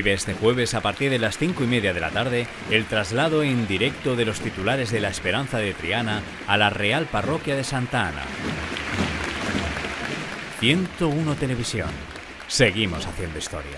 Vive este jueves a partir de las cinco y media de la tarde el traslado en directo de los titulares de la Esperanza de Triana a la Real Parroquia de Santa Ana. 101 Televisión. Seguimos haciendo historia.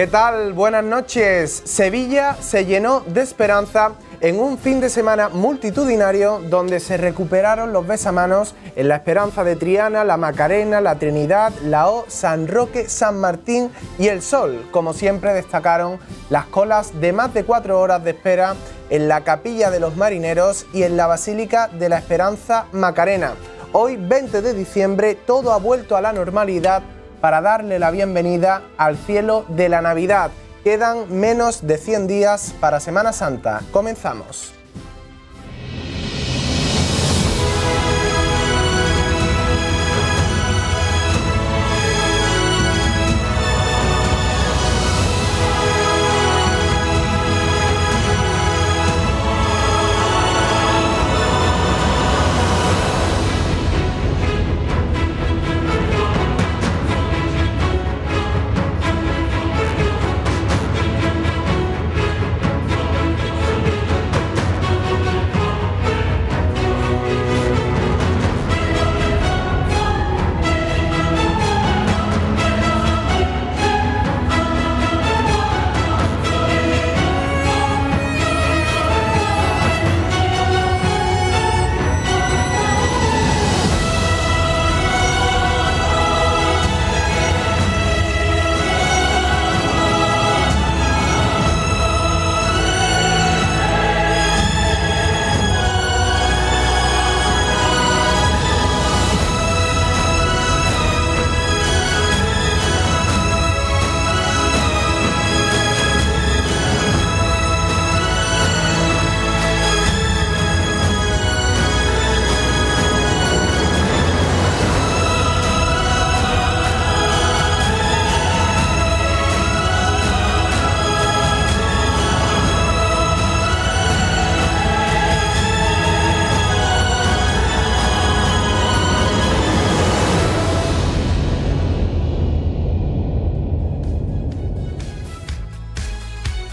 ¿Qué tal? Buenas noches. Sevilla se llenó de esperanza en un fin de semana multitudinario donde se recuperaron los besamanos en la Esperanza de Triana, la Macarena, la Trinidad, la O, San Roque, San Martín y el Sol. Como siempre destacaron las colas de más de cuatro horas de espera en la Capilla de los Marineros y en la Basílica de la Esperanza Macarena. Hoy, 20 de diciembre, todo ha vuelto a la normalidad para darle la bienvenida al cielo de la Navidad. Quedan menos de 100 días para Semana Santa. Comenzamos.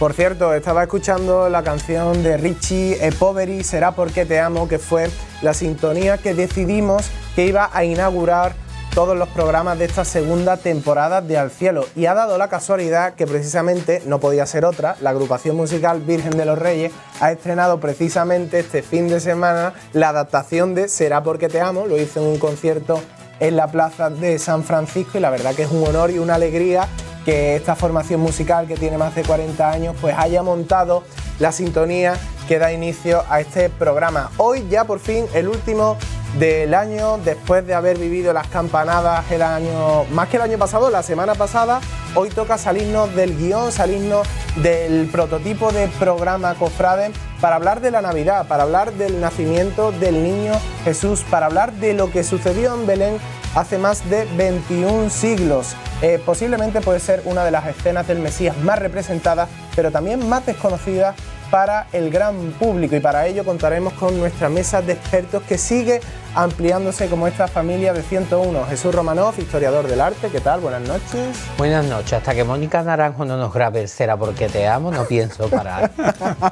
Por cierto, estaba escuchando la canción de Richie e Será porque te amo, que fue la sintonía que decidimos que iba a inaugurar todos los programas de esta segunda temporada de Al Cielo. Y ha dado la casualidad que precisamente, no podía ser otra, la agrupación musical Virgen de los Reyes ha estrenado precisamente este fin de semana la adaptación de Será porque te amo, lo hizo en un concierto en la plaza de San Francisco y la verdad que es un honor y una alegría que esta formación musical que tiene más de 40 años pues haya montado la sintonía que da inicio a este programa. Hoy ya por fin el último del año, después de haber vivido las campanadas el año, más que el año pasado, la semana pasada, hoy toca salirnos del guion, salirnos del prototipo de programa Cofrade para hablar de la Navidad, para hablar del nacimiento del niño Jesús, para hablar de lo que sucedió en Belén hace más de 21 siglos. Eh, posiblemente puede ser una de las escenas del Mesías más representadas, pero también más desconocidas para el gran público y para ello contaremos con nuestra mesa de expertos que sigue ampliándose como esta familia de 101. Jesús Romanov, historiador del arte, ¿qué tal? Buenas noches. Buenas noches, hasta que Mónica Naranjo no nos grabe Será porque te amo, no pienso parar.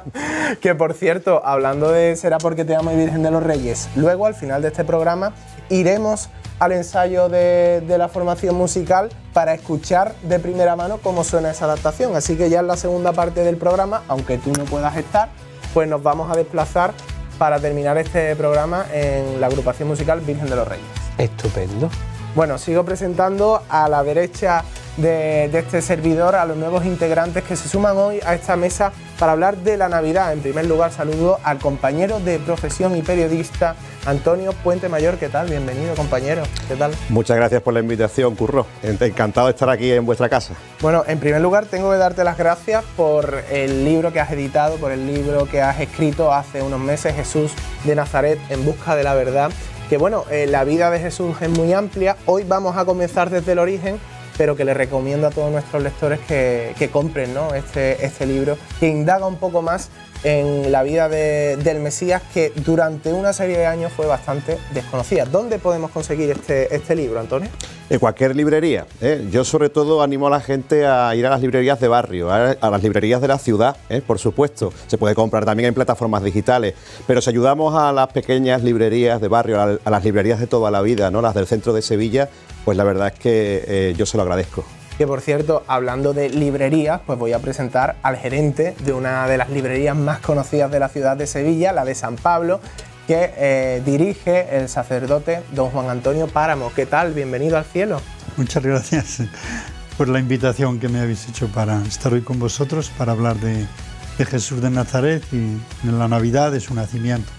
que por cierto, hablando de Será porque te amo y Virgen de los Reyes, luego al final de este programa iremos al ensayo de, la formación musical para escuchar de primera mano cómo suena esa adaptación. Así que ya en la segunda parte del programa, aunque tú no puedas estar, pues nos vamos a desplazar para terminar este programa en la agrupación musical Virgen de los Reyes. Estupendo. Bueno, sigo presentando a la derecha de, este servidor a los nuevos integrantes que se suman hoy a esta mesa para hablar de la Navidad. En primer lugar, saludo al compañero de profesión y periodista Antonio Puente Mayor. ¿Qué tal? Bienvenido, compañero. ¿Qué tal? Muchas gracias por la invitación, Curro. Encantado de estar aquí en vuestra casa. Bueno, en primer lugar, tengo que darte las gracias por el libro que has editado, por el libro que has escrito hace unos meses, Jesús de Nazaret en busca de la verdad. Que bueno, eh, la vida de Jesús es muy amplia. Hoy vamos a comenzar desde el origen pero que le recomiendo a todos nuestros lectores que, compren este, este libro, que indaga un poco más en la vida del Mesías que durante una serie de años fue bastante desconocida. ¿Dónde podemos conseguir este, este libro, Antonio? En cualquier librería. ¿eh? Yo sobre todo animo a la gente a ir a las librerías de barrio, a, las librerías de la ciudad, ¿eh? por supuesto. Se puede comprar también en plataformas digitales, pero si ayudamos a las pequeñas librerías de barrio, a, las librerías de toda la vida, ¿no? las del centro de Sevilla, pues la verdad es que eh, yo se lo agradezco que por cierto, hablando de librerías, pues voy a presentar al gerente de una de las librerías más conocidas de la ciudad de Sevilla, la de San Pablo, que eh, dirige el sacerdote don Juan Antonio Páramo. ¿Qué tal? Bienvenido al cielo. Muchas gracias por la invitación que me habéis hecho para estar hoy con vosotros, para hablar de, de Jesús de Nazaret y en la Navidad de su nacimiento.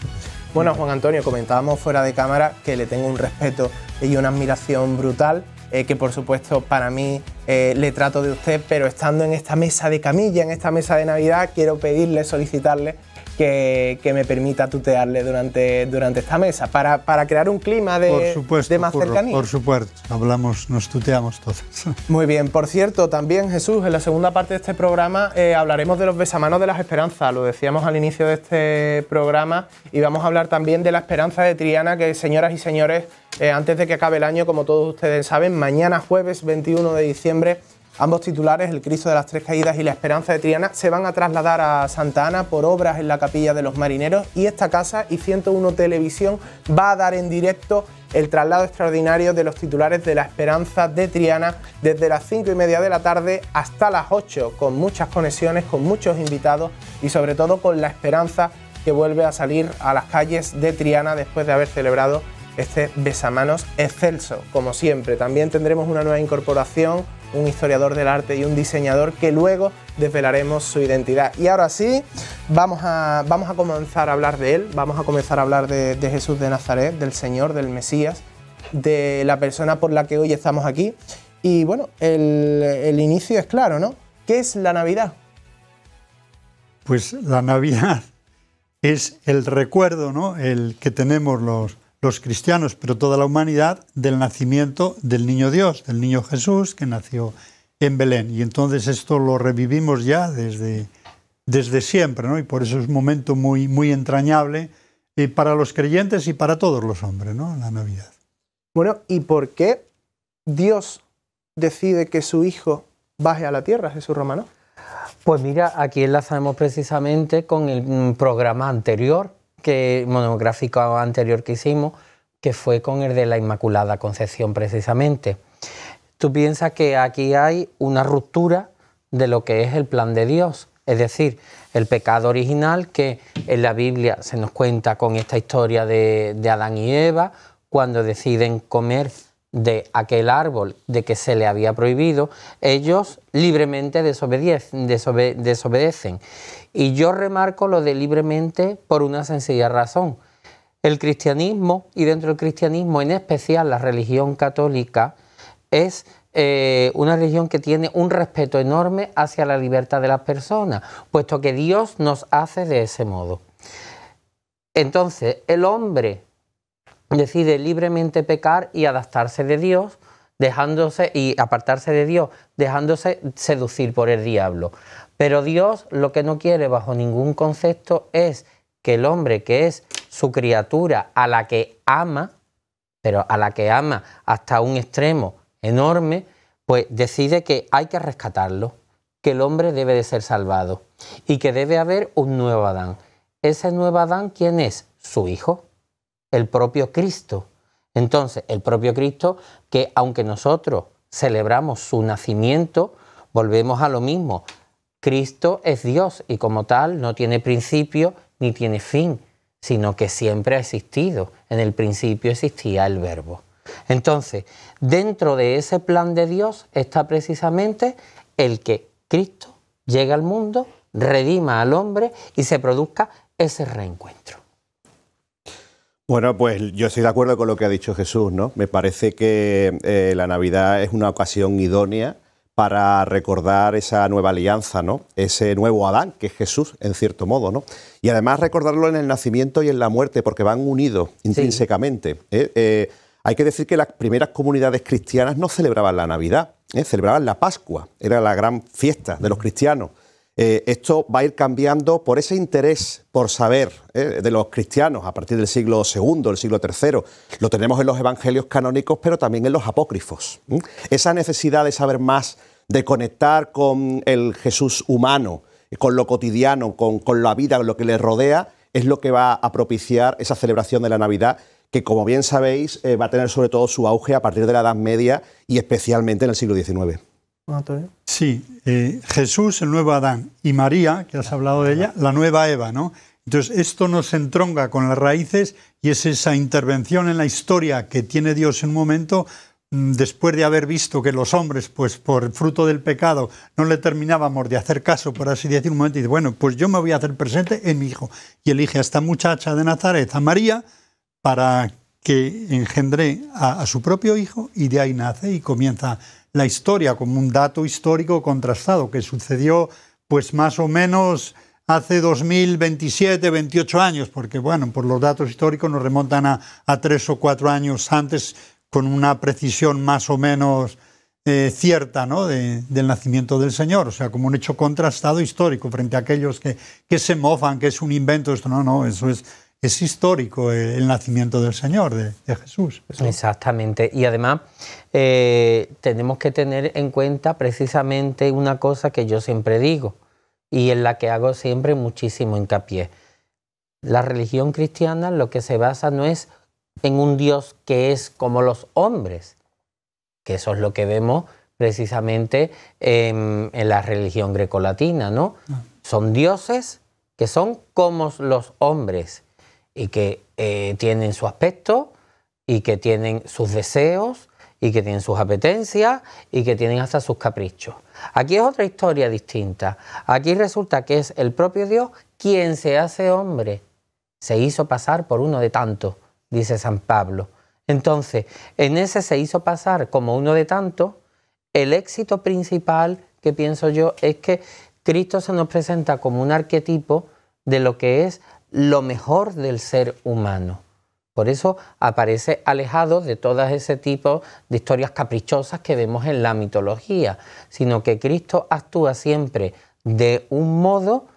Bueno, Juan Antonio, comentábamos fuera de cámara que le tengo un respeto y una admiración brutal eh, que por supuesto para mí eh, le trato de usted, pero estando en esta mesa de camilla, en esta mesa de Navidad, quiero pedirle, solicitarle que, me permita tutearle durante, durante esta mesa, para, para crear un clima de, de más cercanía. Por supuesto, hablamos, nos tuteamos todos. Muy bien, por cierto, también Jesús, en la segunda parte de este programa eh, hablaremos de los besamanos de las esperanzas, lo decíamos al inicio de este programa, y vamos a hablar también de la esperanza de Triana, que señoras y señores, eh, antes de que acabe el año, como todos ustedes saben, mañana jueves 21 de diciembre Ambos titulares, el Cristo de las Tres Caídas y la Esperanza de Triana, se van a trasladar a Santa Ana por obras en la Capilla de los Marineros y esta casa y 101 Televisión va a dar en directo el traslado extraordinario de los titulares de la Esperanza de Triana desde las 5 y media de la tarde hasta las 8, con muchas conexiones, con muchos invitados y sobre todo con la esperanza que vuelve a salir a las calles de Triana después de haber celebrado este besamanos excelso, como siempre. También tendremos una nueva incorporación un historiador del arte y un diseñador que luego desvelaremos su identidad. Y ahora sí, vamos a, vamos a comenzar a hablar de él, vamos a comenzar a hablar de, Jesús de Nazaret, del Señor, del Mesías, de la persona por la que hoy estamos aquí. Y bueno, el, el inicio es claro, ¿no? ¿Qué es la Navidad? Pues la Navidad es el recuerdo, ¿no? El que tenemos los, los cristianos, pero toda la humanidad, del nacimiento del niño Dios, del niño Jesús, que nació en Belén. Y entonces esto lo revivimos ya desde, desde siempre, ¿no? Y por eso es un momento muy, muy entrañable eh, para los creyentes y para todos los hombres, ¿no? La Navidad. Bueno, ¿y por qué Dios decide que su Hijo baje a la tierra, Jesús Romano? Pues mira, aquí enlazamos precisamente con el mm, programa anterior que, monográfico anterior que hicimos, que fue con el de la Inmaculada Concepción precisamente. Tú piensas que aquí hay una ruptura de lo que es el plan de Dios, es decir, el pecado original que en la Biblia se nos cuenta con esta historia de, Adán y Eva, cuando deciden comer de aquel árbol de que se le había prohibido, ellos libremente desobedecen. desobedecen. Y yo remarco lo de libremente por una sencilla razón. El cristianismo, y dentro del cristianismo en especial la religión católica, es eh, una religión que tiene un respeto enorme hacia la libertad de las personas, puesto que Dios nos hace de ese modo. Entonces, el hombre decide libremente pecar y adaptarse de Dios, dejándose y apartarse de Dios, dejándose seducir por el diablo. Pero Dios lo que no quiere bajo ningún concepto es que el hombre, que es su criatura, a la que ama, pero a la que ama hasta un extremo enorme, pues decide que hay que rescatarlo, que el hombre debe de ser salvado y que debe haber un nuevo Adán. Ese nuevo Adán, ¿quién es? Su hijo, el propio Cristo. Entonces, el propio Cristo, que aunque nosotros celebramos su nacimiento, volvemos a lo mismo, Cristo es Dios y como tal no tiene principio ni tiene fin, sino que siempre ha existido. En el principio existía el verbo. Entonces, dentro de ese plan de Dios está precisamente el que Cristo llegue al mundo, redima al hombre y se produzca ese reencuentro. Bueno, pues yo estoy de acuerdo con lo que ha dicho Jesús, ¿no? Me parece que eh, la Navidad es una ocasión idónea para recordar esa nueva alianza, ¿no? Ese nuevo Adán, que es Jesús, en cierto modo, ¿no? Y además recordarlo en el nacimiento y en la muerte, porque van unidos intrínsecamente. ¿eh? Eh, Hay que decir que las primeras comunidades cristianas no celebraban la Navidad, ¿eh? celebraban la Pascua, era la gran fiesta de los cristianos. Eh, esto va a ir cambiando por ese interés por saber ¿eh? de los cristianos a partir del siglo II, del siglo III. Lo tenemos en los evangelios canónicos, pero también en los apócrifos. Esa necesidad de saber más, de conectar con el Jesús humano, con lo cotidiano, con, la vida, con lo que le rodea, es lo que va a propiciar esa celebración de la Navidad que como bien sabéis eh, va a tener sobre todo su auge a partir de la Edad Media y especialmente en el siglo XIX. Sí, eh, Jesús, el nuevo Adán, y María, que has hablado de ella, la nueva Eva, ¿no? Entonces, esto nos entronga con las raíces y es esa intervención en la historia que tiene Dios en un momento, mm, después de haber visto que los hombres, pues por fruto del pecado, no le terminábamos de hacer caso, por así decir, un momento, y dice, bueno, pues yo me voy a hacer presente en mi hijo. Y elige a esta muchacha de Nazaret, a María, para que engendre a, a su propio hijo, y de ahí nace y comienza la historia como un dato histórico contrastado que sucedió pues más o menos hace 2027, 28 años, porque bueno, por los datos históricos nos remontan a, tres o cuatro años antes con una precisión más o menos eh, cierta ¿no? del nacimiento del Señor, o sea, como un hecho contrastado histórico frente a aquellos que, que se mofan, que es un invento, esto no, no, eso es es histórico el nacimiento del Señor, de, Jesús. Exactamente. Y además eh, tenemos que tener en cuenta precisamente una cosa que yo siempre digo y en la que hago siempre muchísimo hincapié. La religión cristiana lo que se basa no es en un Dios que es como los hombres, que eso es lo que vemos precisamente en, en la religión grecolatina, ¿no? Ah. Son dioses que son como los hombres y que eh, tienen su aspecto y que tienen sus deseos y que tienen sus apetencias y que tienen hasta sus caprichos. Aquí es otra historia distinta. Aquí resulta que es el propio Dios quien se hace hombre. Se hizo pasar por uno de tantos, dice San Pablo. Entonces, en ese se hizo pasar como uno de tantos, el éxito principal que pienso yo es que Cristo se nos presenta como un arquetipo de lo que es lo mejor del ser humano. Por eso aparece alejado de todo ese tipo de historias caprichosas que vemos en la mitología, sino que Cristo actúa siempre de un modo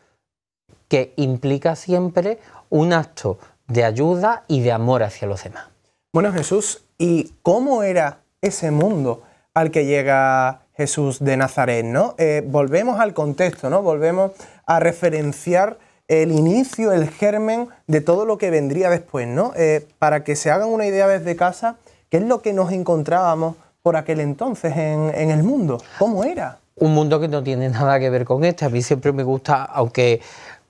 que implica siempre un acto de ayuda y de amor hacia los demás. Bueno Jesús, ¿y cómo era ese mundo al que llega Jesús de Nazaret? ¿no? Eh, volvemos al contexto, ¿no? volvemos a referenciar el inicio, el germen de todo lo que vendría después, ¿no? Eh, para que se hagan una idea desde casa, ¿qué es lo que nos encontrábamos por aquel entonces en, el mundo? ¿Cómo era? Un mundo que no tiene nada que ver con este. A mí siempre me gusta, aunque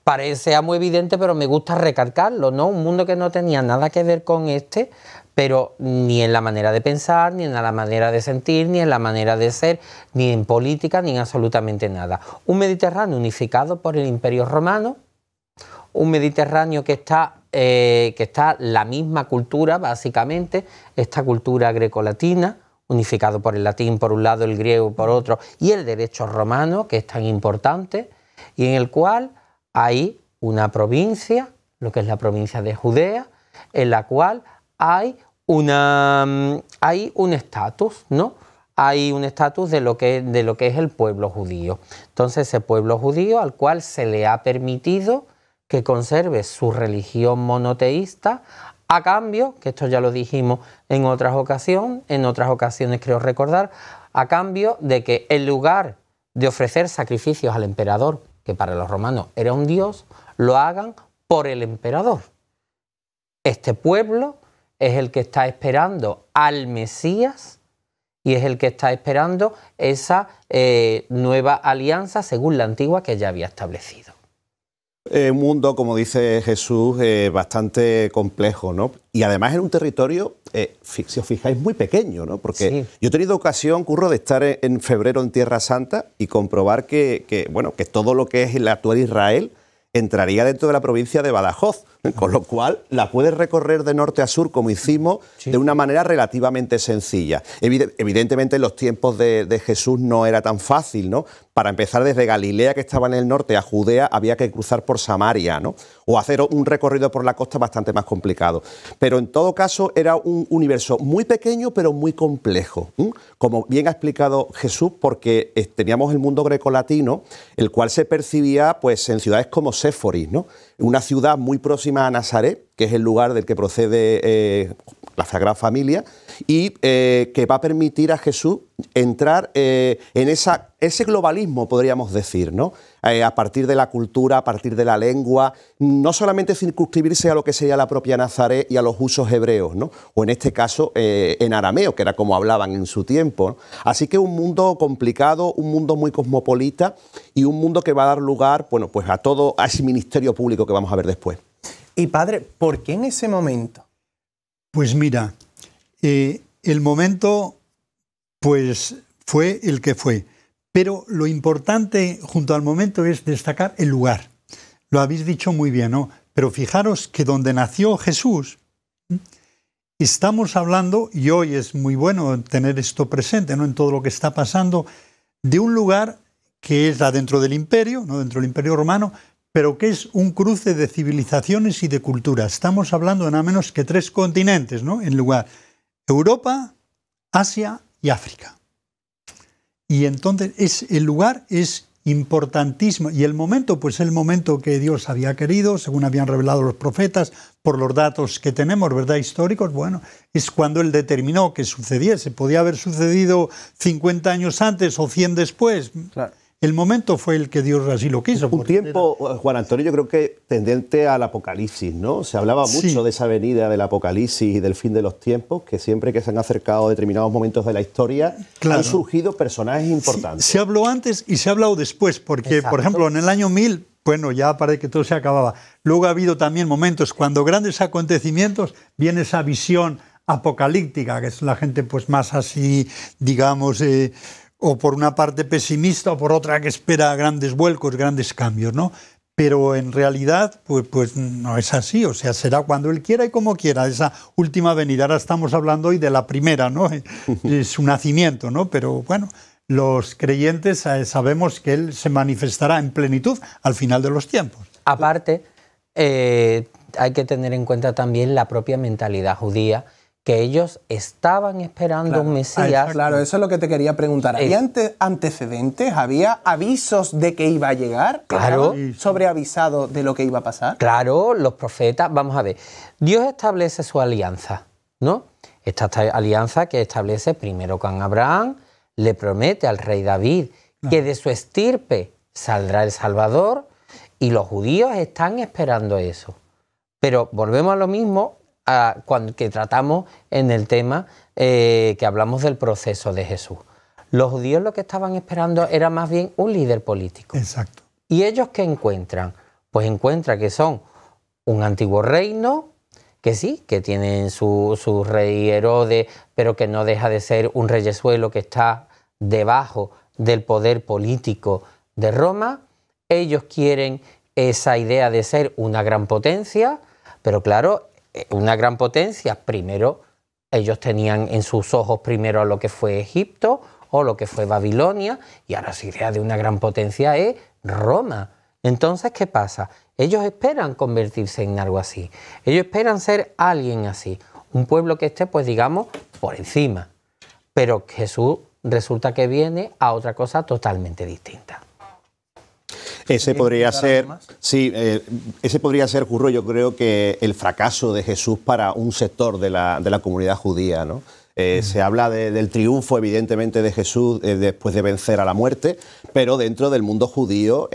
parece muy evidente, pero me gusta recalcarlo, ¿no? Un mundo que no tenía nada que ver con este, pero ni en la manera de pensar, ni en la manera de sentir, ni en la manera de ser, ni en política, ni en absolutamente nada. Un Mediterráneo unificado por el Imperio Romano, un Mediterráneo que está, eh, que está la misma cultura, básicamente, esta cultura grecolatina, unificado por el latín por un lado, el griego por otro, y el derecho romano, que es tan importante, y en el cual hay una provincia, lo que es la provincia de Judea, en la cual hay, una, mm, hay un estatus, ¿no? Hay un estatus de, lo que, de lo que es el pueblo judío. Entonces, ese pueblo judío al cual se le ha permitido que conserve su religión monoteísta a cambio, que esto ya lo dijimos en otras ocasiones, en otras ocasiones creo recordar, a cambio de que en lugar de ofrecer sacrificios al emperador, que para los romanos era un dios, lo hagan por el emperador. Este pueblo es el que está esperando al Mesías y es el que está esperando esa eh, nueva alianza según la antigua que ya había establecido. Un mundo, como dice Jesús, eh, bastante complejo, ¿no? Y además en un territorio, eh, si os fijáis, muy pequeño, ¿no? Porque yo he tenido ocasión, Curro, de estar en, febrero en Tierra Santa y comprobar que, bueno, que todo lo que es el actual Israel entraría dentro de la provincia de Badajoz, Con lo cual la puedes recorrer de norte a sur como hicimos de una manera relativamente sencilla. evidentemente en los tiempos de, de, Jesús no era tan fácil, ¿no? Para empezar desde Galilea, que estaba en el norte, a Judea, había que cruzar por Samaria, ¿no? O hacer un recorrido por la costa bastante más complicado. Pero en todo caso era un universo muy pequeño pero muy complejo. Como bien ha explicado Jesús, porque eh, teníamos el mundo grecolatino, el cual se percibía pues, en ciudades como Séforis, ¿no? una ciudad muy próxima a Nazaret, que es el lugar del que procede eh, la Sagrada Familia, y eh, que va a permitir a Jesús entrar eh, en ese globalismo, podríamos decir, ¿no? a partir de la cultura, a partir de la lengua, no solamente circunscribirse a lo que sería la propia Nazaret y a los usos hebreos, ¿no? o en este caso en arameo, que era como hablaban en su tiempo. Así que un mundo complicado, un mundo muy cosmopolita y un mundo que va a dar lugar bueno, pues a todo a ese ministerio público que vamos a ver después. Y padre, ¿por qué en ese momento? Pues mira, eh, el momento pues fue el que fue. Pero lo importante junto al momento es destacar el lugar. Lo habéis dicho muy bien, ¿no? Pero fijaros que donde nació Jesús, estamos hablando, y hoy es muy bueno tener esto presente, ¿no? En todo lo que está pasando, de un lugar que es dentro del imperio, ¿no? dentro del imperio romano, pero que es un cruce de civilizaciones y de culturas. Estamos hablando de nada menos que tres continentes, ¿no? En lugar Europa, Asia y África. Y entonces es, el lugar es importantísimo y el momento, pues el momento que Dios había querido, según habían revelado los profetas, por los datos que tenemos, ¿verdad? Históricos, bueno, es cuando Él determinó que sucediese. Podía haber sucedido 50 años antes o 100 después. Claro. El momento fue el que Dios así lo quiso. Un tiempo, Juan Antonio, yo creo que tendente al apocalipsis, ¿no? Se hablaba mucho de esa venida del apocalipsis y del fin de los tiempos, que siempre que se han acercado determinados momentos de la historia han surgido personajes importantes. se habló antes y se ha hablado después, porque, por ejemplo, en el año 1000, bueno, ya parece que todo se acababa. Luego ha habido también momentos cuando grandes acontecimientos viene esa visión apocalíptica, que es la gente pues más así, digamos, eh, o por una parte pesimista o por otra que espera grandes vuelcos, grandes cambios, ¿no? Pero en realidad, pues, pues no es así, o sea, será cuando Él quiera y como quiera, esa última venida. Ahora estamos hablando hoy de la primera, ¿no? su nacimiento, ¿no? Pero bueno, los creyentes eh, sabemos que Él se manifestará en plenitud al final de los tiempos. Aparte, eh, hay que tener en cuenta también la propia mentalidad judía que ellos estaban esperando un Mesías. Claro, eso es lo que te quería preguntar. ¿Había antecedentes? ¿Había avisos de que iba a llegar? Claro. ¿Sobreavisado de lo que iba a pasar? Claro, los profetas, vamos a ver. Dios establece su alianza, ¿no? Esta alianza que establece primero con Abraham, le promete al rey David que de su estirpe saldrá el Salvador y los judíos están esperando eso. Pero volvemos a lo mismo, cuando, que tratamos en el tema eh, que hablamos del proceso de Jesús. Los judíos lo que estaban esperando era más bien un líder político. Exacto. ¿Y ellos qué encuentran? Pues encuentran que son un antiguo reino, que sí, que tienen su, su rey Herodes, pero que no deja de ser un reyesuelo que está debajo del poder político de Roma. Ellos quieren esa idea de ser una gran potencia, pero claro, una gran potencia, primero ellos tenían en sus ojos primero lo que fue Egipto o lo que fue Babilonia, y ahora su idea de una gran potencia es Roma. Entonces, ¿qué pasa? Ellos esperan convertirse en algo así. Ellos esperan ser alguien así. Un pueblo que esté, pues digamos, por encima. Pero Jesús resulta que viene a otra cosa totalmente distinta. Ese podría ser, sí, eh, ese podría ser, Jurro, yo creo que el fracaso de Jesús para un sector de la, comunidad judía, ¿no? Eh, se habla del triunfo, evidentemente, de Jesús eh, después de vencer a la muerte, pero dentro del mundo judío,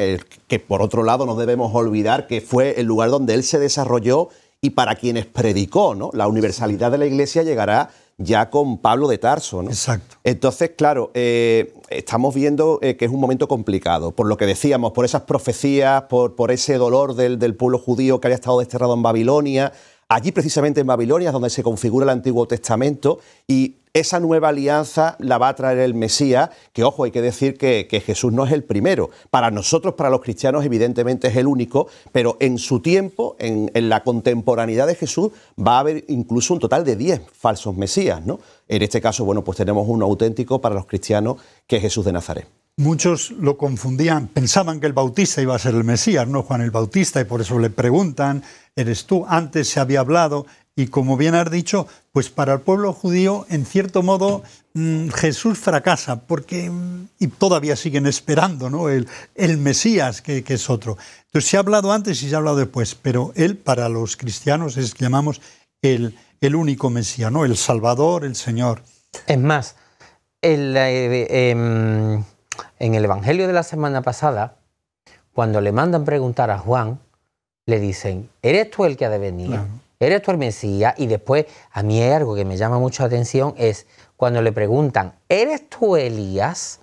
que por otro lado no debemos olvidar que fue el lugar donde él se desarrolló y para quienes predicó, ¿no? La universalidad de la iglesia llegará ya con Pablo de Tarso. ¿no? Exacto. Entonces, claro, eh, estamos viendo eh, que es un momento complicado, por lo que decíamos, por esas profecías, por, por ese dolor del, del, pueblo judío que había estado desterrado en Babilonia. Allí, precisamente en Babilonia, es donde se configura el Antiguo Testamento y esa nueva alianza la va a traer el Mesías, que ojo, hay que decir que, Jesús no es el primero. Para nosotros, para los cristianos, evidentemente es el único, pero en su tiempo, en, la contemporaneidad de Jesús, va a haber incluso un total de 10 falsos Mesías, ¿no? En este caso, bueno, pues tenemos uno auténtico para los cristianos, que es Jesús de Nazaret. Muchos lo confundían, pensaban que el Bautista iba a ser el Mesías, no Juan el Bautista, y por eso le preguntan, ¿eres tú? Antes se había hablado, y como bien has dicho, pues para el pueblo judío, en cierto modo, mm, Jesús fracasa, porque mm, y todavía siguen esperando ¿no? el, Mesías, que, es otro. Entonces se ha hablado antes y se ha hablado después, pero él para los cristianos es llamamos el, el único Mesías, ¿no? el Salvador, el Señor. Es más, el, eh, em, en el Evangelio de la semana pasada, cuando le mandan preguntar a Juan, le dicen, ¿eres tú el que ha de venir? ¿Eres tú el Mesías? Y después, a mí hay algo que me llama mucho la atención, es cuando le preguntan, ¿eres tú Elías?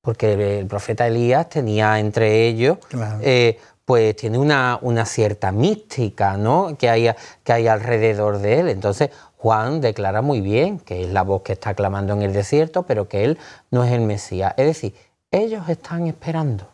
Porque el profeta Elías tenía entre ellos, eh, pues tiene una, una, cierta mística, ¿no? Que hay, que hay alrededor de él. Entonces, Juan declara muy bien que es la voz que está clamando en el desierto, pero que él no es el Mesías. Es decir, ellos están esperando.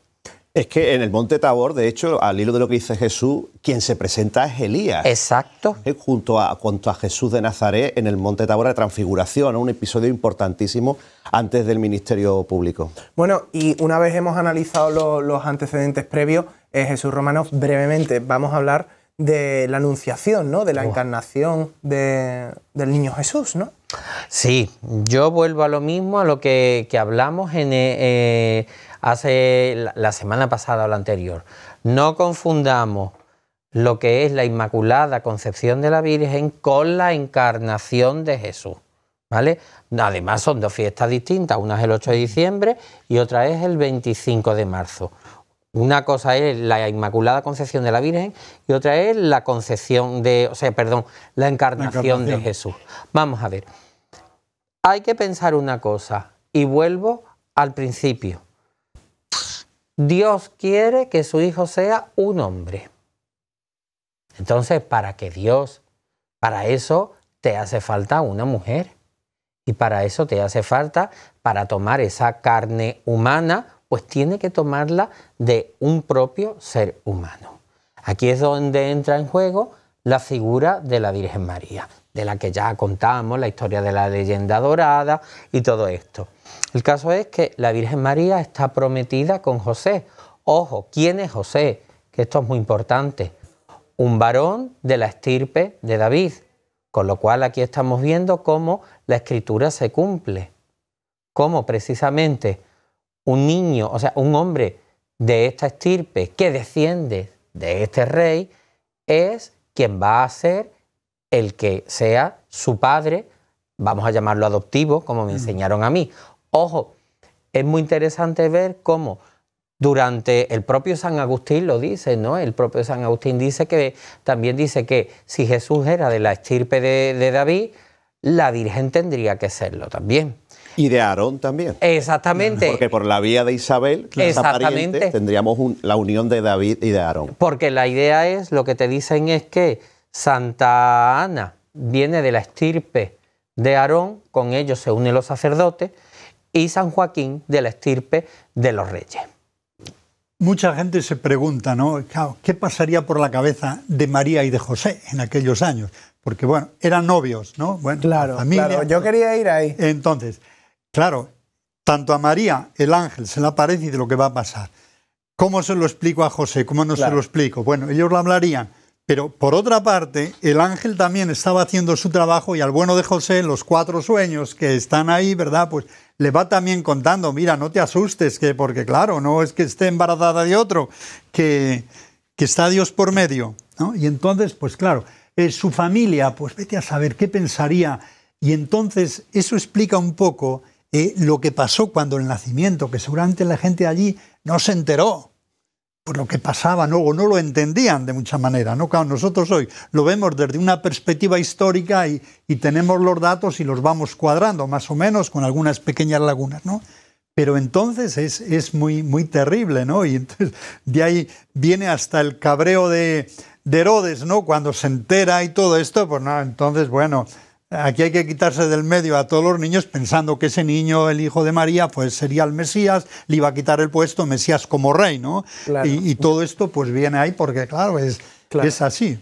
Es que en el Monte Tabor, de hecho, al hilo de lo que dice Jesús, quien se presenta es Elías. Exacto. Junto a, junto a Jesús de Nazaret en el Monte Tabor de Transfiguración, un episodio importantísimo antes del ministerio público. Bueno, y una vez hemos analizado los antecedentes previos, eh, Jesús Romanov, brevemente vamos a hablar de la anunciación, ¿no? De la encarnación del niño Jesús, ¿no? Sí, yo vuelvo a lo mismo, a lo que, hablamos en, eh, hace la semana pasada o la anterior. No confundamos lo que es la Inmaculada Concepción de la Virgen con la encarnación de Jesús. ¿Vale? Además son dos fiestas distintas, una es el 8 de diciembre y otra es el 25 de marzo. Una cosa es la Inmaculada Concepción de la Virgen y otra es la concepción de, o sea, perdón, la encarnación, de Jesús. Vamos a ver. Hay que pensar una cosa y vuelvo al principio. Dios quiere que su hijo sea un hombre. Entonces, para que Dios, para eso te hace falta una mujer. Y para eso te hace falta, para tomar esa carne humana, pues tiene que tomarla de un propio ser humano. Aquí es donde entra en juego la figura de la Virgen María, de la que ya contamos, la historia de la leyenda dorada y todo esto. El caso es que la Virgen María está prometida con José. Ojo, ¿quién es José? Que esto es muy importante. Un varón de la estirpe de David. Con lo cual aquí estamos viendo cómo la escritura se cumple. Cómo precisamente un niño, o sea, un hombre de esta estirpe que desciende de este rey, es quien va a ser el que sea su padre, vamos a llamarlo adoptivo, como me mm. enseñaron a mí. Ojo, es muy interesante ver cómo durante el propio San Agustín lo dice, ¿no? El propio San Agustín dice que también dice que si Jesús era de la estirpe de, de David, la Virgen tendría que serlo también. Y de Aarón también. Exactamente. Porque por la vía de Isabel, Exactamente. tendríamos la unión de David y de Aarón. Porque la idea es, lo que te dicen es que Santa Ana viene de la estirpe de Aarón, con ellos se unen los sacerdotes, y San Joaquín de la estirpe de los reyes. Mucha gente se pregunta, ¿no? ¿Qué pasaría por la cabeza de María y de José en aquellos años? Porque, bueno, eran novios, ¿no? Bueno, claro, claro, yo quería ir ahí. Entonces, Claro, tanto a María el ángel se le aparece y de lo que va a pasar. ¿Cómo se lo explico a José? ¿Cómo no se lo explico? Bueno, ellos lo hablarían. Pero por otra parte, el ángel también estaba haciendo su trabajo y al bueno de José, los cuatro sueños que están ahí, ¿verdad? Pues le va también contando, mira, no te asustes, que porque claro, no es que esté embarazada de otro, que, que está Dios por medio. ¿no? Y entonces, pues claro, eh, su familia, pues vete a saber qué pensaría. Y entonces eso explica un poco eh, lo que pasó cuando el nacimiento, que seguramente la gente allí no se enteró por lo que pasaba, ¿no? no lo entendían de mucha manera. ¿no? nosotros hoy lo vemos desde una perspectiva histórica y, tenemos los datos y los vamos cuadrando, más o menos, con algunas pequeñas lagunas. ¿no? Pero entonces es, muy, muy terrible, ¿no? Y de ahí viene hasta el cabreo de, de Herodes, ¿no? Cuando se entera y todo esto, pues no, entonces, bueno, aquí hay que quitarse del medio a todos los niños pensando que ese niño, el hijo de María, pues sería el Mesías, le iba a quitar el puesto, Mesías como rey, ¿no? Y, todo esto pues viene ahí porque, claro, es, es así.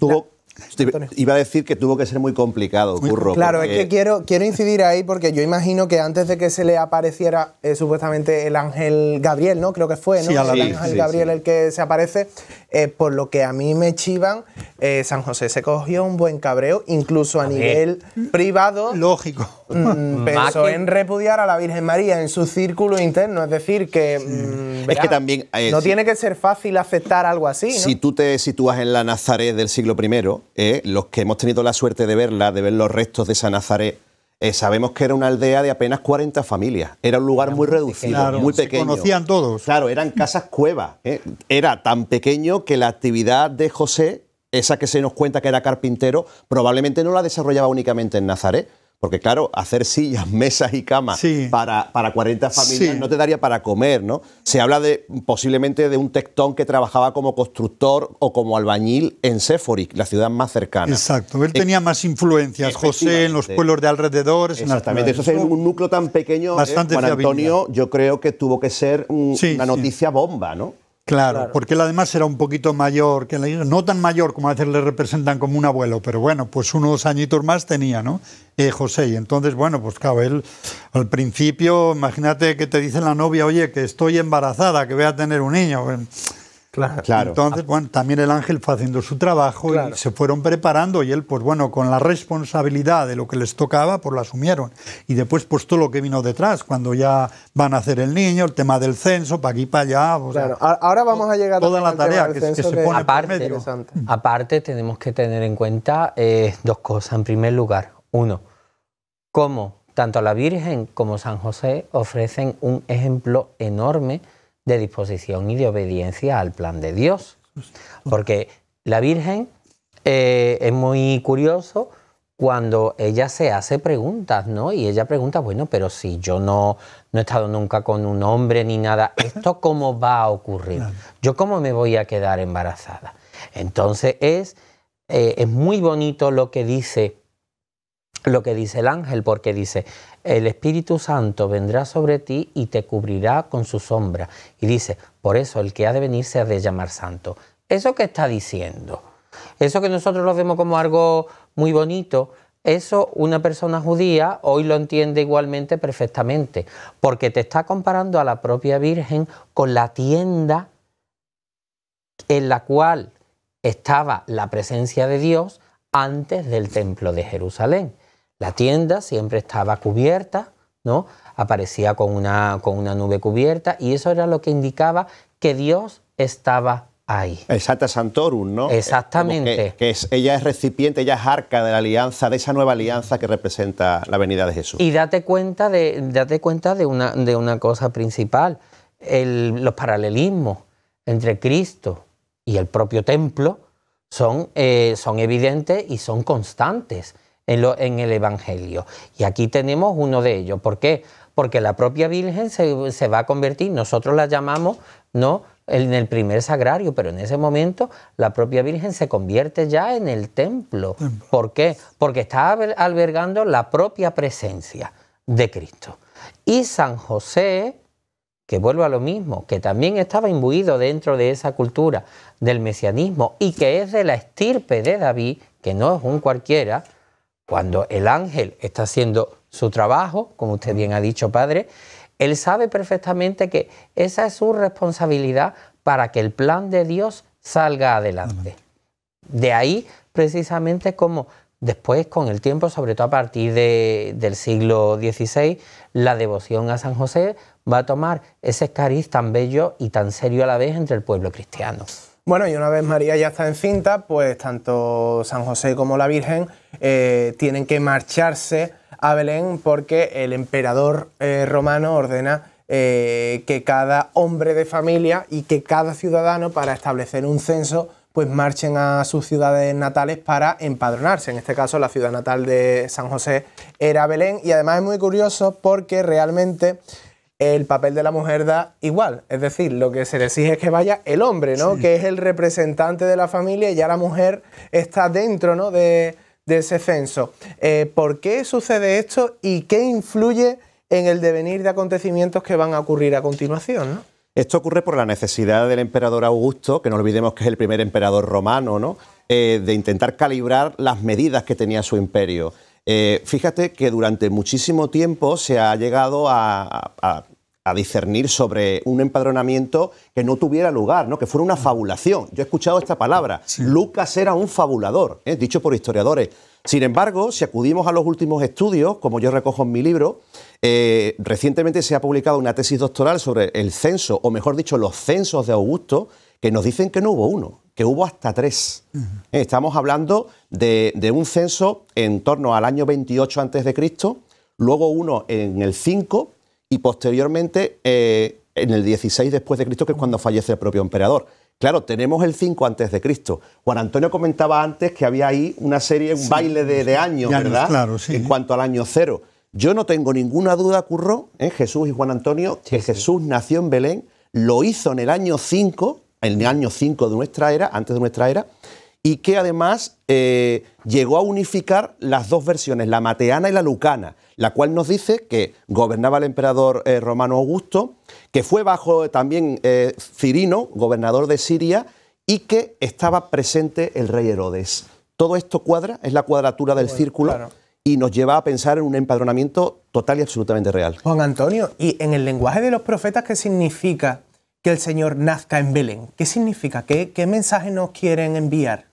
Iba a decir que tuvo que ser muy complicado, Curro. Claro, es que quiero, quiero incidir ahí porque yo imagino que antes de que se le apareciera eh, supuestamente el ángel Gabriel, ¿no? Creo que fue, ¿no? el ángel Gabriel el que se aparece, eh, por lo que a mí me chivan, eh, San José se cogió un buen cabreo, incluso a, nivel privado. Lógico. Mm, pensó en repudiar a la Virgen María en su círculo interno, es decir, que... Mm, es que también... no tiene que ser fácil aceptar algo así, ¿no? Si tú te sitúas en la Nazaret del siglo I, eh, los que hemos tenido la suerte de verla, de ver los restos de esa Nazaret, eh, sabemos que era una aldea de apenas 40 familias. Era un lugar muy reducido, muy pequeño. Se conocían todos. Claro, eran casas cuevas. ¿eh? Era tan pequeño que la actividad de José, esa que se nos cuenta que era carpintero, probablemente no la desarrollaba únicamente en Nazaret porque claro, hacer sillas, mesas y camas para, para 40 familias no te daría para comer, ¿no? Se habla de posiblemente de un tectón que trabajaba como constructor o como albañil en Séforic, la ciudad más cercana. Exacto, él tenía más influencias, José, en los pueblos de alrededor. Exactamente, eso es un núcleo tan pequeño, eh, Bastante Juan Antonio, yo creo que tuvo que ser una noticia bomba, ¿no? Claro, porque él además era un poquito mayor que la no tan mayor como a veces le representan como un abuelo, pero bueno, pues unos añitos más tenía, ¿no? Eh, José, y entonces, bueno, pues claro, él al principio, imagínate que te dice la novia, oye, que estoy embarazada, que voy a tener un niño. Claro. Entonces, bueno, también el ángel fue haciendo su trabajo y se fueron preparando y él, pues bueno, con la responsabilidad de lo que les tocaba, pues lo asumieron. Y después, pues todo lo que vino detrás, cuando ya van a hacer el niño, el tema del censo, para aquí, para allá. claro. Ahora vamos a llegar a toda la tarea que, se pone aparte, medio. Aparte, tenemos que tener en cuenta eh, dos cosas. En primer lugar, uno, cómo tanto la Virgen como San José ofrecen un ejemplo enorme de disposición y de obediencia al plan de Dios. Porque la Virgen eh, es muy curioso cuando ella se hace preguntas, ¿no? Y ella pregunta, bueno, pero si yo no, no he estado nunca con un hombre ni nada, ¿esto cómo va a ocurrir? ¿Yo cómo me voy a quedar embarazada? Entonces es, eh, es muy bonito lo que dice lo que dice el ángel, porque dice, el Espíritu Santo vendrá sobre ti y te cubrirá con su sombra. Y dice, por eso el que ha de venir se ha de llamar santo. ¿Eso que está diciendo? Eso que nosotros lo vemos como algo muy bonito, eso una persona judía hoy lo entiende igualmente perfectamente, porque te está comparando a la propia Virgen con la tienda en la cual estaba la presencia de Dios antes del templo de Jerusalén. La tienda siempre estaba cubierta, ¿no? Aparecía con una, con una nube cubierta y eso era lo que indicaba que Dios estaba ahí. Exacta Santorum, ¿no? Exactamente. Que, es, ella es recipiente, ella es arca de la alianza, de esa nueva alianza que representa la venida de Jesús. Y date cuenta de, date cuenta de, una, de una cosa principal, los paralelismos entre Cristo y el propio templo son, eh, son evidentes y son constantes en, el Evangelio. Y aquí tenemos uno de ellos. ¿Por qué? Porque la propia Virgen se, va a convertir, nosotros la llamamos, ¿no? en el primer sagrario, pero en ese momento la propia Virgen se convierte ya en el templo. ¿Por qué? Porque está albergando la propia presencia de Cristo. Y San José, que vuelve a lo mismo, que también estaba imbuido dentro de esa cultura del mesianismo y que es de la estirpe de David, que no es un cualquiera, cuando el ángel está haciendo su trabajo, como usted bien ha dicho, Padre, él sabe perfectamente que esa es su responsabilidad para que el plan de Dios salga adelante. De ahí precisamente como después, con el tiempo, sobre todo a partir del siglo XVI, la devoción a San José va a tomar ese cariz tan bello y tan serio a la vez entre el pueblo cristiano. Bueno, y una vez María ya está encinta, pues tanto San José como la Virgen eh, tienen que marcharse a Belén porque el emperador eh, romano ordena eh, que cada hombre de familia y que cada ciudadano para establecer un censo pues marchen a sus ciudades natales para empadronarse. En este caso la ciudad natal de San José era Belén y además es muy curioso porque realmente el papel de la mujer da igual. Es decir, lo que se le exige es que vaya el hombre, ¿no? Que es el representante de la familia y ya la mujer está dentro, ¿no? De, de ese censo. Eh, ¿Por qué sucede esto y qué influye en el devenir de acontecimientos que van a ocurrir a continuación? Esto ocurre por la necesidad del emperador Augusto, que no olvidemos que es el primer emperador romano, ¿no? Eh, de intentar calibrar las medidas que tenía su imperio. Eh, fíjate que durante muchísimo tiempo se ha llegado a, discernir sobre un empadronamiento que no tuviera lugar, ¿no? que fuera una fabulación. Yo he escuchado esta palabra. Lucas era un fabulador, ¿eh? dicho por historiadores. Sin embargo, si acudimos a los últimos estudios, como yo recojo en mi libro, eh, recientemente se ha publicado una tesis doctoral sobre el censo, o mejor dicho, los censos de Augusto, que nos dicen que no hubo uno, que hubo hasta tres. Eh, estamos hablando de, un censo en torno al año 28 a.C., luego uno en el 5 y posteriormente eh, en el 16 después de Cristo, que es cuando fallece el propio emperador. Claro, tenemos el 5 antes de Cristo. Juan Antonio comentaba antes que había ahí una serie, un baile de, años, ¿verdad? Claro, sí. En cuanto al año cero. Yo no tengo ninguna duda, Curro, ¿eh? Jesús y Juan Antonio, que Jesús nació en Belén, lo hizo en el año 5 en el año 5 de nuestra era, antes de nuestra era, y que además eh, llegó a unificar las dos versiones, la mateana y la lucana, la cual nos dice que gobernaba el emperador eh, romano Augusto, que fue bajo también eh, Cirino, gobernador de Siria, y que estaba presente el rey Herodes. Todo esto cuadra, es la cuadratura del círculo. Y nos lleva a pensar en un empadronamiento total y absolutamente real. Juan Antonio, ¿y en el lenguaje de los profetas qué significa que el Señor nazca en Belén? ¿Qué significa? ¿Qué, mensaje nos quieren enviar?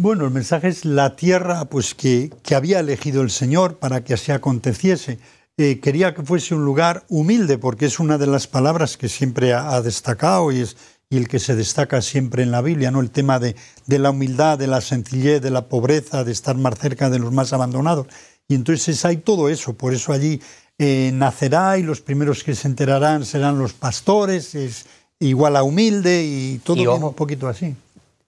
Bueno, el mensaje es la tierra pues, que, había elegido el Señor para que así aconteciese. Eh, quería que fuese un lugar humilde, porque es una de las palabras que siempre ha, destacado y es y el que se destaca siempre en la Biblia, ¿no? El tema de, de, la humildad, de la sencillez, de la pobreza, de estar más cerca de los más abandonados. Y entonces hay todo eso, por eso allí eh, nacerá y los primeros que se enterarán serán los pastores, es igual a humilde y todo un poquito así.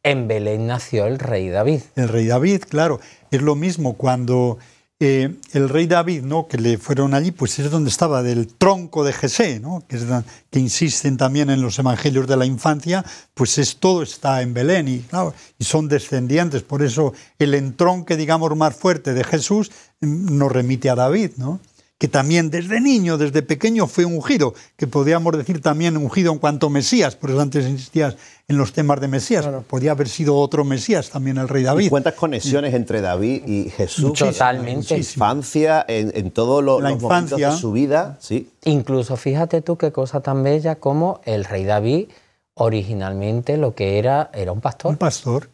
En Belén nació el rey David. El rey David, claro. Es lo mismo cuando eh, el rey David, ¿no? que le fueron allí, pues es donde estaba, del tronco de Jesé, ¿no? que, insisten también en los evangelios de la infancia, pues es, todo está en Belén y, y son descendientes. Por eso el entronque, digamos, más fuerte de Jesús mm, nos remite a David. ¿no? Que también desde niño, desde pequeño fue ungido, que podríamos decir también ungido en cuanto Mesías, por eso antes insistías en los temas de Mesías, podía haber sido otro Mesías también el rey David. ¿Y cuántas conexiones entre David y Jesús? Totalmente. Infancia, en, en todos los momentos de su vida, sí. Incluso fíjate tú qué cosa tan bella como el rey David originalmente lo que era era un pastor. Un pastor.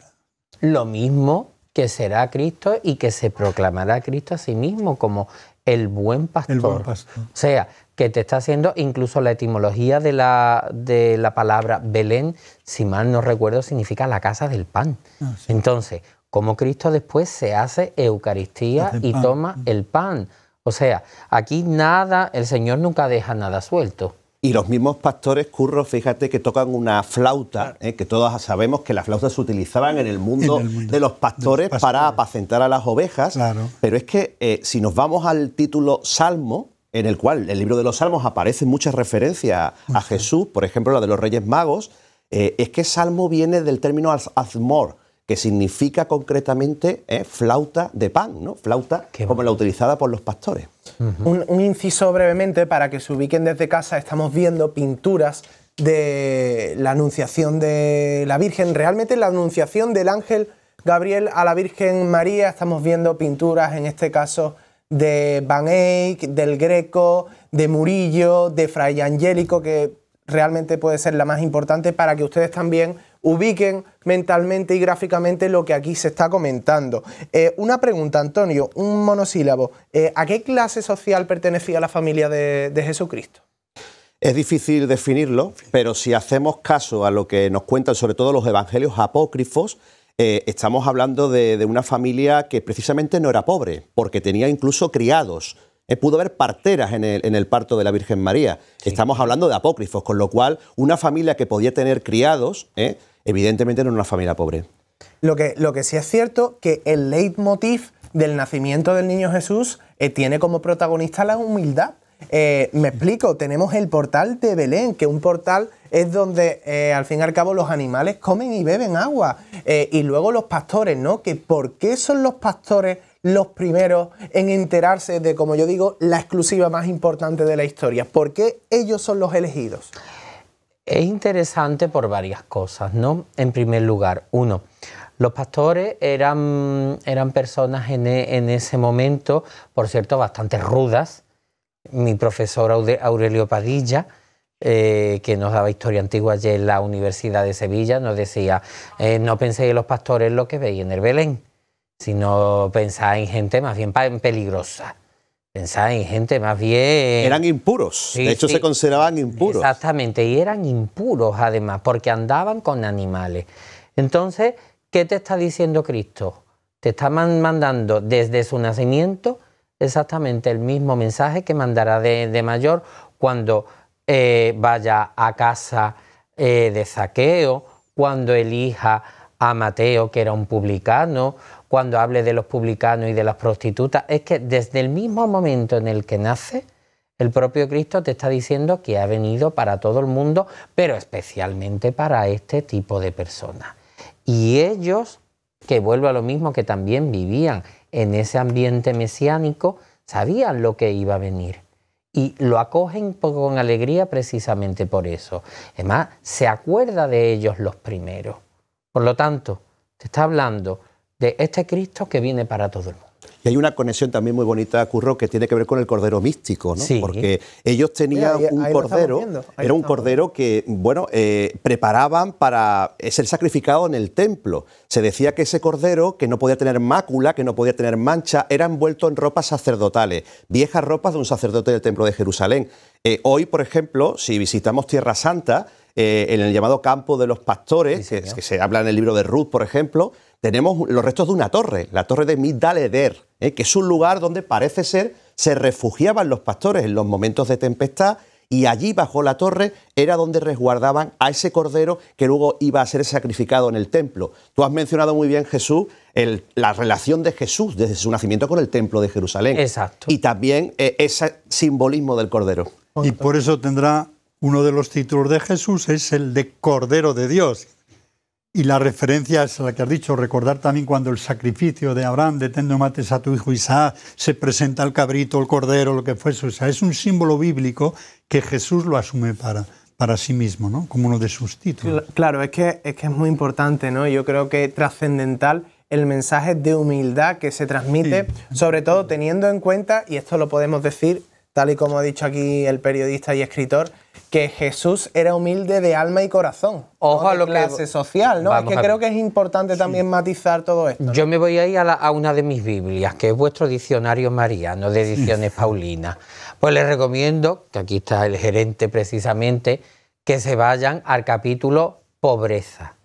Lo mismo que será Cristo y que se proclamará Cristo a sí mismo como el buen pastor. O sea, que te está haciendo incluso la etimología de la, de la palabra Belén, si mal no recuerdo, significa la casa del pan. Ah, Entonces, como Cristo después se hace Eucaristía y toma el pan. O sea, aquí nada, el Señor nunca deja nada suelto. Y los mismos pastores curros, fíjate que tocan una flauta, eh, que todos sabemos que las flautas se utilizaban en el mundo, de los pastores, para apacentar a las ovejas. Pero es que eh, si nos vamos al título Salmo, en el cual el libro de los Salmos aparecen muchas referencias a Jesús, por ejemplo la de los Reyes Magos, eh, es que Salmo viene del término azmor, que significa concretamente flauta de pan, ¿no? Flauta como la utilizada por los pastores un, inciso brevemente para que se ubiquen desde casa. Estamos viendo pinturas de la anunciación de la Virgen, realmente la anunciación del ángel Gabriel a la Virgen María. Estamos viendo pinturas, en este caso, de Van Eyck, del Greco, de Murillo, de Fray Angélico, que realmente puede ser la más importante para que ustedes también ubiquen mentalmente y gráficamente lo que aquí se está comentando. Eh, una pregunta, Antonio, un monosílabo. Eh, ¿A qué clase social pertenecía la familia de, Jesucristo? Es difícil definirlo, pero si hacemos caso a lo que nos cuentan sobre todo los evangelios apócrifos, eh, estamos hablando de, una familia que precisamente no era pobre, porque tenía incluso criados. Pudo haber parteras en el, parto de la Virgen María. Estamos hablando de apócrifos, con lo cual una familia que podía tener criados evidentemente no en una familia pobre. Lo que, lo que sí es cierto que el leitmotiv del nacimiento del niño Jesús eh, tiene como protagonista la humildad. Eh, me explico, tenemos el portal de Belén, que un portal es donde eh, al fin y al cabo los animales comen y beben agua. Eh, y luego los pastores, ¿no? Que ¿Por qué son los pastores los primeros en enterarse de, como yo digo, la exclusiva más importante de la historia? ¿Por qué ellos son los elegidos? Es interesante por varias cosas, ¿no? En primer lugar, uno, los pastores eran, eran personas en, en ese momento, por cierto, bastante rudas. Mi profesor Aurelio Padilla, eh, que nos daba historia antigua allí en la Universidad de Sevilla, nos decía, eh, no penséis en los pastores lo que veis en el Belén, sino pensáis en gente más bien peligrosa. Pensáis en gente más bien... Eran impuros, de hecho se consideraban impuros. Exactamente, y eran impuros además, porque andaban con animales. Entonces, ¿qué te está diciendo Cristo? Te está mandando desde su nacimiento exactamente el mismo mensaje que mandará de mayor cuando eh, vaya a casa eh, de Zaqueo, cuando elija a Mateo, que era un publicano, cuando hable de los publicanos y de las prostitutas. Es que desde el mismo momento en el que nace, el propio Cristo te está diciendo que ha venido para todo el mundo, pero especialmente para este tipo de personas. Y ellos, que vuelvo a lo mismo, que también vivían en ese ambiente mesiánico, sabían lo que iba a venir y lo acogen con alegría precisamente por eso. Además, se acuerda de ellos los primeros. Por lo tanto, te está hablando de este Cristo que viene para todo el mundo. Y hay una conexión también muy bonita, Curro, que tiene que ver con el cordero místico, ¿no? Porque ellos tenían un cordero, era un cordero que, bueno, eh, preparaban para ser sacrificado en el templo. Se decía que ese cordero, que no podía tener mácula, que no podía tener mancha, era envuelto en ropas sacerdotales, viejas ropas de un sacerdote del templo de Jerusalén. Eh, hoy, por ejemplo, si visitamos Tierra Santa, eh, en el llamado campo de los pastores, que, se habla en el libro de Ruth, por ejemplo, tenemos los restos de una torre, la torre de Migdaleder, ¿eh? que es un lugar donde parece ser se refugiaban los pastores en los momentos de tempestad y allí bajo la torre era donde resguardaban a ese cordero que luego iba a ser sacrificado en el templo. Tú has mencionado muy bien, Jesús, la relación de Jesús desde su nacimiento con el templo de Jerusalén. Exacto. Y también eh, ese simbolismo del cordero. Y por eso tendrá uno de los títulos de Jesús, es el de Cordero de Dios. Y la referencia es la que has dicho, recordar también cuando el sacrificio de Abraham, de mates a tu hijo Isaac, se presenta el cabrito, el cordero, lo que fuese. O sea, es un símbolo bíblico que Jesús lo asume para, para sí mismo, ¿no? Como uno de sus títulos. Claro, es que es, que es muy importante, ¿no? Yo creo que trascendental el mensaje de humildad que se transmite, sobre todo teniendo en cuenta, y esto lo podemos decir, tal y como ha dicho aquí el periodista y escritor, que Jesús era humilde de alma y corazón. Ojo a lo clase social, ¿no? es que creo que es importante también matizar todo esto. Yo me voy a ir a, una de mis Biblias, que es vuestro diccionario mariano de ediciones Paulina. Pues les recomiendo, que aquí está el gerente precisamente, que se vayan al capítulo pobreza.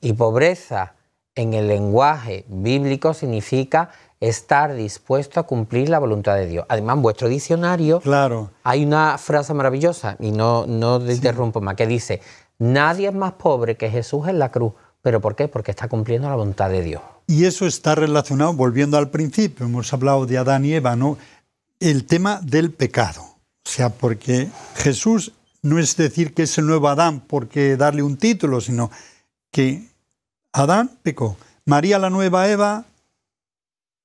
Y pobreza en el lenguaje bíblico significa estar dispuesto a cumplir la voluntad de Dios. Además, en vuestro diccionario claro. hay una frase maravillosa, y no, no te interrumpo más, que dice, nadie es más pobre que Jesús en la cruz. ¿Pero por qué? Porque está cumpliendo la voluntad de Dios. Y eso está relacionado, volviendo al principio, hemos hablado de Adán y Eva, ¿no? El tema del pecado. O sea, porque Jesús no es decir que es el nuevo Adán porque darle un título, sino que Adán pecó. María la nueva Eva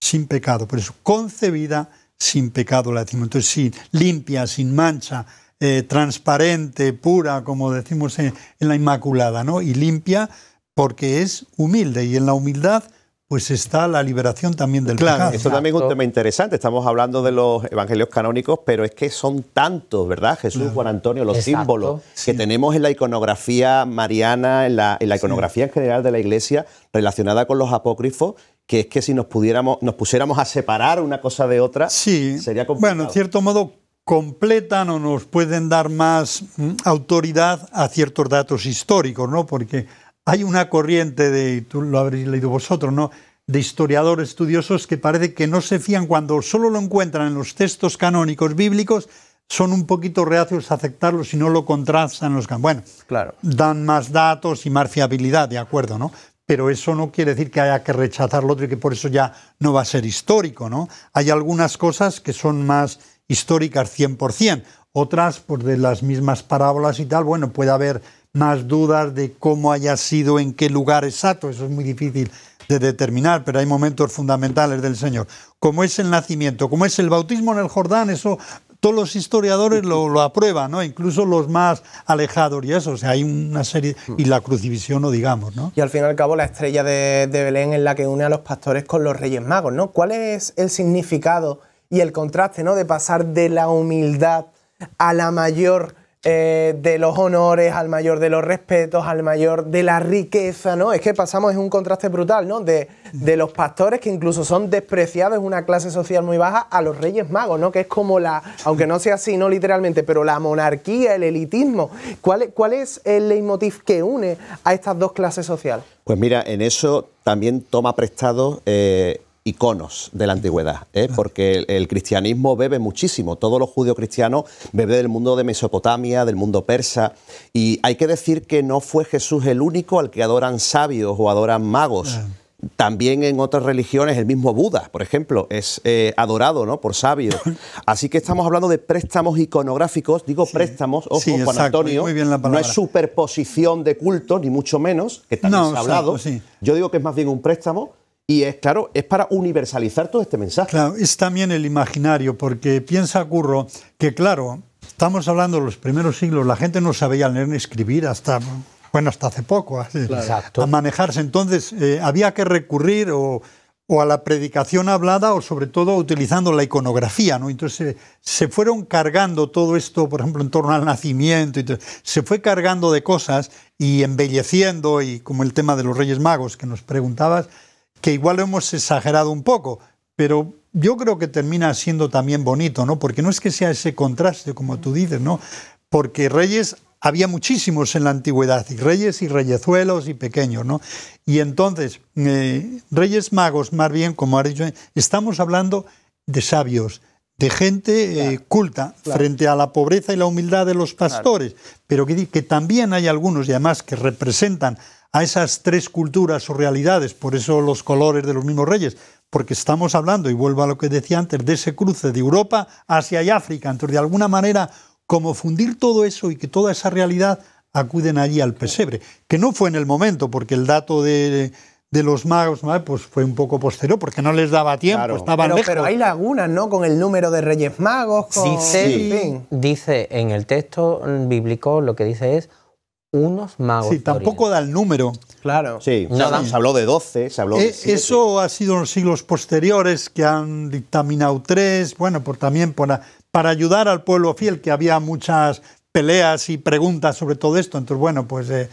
sin pecado, por eso concebida sin pecado la decimos. Entonces sí, limpia, sin mancha, eh, transparente, pura, como decimos en, la Inmaculada, ¿no? Y limpia porque es humilde y en la humildad pues está la liberación también del claro, pecado. Esto también es un tema interesante. Estamos hablando de los evangelios canónicos, pero es que son tantos, ¿verdad? Jesús, Juan Antonio, los símbolos que tenemos en la iconografía mariana, en la, iconografía en general de la Iglesia, relacionada con los apócrifos, que es que si nos pudiéramos, nos pusiéramos a separar una cosa de otra, sería complicado. Bueno, en cierto modo completan o nos pueden dar más mm, autoridad a ciertos datos históricos, ¿no? Porque hay una corriente de, tú lo habréis leído vosotros, ¿no? de historiadores estudiosos que parece que no se fían cuando solo lo encuentran en los textos canónicos bíblicos, son un poquito reacios a aceptarlo si no lo contrastan los Bueno, claro. dan más datos y más fiabilidad, de acuerdo, ¿no? Pero eso no quiere decir que haya que rechazar lo otro y que por eso ya no va a ser histórico, ¿no? Hay algunas cosas que son más históricas 100%, otras, pues de las mismas parábolas y tal, bueno, puede haber más dudas de cómo haya sido, en qué lugar exacto, eso es muy difícil de determinar, pero hay momentos fundamentales del Señor. Como es el nacimiento, como es el bautismo en el Jordán, eso todos los historiadores lo, aprueban, ¿no? Incluso los más alejados y eso, o sea, hay una serie, y la crucifixión no digamos, ¿no? Y al fin y al cabo la estrella de, de Belén es la que une a los pastores con los reyes magos, ¿no? ¿Cuál es el significado y el contraste, ¿no? De pasar de la humildad a la mayor eh, de los honores, al mayor de los respetos, al mayor de la riqueza, ¿no? Es que pasamos, es un contraste brutal, ¿no? De, los pastores que incluso son despreciados, en una clase social muy baja, a los reyes magos, ¿no? Que es como la, aunque no sea así, no literalmente, pero la monarquía, el elitismo. ¿Cuál, cuál es el leitmotiv que une a estas dos clases sociales? Pues mira, en eso también toma prestado eh, iconos de la antigüedad, ¿eh? porque el, cristianismo bebe muchísimo, todos los judíos cristianos beben del mundo de Mesopotamia, del mundo persa, y hay que decir que no fue Jesús el único al que adoran sabios o adoran magos. También en otras religiones el mismo Buda, por ejemplo, es eh, adorado ¿no? por sabios. Así que estamos hablando de préstamos iconográficos, digo préstamos, ojo, Juan Antonio, no es superposición de cultos, ni mucho menos, que también se ha hablado. Yo digo que es más bien un préstamo y es claro, es para universalizar todo este mensaje. Claro, es también el imaginario, porque piensa Curro que, claro, estamos hablando de los primeros siglos, la gente no sabía leer ni escribir hasta, bueno, hasta hace poco, a manejarse. Entonces, eh, había que recurrir o, a la predicación hablada o sobre todo utilizando la iconografía, ¿no? Entonces se fueron cargando todo esto, por ejemplo, en torno al nacimiento, y se fue cargando de cosas y embelleciendo, y como el tema de los Reyes Magos que nos preguntabas, que igual lo hemos exagerado un poco, pero yo creo que termina siendo también bonito, ¿no? Porque no es que sea ese contraste, como tú dices, ¿no? Porque reyes había muchísimos en la antigüedad, y reyes y reyezuelos y pequeños, ¿no? Y entonces, eh, reyes magos, más bien, como ha dicho, estamos hablando de sabios, de gente eh, culta frente a la pobreza y la humildad de los pastores, pero que, que también hay algunos, y además que representan a esas tres culturas o realidades, por eso los colores de los mismos reyes, porque estamos hablando, y vuelvo a lo que decía antes, de ese cruce de Europa, Asia y África. Entonces, de alguna manera, como fundir todo eso y que toda esa realidad acuden allí al pesebre, que no fue en el momento, porque el dato de, los magos pues fue un poco posterior, porque no les daba tiempo, estaban pero, lejos. Pero hay lagunas, ¿no? Con el número de reyes magos. Dice, dice en el texto bíblico, lo que dice es unos magos. Sí, tampoco da el número. Claro. Sí, se habló de 12, se habló de eh, Eso ha sido en los siglos posteriores que han dictaminado tres, bueno, por también para, para ayudar al pueblo fiel, que había muchas peleas y preguntas sobre todo esto. Entonces, bueno, pues eh,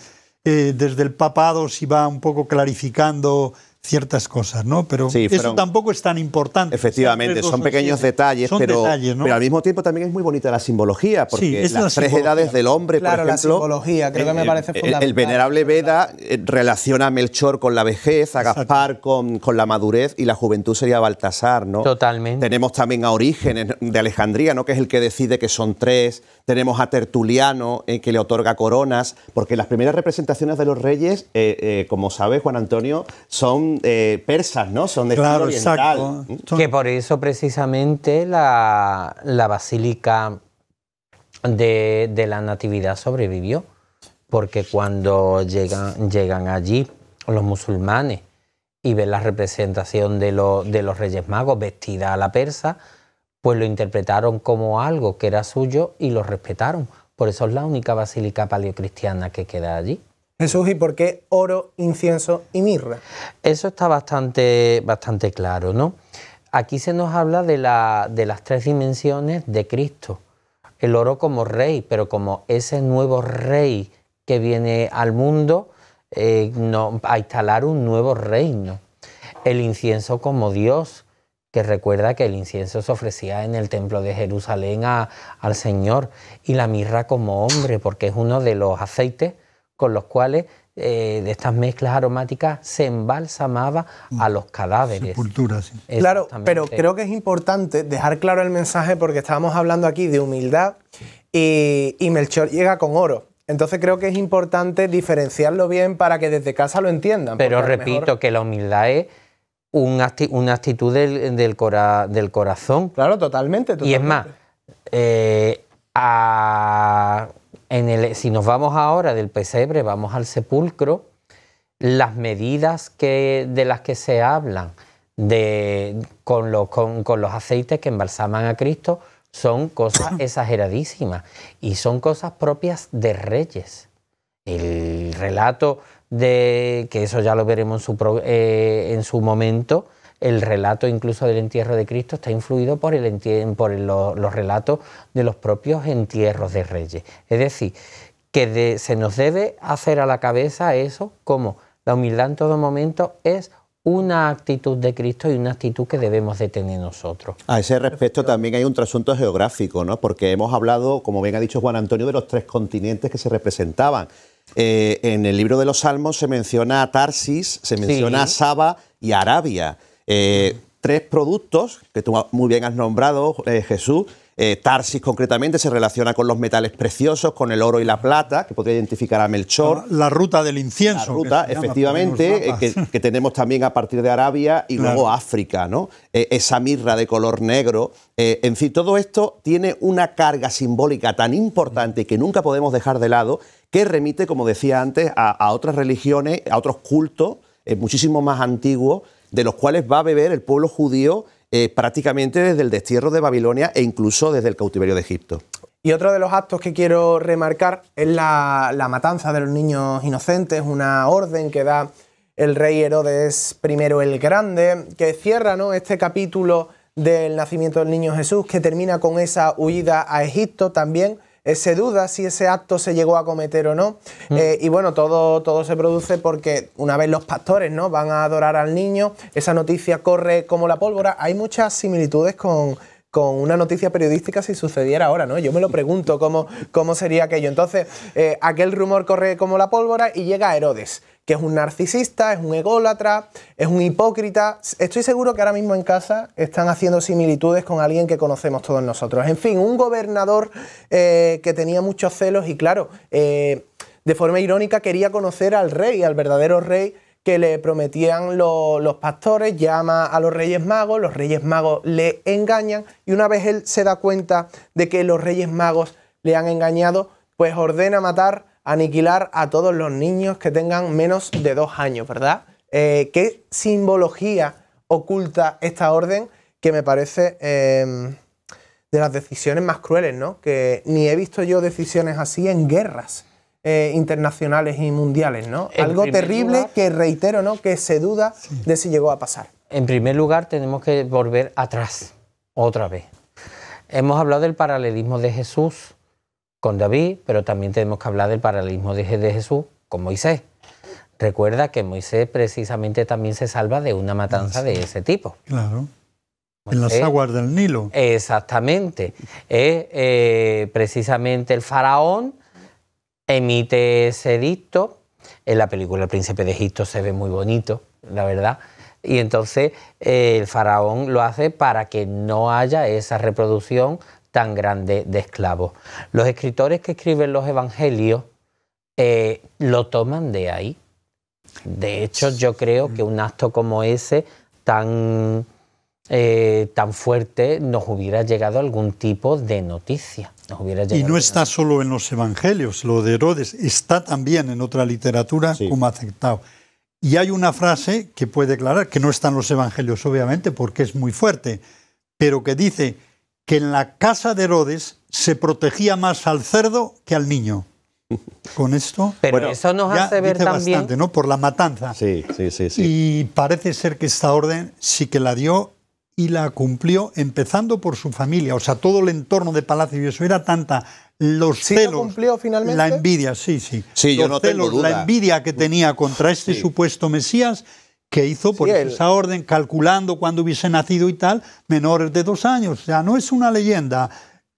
eh, desde el papado se va un poco clarificando ciertas cosas, ¿no? Pero eso tampoco es tan importante. Efectivamente, son pequeños detalles, pero, pero, al mismo tiempo también es muy bonita la simbología, porque las tres edades del hombre, por ejemplo... la simbología, creo que me parece fundamental. El, venerable Veda eh, relaciona a Melchor con la vejez, a Gaspar con, con, la madurez y la juventud sería Baltasar, ¿no? Totalmente. Tenemos también a Orígenes de Alejandría, ¿no? Que es el que decide que son tres. Tenemos a Tertuliano, eh, que le otorga coronas, porque las primeras representaciones de los reyes, eh, como sabe Juan Antonio, son eh, persas, ¿no? Son de claro, oriental. Que por eso precisamente la, basílica de, la Natividad sobrevivió, porque cuando llegan, llegan allí los musulmanes y ven la representación de, de los Reyes Magos vestida a la persa, pues lo interpretaron como algo que era suyo y lo respetaron. Por eso es la única basílica paleocristiana que queda allí. Jesús, ¿y por qué oro, incienso y mirra? Eso está bastante, bastante claro, ¿no? Aquí se nos habla de, la, de las tres dimensiones de Cristo. El oro como rey, pero como ese nuevo rey que viene al mundo eh, a instalar un nuevo reino. El incienso como Dios, que recuerda que el incienso se ofrecía en el templo de Jerusalén al Señor. Y la mirra como hombre, porque es uno de los aceites con los cuales eh, de estas mezclas aromáticas se embalsamaba a los cadáveres. Sepultura, sí. Claro, pero creo que es importante dejar claro el mensaje porque estábamos hablando aquí de humildad y, Melchor llega con oro. Entonces creo que es importante diferenciarlo bien para que desde casa lo entiendan. Pero repito que la humildad es una actitud del, del, corazón. Claro, totalmente, Y es más, eh, en el, si nos vamos ahora del pesebre, vamos al sepulcro, las medidas que, de las que se hablan de, con, los, con, los aceites que embalsaman a Cristo son cosas exageradísimas y son cosas propias de reyes. El relato de, que eso ya lo veremos en su, eh, en su momento, el relato incluso del entierro de Cristo está influido por, el por los relatos de los propios entierros de reyes. Es decir, que se nos debe hacer a la cabeza eso como la humildad en todo momento es una actitud de Cristo y una actitud que debemos de tener nosotros. A ese respecto también hay un trasunto geográfico, ¿no? Porque hemos hablado, como bien ha dicho Juan Antonio, de los tres continentes que se representaban. Eh, en el libro de los Salmos se menciona a Tarsis, se menciona a Saba y Arabia. Eh, tres productos que tú muy bien has nombrado, eh, Jesús. Eh, Tarsis concretamente se relaciona con los metales preciosos, con el oro y la plata, que podría identificar a Melchor. La, ruta del incienso. La ruta, efectivamente, que, tenemos también a partir de Arabia y luego África, ¿no? esa mirra de color negro. en fin, todo esto tiene una carga simbólica tan importante que nunca podemos dejar de lado, que remite, como decía antes, a, a otras religiones, a otros cultos muchísimo más antiguos de los cuales va a beber el pueblo judío eh, prácticamente desde el destierro de Babilonia e incluso desde el cautiverio de Egipto. Y otro de los actos que quiero remarcar es la, matanza de los niños inocentes, una orden que da el rey Herodes I el Grande, que cierra ¿no? este capítulo del nacimiento del niño Jesús, que termina con esa huida a Egipto también eh, se duda si ese acto se llegó a cometer o no. Mm. Eh, y bueno, todo, todo se produce porque una vez los pastores ¿no? van a adorar al niño, esa noticia corre como la pólvora. Hay muchas similitudes con, una noticia periodística si sucediera ahora, ¿no? Yo me lo pregunto cómo, cómo sería aquello. Entonces, eh, aquel rumor corre como la pólvora y llega a Herodes que es un narcisista, es un ególatra, es un hipócrita. Estoy seguro que ahora mismo en casa están haciendo similitudes con alguien que conocemos todos nosotros. En fin, un gobernador eh, que tenía muchos celos y claro, eh, de forma irónica quería conocer al rey, al verdadero rey que le prometían los pastores, llama a los reyes magos, los reyes magos le engañan y una vez él se da cuenta de que los reyes magos le han engañado, pues ordena matar aniquilar a todos los niños que tengan menos de dos años, ¿verdad? Eh, ¿Qué simbología oculta esta orden que me parece em, de las decisiones más crueles, ¿no? Que ni he visto yo decisiones así en guerras. Eh, internacionales y mundiales, ¿no? Algo terrible que reitero, ¿no? Que se duda de si llegó a pasar. En primer lugar, tenemos que volver atrás, otra vez. Hemos hablado del paralelismo de Jesús con David, pero también tenemos que hablar del paralelismo de, Jesús con Moisés. Recuerda que Moisés precisamente también se salva de una matanza de ese tipo. Claro. en las aguas del Nilo. Exactamente. Es eh, precisamente el faraón emite ese edicto. En la película El Príncipe de Egipto se ve muy bonito, la verdad. Y entonces eh, el faraón lo hace para que no haya esa reproducción tan grande de esclavos. Los escritores que escriben los evangelios eh, lo toman de ahí. De hecho, yo creo que un acto como ese, tan, eh, tan fuerte, nos hubiera llegado algún tipo de noticia. y no está solo en los evangelios, lo de Herodes está también en otra literatura como aceptado. Y hay una frase que puede declarar, que no está en los evangelios obviamente, porque es muy fuerte, pero que dice, que en la casa de Herodes se protegía más al cerdo que al niño. Con esto. Pero eso nos hace ver también. Bastante, ¿no? Por la matanza. Sí, sí, sí, sí. Y parece ser que esta orden sí que la dio y la cumplió, empezando por su familia. O sea, todo el entorno de Palacio y eso era tanta. Los ¿Sí celos. cumplió finalmente? La envidia, sí, sí. Sí, yo no tengo duda. La envidia que tenía contra este supuesto Mesías que hizo por esa orden, calculando cuándo hubiese nacido y tal, menores de dos años. O sea, no es una leyenda.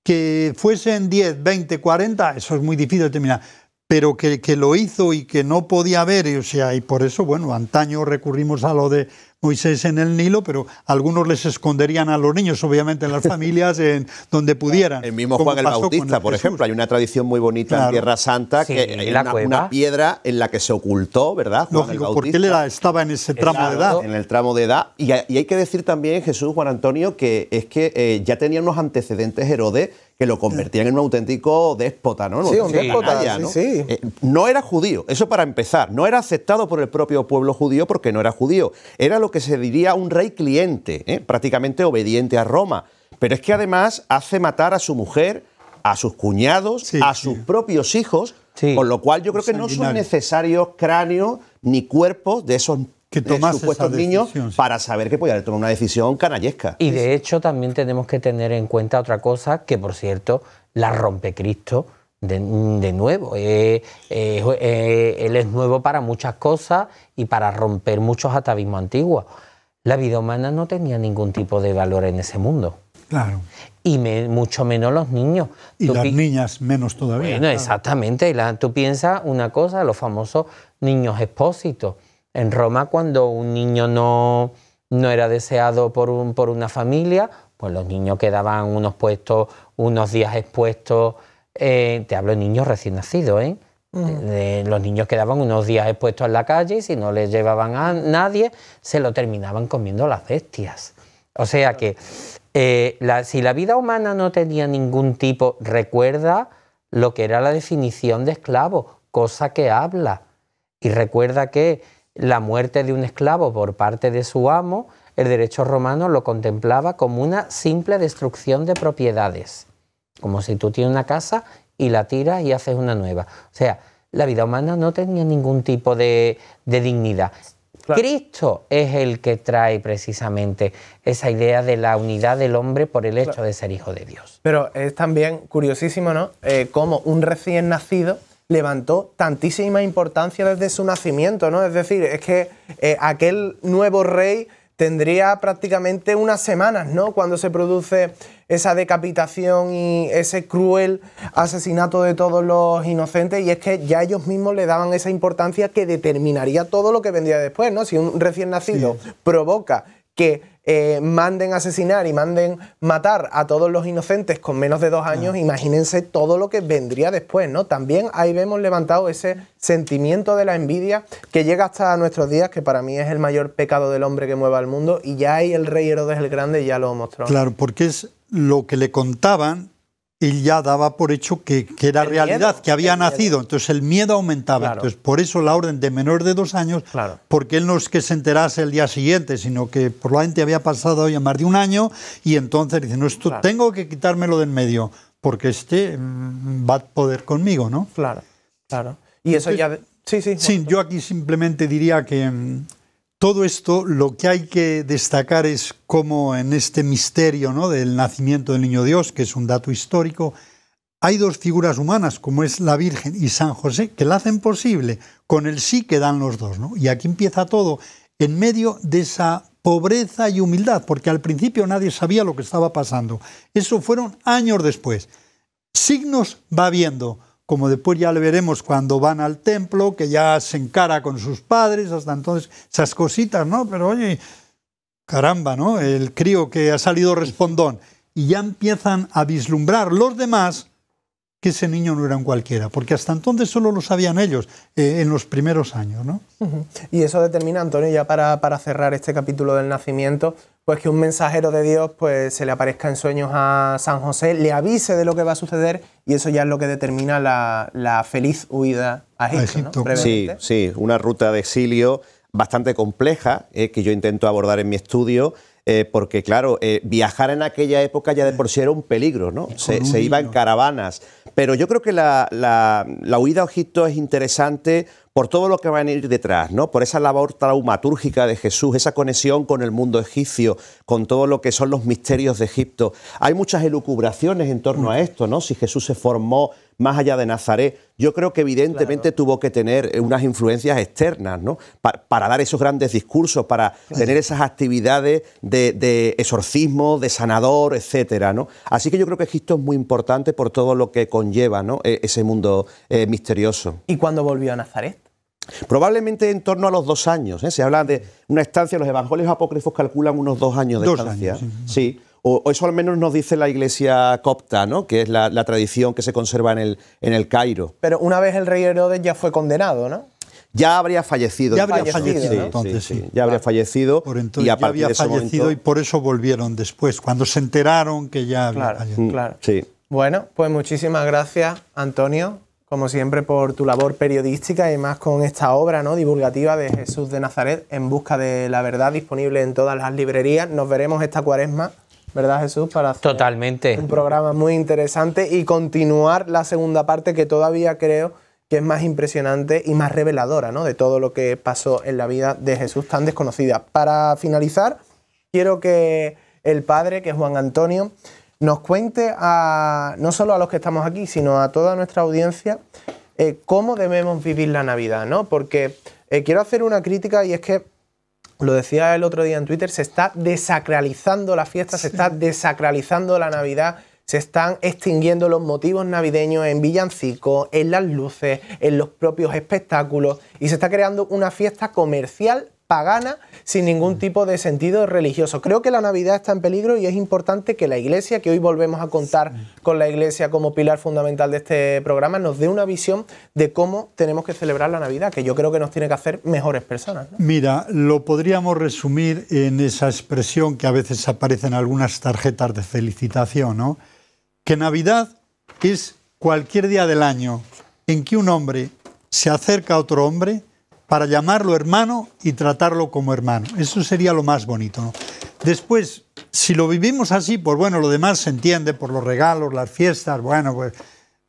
Que fuesen 10, 20, 40, eso es muy difícil de determinar. Pero que, que lo hizo y que no podía ver, o sea, y por eso, bueno, antaño recurrimos a lo de Moisés en el Nilo, pero algunos les esconderían a los niños, obviamente, en las familias, en donde pudieran. El mismo Juan el Bautista, por ejemplo, hay una tradición muy bonita en Tierra Santa, que hay una, piedra en la que se ocultó, ¿verdad? Juan Lógico, porque él estaba en ese tramo de edad. En el tramo de edad. Y, hay que decir también, Jesús, Juan Antonio, que es que eh, ya tenía unos antecedentes Herodes que lo convertían en un auténtico déspota, ¿no? Sí, un déspota, ¿no? Sí, eh, no era judío, eso para empezar, no era aceptado por el propio pueblo judío porque no era judío, era lo que se diría un rey cliente, ¿eh? prácticamente obediente a Roma, pero es que además hace matar a su mujer, a sus cuñados, a sus propios hijos, con lo cual yo creo que no son necesarios cráneos ni cuerpos de esos que tomase supuestos niños para saber que podía tomar una decisión canallesca. Y de hecho también tenemos que tener en cuenta otra cosa que, por cierto, la rompe Cristo de, nuevo. Eh, eh, eh, él es nuevo para muchas cosas y para romper muchos atavismos antiguos. La vida humana no tenía ningún tipo de valor en ese mundo. Claro. Y mucho menos los niños. Y las niñas menos todavía. Bueno, exactamente. tú piensas una cosa, los famosos niños expósitos en Roma, cuando un niño no, no era deseado por, un, por una familia, pues los niños quedaban unos puestos, unos días expuestos. Eh, te hablo de niños recién nacidos, ¿eh? los niños quedaban unos días expuestos en la calle y si no les llevaban a nadie, se lo terminaban comiendo las bestias. O sea que eh, si la vida humana no tenía ningún tipo, recuerda lo que era la definición de esclavo, cosa que habla. Y recuerda que la muerte de un esclavo por parte de su amo, el derecho romano lo contemplaba como una simple destrucción de propiedades, como si tú tienes una casa y la tiras y haces una nueva. O sea, la vida humana no tenía ningún tipo de, dignidad. Cristo es el que trae precisamente esa idea de la unidad del hombre por el hecho de ser hijo de Dios. Pero es también curiosísimo, ¿no? Eh, como un recién nacido levantó tantísima importancia desde su nacimiento, ¿no? Es decir, es que eh, aquel nuevo rey tendría prácticamente unas semanas, ¿no? Cuando se produce esa decapitación y ese cruel asesinato de todos los inocentes y es que ya ellos mismos le daban esa importancia que determinaría todo lo que vendría después, ¿no? Si un recién nacido provoca que eh, manden asesinar y manden matar a todos los inocentes con menos de dos años, imagínense todo lo que vendría después, ¿no? También ahí vemos levantado ese sentimiento de la envidia que llega hasta nuestros días, que para mí es el mayor pecado del hombre que mueva al mundo, y ya ahí el rey Herodes el Grande ya lo mostró. Claro, porque es lo que le contaban él ya daba por hecho que, era realidad, que había nacido. Entonces el miedo aumentaba. Entonces por eso la orden de menor de dos años, porque él no es que se enterase el día siguiente, sino que probablemente había pasado ya más de un año y entonces dice, no, esto tengo que quitármelo del medio, porque este mm, va a poder conmigo, ¿no? Claro, claro. Y eso ya... Sí, sí. Sí, yo aquí simplemente diría que mm, todo esto lo que hay que destacar es cómo en este misterio ¿no? del nacimiento del niño Dios, que es un dato histórico, hay dos figuras humanas, como es la Virgen y San José, que la hacen posible con el sí que dan los dos. ¿no? Y aquí empieza todo en medio de esa pobreza y humildad, porque al principio nadie sabía lo que estaba pasando. Eso fueron años después. Signos va viendo como después ya le veremos cuando van al templo, que ya se encara con sus padres, hasta entonces esas cositas, ¿no? Pero oye, caramba, ¿no? El crío que ha salido respondón. Y ya empiezan a vislumbrar los demás que ese niño no era un cualquiera, porque hasta entonces solo lo sabían ellos eh, en los primeros años. ¿no? Y eso determina, Antonio, ya para, para, cerrar este capítulo del nacimiento, pues que un mensajero de Dios pues, se le aparezca en sueños a San José, le avise de lo que va a suceder y eso ya es lo que determina la, feliz huida a Egipto. Sí, sí, una ruta de exilio bastante compleja eh, que yo intento abordar en mi estudio eh, porque claro, eh, viajar en aquella época ya de por sí era un peligro, ¿no? Se, iba en caravanas. Pero yo creo que la, la huida a Egipto es interesante por todo lo que va a venir detrás, ¿no? Por esa labor traumatúrgica de Jesús, esa conexión con el mundo egipcio, con todo lo que son los misterios de Egipto. Hay muchas elucubraciones en torno a esto, ¿no? Si Jesús se formó más allá de Nazaret, yo creo que evidentemente tuvo que tener unas influencias externas, ¿no? para dar esos grandes discursos, para tener esas actividades de, exorcismo, de sanador, etcétera, ¿no? Así que yo creo que Egipto es muy importante por todo lo que conlleva, ¿no? E, ese mundo eh, misterioso. ¿Y cuándo volvió a Nazaret? Probablemente en torno a los dos años. ¿eh? Se habla de una estancia, los evangelios apócrifos calculan unos dos años de Dos estancia. años, sí. O, o eso al menos nos dice la iglesia copta, ¿no? que es la, la tradición que se conserva en el, en el Cairo. Pero una vez el rey Herodes ya fue condenado, ¿no? Ya habría fallecido. Ya habría Fallecido, fallecido, ¿no? entonces sí. Ya habría fallecido. Por entonces y a ya había de ese fallecido momento- y por eso volvieron después, cuando se enteraron que ya había Claro. fallecido. Claro. Sí. Bueno, pues muchísimas gracias, Antonio, como siempre, por tu labor periodística y más con esta obra ¿no? divulgativa de Jesús de Nazaret en busca de la verdad disponible en todas las librerías. Nos veremos esta cuaresma, ¿verdad, Jesús? Para hacer Totalmente. un programa muy interesante y continuar la segunda parte que todavía creo que es más impresionante y más reveladora ¿no? de todo lo que pasó en la vida de Jesús tan desconocida. Para finalizar, quiero que el padre, que es Juan Antonio, nos cuente a, no solo a los que estamos aquí, sino a toda nuestra audiencia, eh, cómo debemos vivir la Navidad, ¿no? Porque eh, quiero hacer una crítica y es que lo decía el otro día en Twitter, se está desacralizando la fiesta, se está desacralizando la Navidad, se están extinguiendo los motivos navideños en villancicos, en las luces, en los propios espectáculos y se está creando una fiesta comercial pagana sin ningún tipo de sentido religioso. Creo que la Navidad está en peligro y es importante que la Iglesia, que hoy volvemos a contar con la Iglesia como pilar fundamental de este programa, nos dé una visión de cómo tenemos que celebrar la Navidad, que yo creo que nos tiene que hacer mejores personas. ¿no? Mira, lo podríamos resumir en esa expresión que a veces aparece en algunas tarjetas de felicitación, ¿no? Que Navidad es cualquier día del año en que un hombre se acerca a otro hombre para llamarlo hermano y tratarlo como hermano. Eso sería lo más bonito. ¿no? Después, si lo vivimos así, pues bueno, lo demás se entiende por los regalos, las fiestas, bueno, pues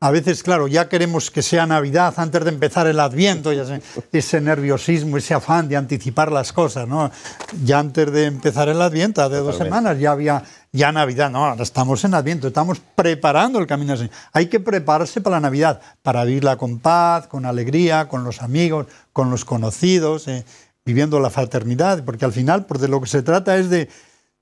a veces, claro, ya queremos que sea Navidad antes de empezar el Adviento, ya sé, ese nerviosismo, ese afán de anticipar las cosas, ¿no? Ya antes de empezar el Adviento, hace dos semanas, ya había ya Navidad, no, ahora estamos en Adviento, estamos preparando el camino. Hay que prepararse para la Navidad, para vivirla con paz, con alegría, con los amigos, con los conocidos, eh, viviendo la fraternidad, porque al final, pues de lo que se trata es de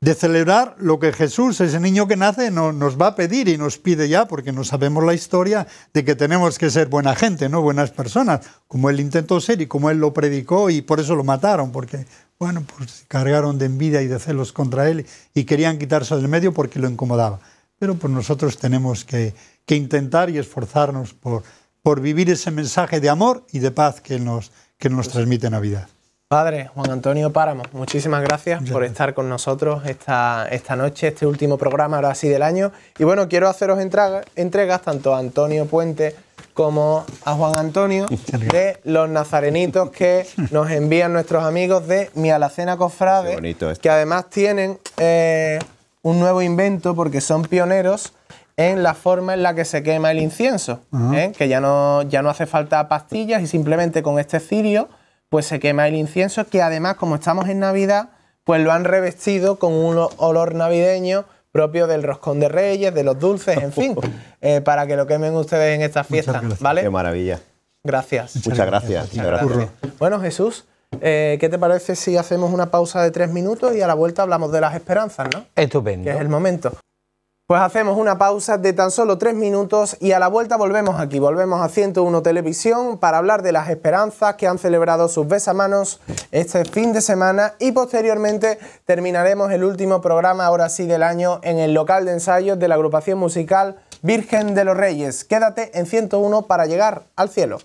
de celebrar lo que Jesús, ese niño que nace, no- nos va a pedir y nos pide ya, porque no sabemos la historia de que tenemos que ser buena gente, no buenas personas, como él intentó ser y como él lo predicó y por eso lo mataron, porque, bueno, pues se cargaron de envidia y de celos contra él y querían quitarse del medio porque lo incomodaba. Pero pues nosotros tenemos que, que intentar y esforzarnos por, por vivir ese mensaje de amor y de paz que nos, que nos transmite Navidad. Padre Juan Antonio Páramo, muchísimas gracias por estar con nosotros esta, esta noche, este último programa ahora sí del año. Y bueno, quiero haceros entrega- entregas tanto a Antonio Puente como a Juan Antonio de los nazarenitos que nos envían nuestros amigos de Mi Alacena Cofrade, que además tienen eh, un nuevo invento porque son pioneros en la forma en la que se quema el incienso, ¿eh? que ya no, ya no hace falta pastillas y simplemente con este cirio pues se quema el incienso que además como estamos en Navidad pues lo han revestido con un olor navideño propio del roscón de reyes, de los dulces, en fin, eh, para que lo quemen ustedes en estas fiestas. ¿vale? Qué maravilla. Gracias. Muchas gracias. muchas gracias. Bueno, Jesús, eh, ¿qué te parece si hacemos una pausa de tres minutos y a la vuelta hablamos de las esperanzas, ¿no? Estupendo. que es el momento. Pues hacemos una pausa de tan solo tres minutos y a la vuelta volvemos aquí, volvemos a 101 Televisión para hablar de las esperanzas que han celebrado sus besamanos este fin de semana y posteriormente terminaremos el último programa ahora sí del año en el local de ensayos de la agrupación musical Virgen de los Reyes. Quédate en 101 para llegar al cielo.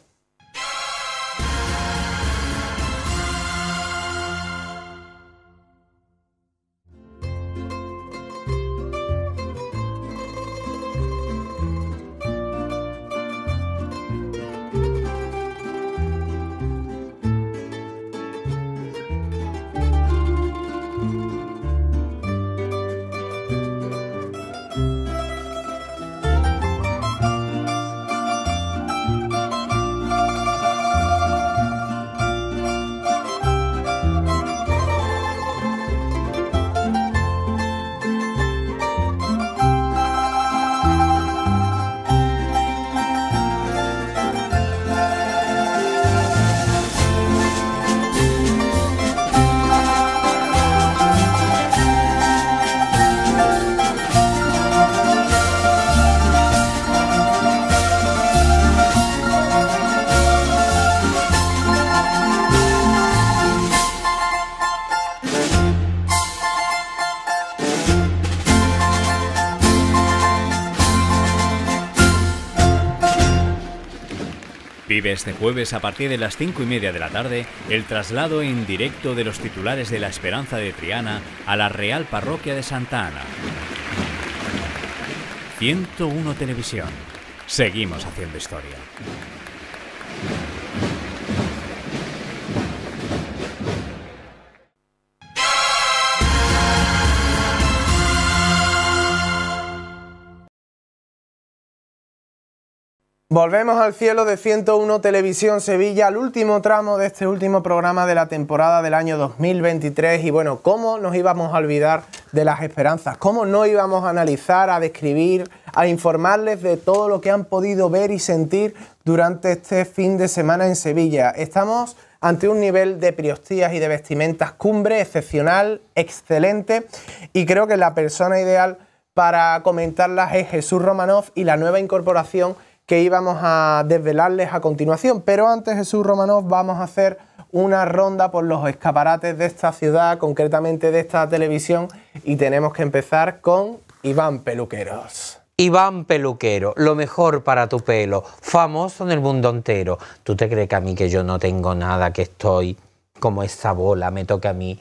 Vive este jueves a partir de las 5 y media de la tarde el traslado en directo de los titulares de la Esperanza de Triana a la Real Parroquia de Santa Ana. 101 Televisión. Seguimos haciendo historia. Volvemos al cielo de 101 Televisión Sevilla, al último tramo de este último programa de la temporada del año 2023. Y bueno, ¿cómo nos íbamos a olvidar de las esperanzas? ¿Cómo no íbamos a analizar, a describir, a informarles de todo lo que han podido ver y sentir durante este fin de semana en Sevilla? Estamos ante un nivel de priostías y de vestimentas cumbre excepcional, excelente, y creo que la persona ideal para comentarlas es Jesús Romanov y la nueva incorporación que íbamos a desvelarles a continuación. Pero antes, Jesús Romanov, vamos a hacer una ronda por los escaparates de esta ciudad, concretamente de esta televisión, y tenemos que empezar con Iván Peluqueros. Iván Peluquero, lo mejor para tu pelo, famoso en el mundo entero. ¿Tú te crees que a mí que yo no tengo nada, que estoy como esta bola, me toca a mí?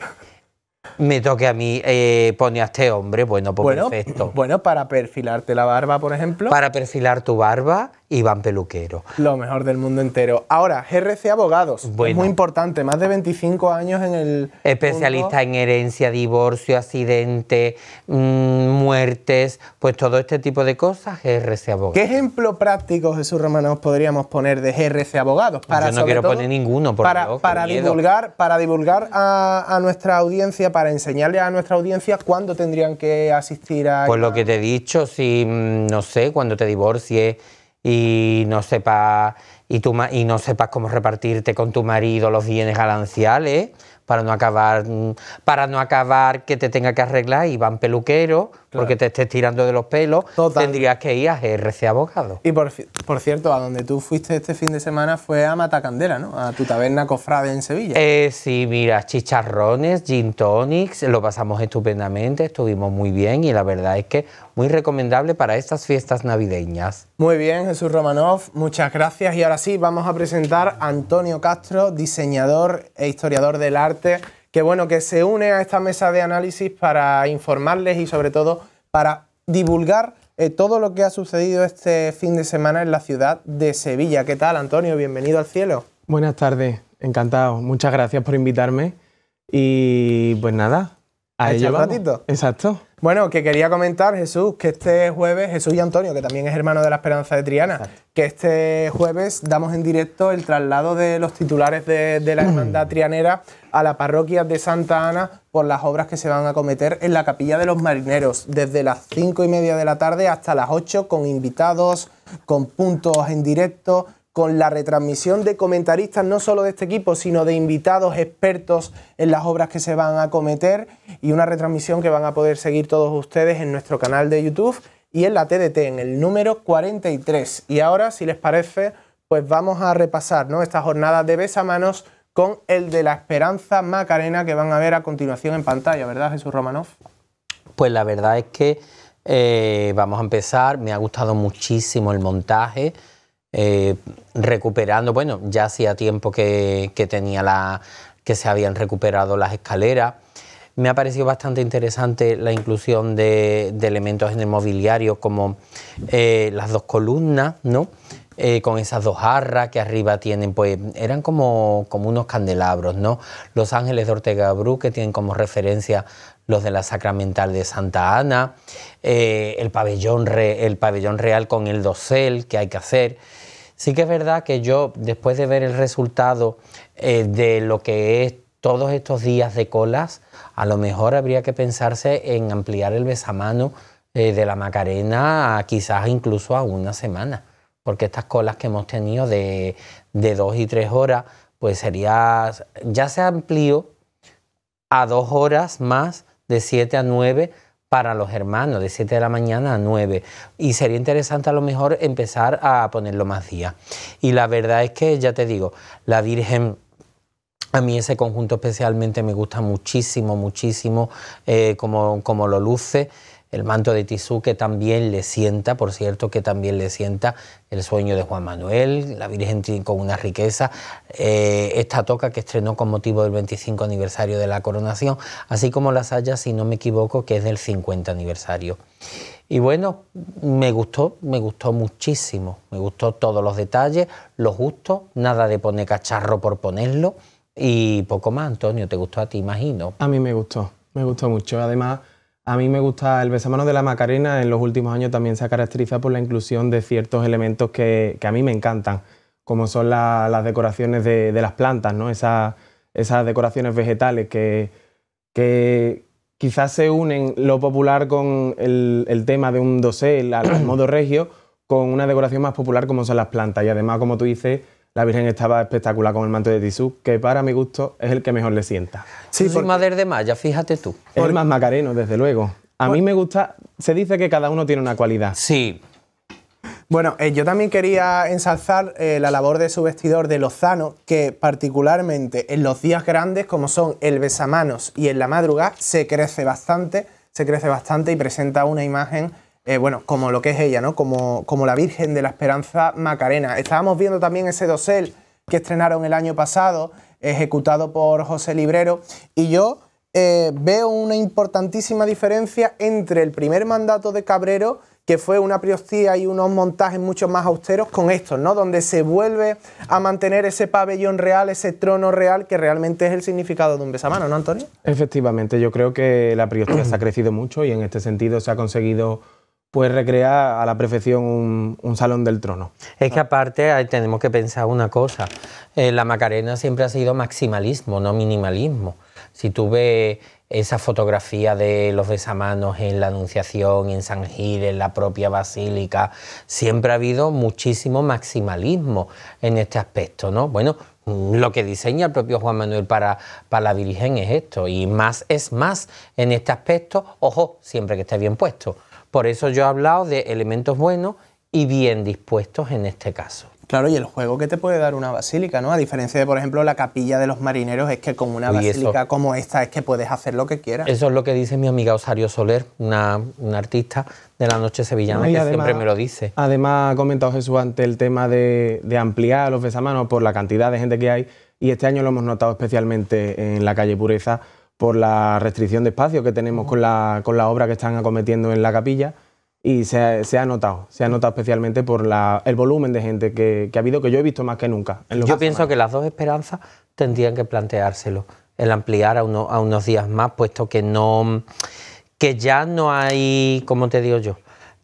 Me toque a mí, eh, pone a este hombre, bueno, pues bueno, perfecto. Bueno, para perfilarte la barba, por ejemplo. Para perfilar tu barba, Iván Peluquero. Lo mejor del mundo entero. Ahora, GRC Abogados. Bueno, es muy importante, más de 25 años en el. Especialista en herencia, divorcio, accidente, mm, muertes, pues todo este tipo de cosas, GRC Abogados. ¿Qué ejemplo práctico, Jesús Romano, podríamos poner de GRC Abogados? Para, Yo no quiero poner ninguno, por para, para divulgar, para divulgar a, nuestra audiencia, para enseñarle a nuestra audiencia cuándo tendrían que asistir a. Pues lo que te he dicho, si mm, no sé, cuando te divorcies y no sepas y, y no sepas cómo repartirte con tu marido los bienes gananciales para no acabar para no acabar que te tenga que arreglar y van peluquero porque te estés tirando de los pelos, tendrías que ir a GRC Abogado. Y por, cierto, a donde tú fuiste este fin de semana fue a Matacandela, ¿no? A tu taberna Cofrade en Sevilla. Eh, sí, mira, chicharrones, gin tonics, lo pasamos estupendamente, estuvimos muy bien y la verdad es que muy recomendable para estas fiestas navideñas. Muy bien, Jesús Romanov, muchas gracias. Y ahora sí, vamos a presentar a Antonio Castro, diseñador e historiador del arte que bueno, que se une a esta mesa de análisis para informarles y sobre todo para divulgar eh, todo lo que ha sucedido este fin de semana en la ciudad de Sevilla. ¿Qué tal, Antonio? Bienvenido al cielo. Buenas tardes, encantado. Muchas gracias por invitarme. Y pues nada, a ello un ratito. Exacto. Bueno, que quería comentar, Jesús, que este jueves, Jesús y Antonio, que también es hermano de la Esperanza de Triana, que este jueves damos en directo el traslado de los titulares de, la Hermandad Trianera a la parroquia de Santa Ana por las obras que se van a cometer en la Capilla de los Marineros, desde las cinco y media de la tarde hasta las 8, con invitados, con puntos en directo, con la retransmisión de comentaristas no solo de este equipo, sino de invitados expertos en las obras que se van a cometer y una retransmisión que van a poder seguir todos ustedes en nuestro canal de YouTube y en la TDT, en el número 43. Y ahora, si les parece, pues vamos a repasar ¿no? esta jornada de besamanos con el de la Esperanza Macarena que van a ver a continuación en pantalla, ¿verdad, Jesús Romanov? Pues la verdad es que eh, vamos a empezar, me ha gustado muchísimo el montaje. Eh, recuperando, bueno, ya hacía tiempo que, tenía la, que se habían recuperado las escaleras. Me ha parecido bastante interesante la inclusión de, elementos en el mobiliario como eh, las dos columnas, ¿no? Eh, con esas dos jarras que arriba tienen, pues eran como, como unos candelabros, ¿no? Los ángeles de Ortega Bru, que tienen como referencia los de la Sacramental de Santa Ana, el, pabellón el pabellón real con el dosel que hay que hacer. Sí que es verdad que yo, después de ver el resultado eh, de lo que es todos estos días de colas, a lo mejor habría que pensarse en ampliar el besamano eh, de la Macarena quizás incluso a una semana, porque estas colas que hemos tenido de, de dos y tres horas, pues sería, ya se amplió a dos horas más de siete a nueve para los hermanos, de 7 de la mañana a 9. Y sería interesante a lo mejor empezar a ponerlo más días. Y la verdad es que, ya te digo, la Virgen... A mí ese conjunto especialmente me gusta muchísimo, muchísimo eh, como, como, lo luce. El manto de tisú que también le sienta, por cierto, que también le sienta el sueño de Juan Manuel, la Virgen con una riqueza, eh, esta toca que estrenó con motivo del 25 aniversario de la coronación, así como la saya, si no me equivoco, que es del 50 aniversario. Y bueno, me gustó, me gustó muchísimo, me gustó todos los detalles, lo justo, nada de poner cacharro por ponerlo y poco más, Antonio, ¿te gustó a ti, imagino? A mí me gustó, me gustó mucho, además a mí me gusta el besamano de la Macarena, en los últimos años también se caracteriza por la inclusión de ciertos elementos que, a mí me encantan, como son las decoraciones de, las plantas, ¿no? esas decoraciones vegetales que, que quizás se unen lo popular con el, tema de un dosel al modo regio, con una decoración más popular como son las plantas. Y además, como tú dices, la Virgen estaba espectacular con el manto de tisú, que para mi gusto es el que mejor le sienta. Sí, por madera de malla, fíjate tú. Es el más macareno, desde luego. A mí me gusta, se dice que cada uno tiene una cualidad. Sí. Bueno, eh, yo también quería ensalzar eh, la labor de su vestidor de Lozano, que particularmente en los días grandes, como son el besamanos y en la madrugada, se crece bastante, se crece bastante y presenta una imagen eh, bueno, como lo que es ella, ¿no? Como, como la Virgen de la Esperanza Macarena. Estábamos viendo también ese dosel que estrenaron el año pasado, ejecutado por José Librero, y yo eh, veo una importantísima diferencia entre el primer mandato de Cabrero, que fue una priostía y unos montajes mucho más austeros, con estos, ¿no? Donde se vuelve a mantener ese pabellón real, ese trono real, que realmente es el significado de un besamano, ¿no, Antonio? Efectivamente, yo creo que la priostía se ha crecido mucho y en este sentido se ha conseguido pues recrea a la perfección un, salón del trono. Es que aparte tenemos que pensar una cosa, eh, la Macarena siempre ha sido maximalismo, no minimalismo. Si tú ves esa fotografía de los besamanos en la Anunciación, en San Gil, en la propia Basílica, siempre ha habido muchísimo maximalismo en este aspecto, ¿no? Bueno, lo que diseña el propio Juan Manuel para, para la Virgen es esto, y más es más en este aspecto, ojo, siempre que esté bien puesto por eso yo he hablado de elementos buenos y bien dispuestos en este caso. Claro, y el juego que te puede dar una basílica, ¿no? A diferencia de, por ejemplo, la capilla de los marineros, es que con una basílica como esta es que puedes hacer lo que quieras. Eso es lo que dice mi amiga Osario Soler, una, artista de la noche sevillana, que siempre me lo dice. Además, ha comentado Jesús ante el tema de, ampliar los besamanos por la cantidad de gente que hay, y este año lo hemos notado especialmente en la calle Pureza, por la restricción de espacio que tenemos con la, con la obra que están acometiendo en la capilla y se, ha notado, se ha notado especialmente por el volumen de gente que, ha habido, que yo he visto más que nunca. yo pienso que las dos esperanzas tendrían que planteárselo, el ampliar a, a unos días más, puesto que no que ya no hay, como te digo yo,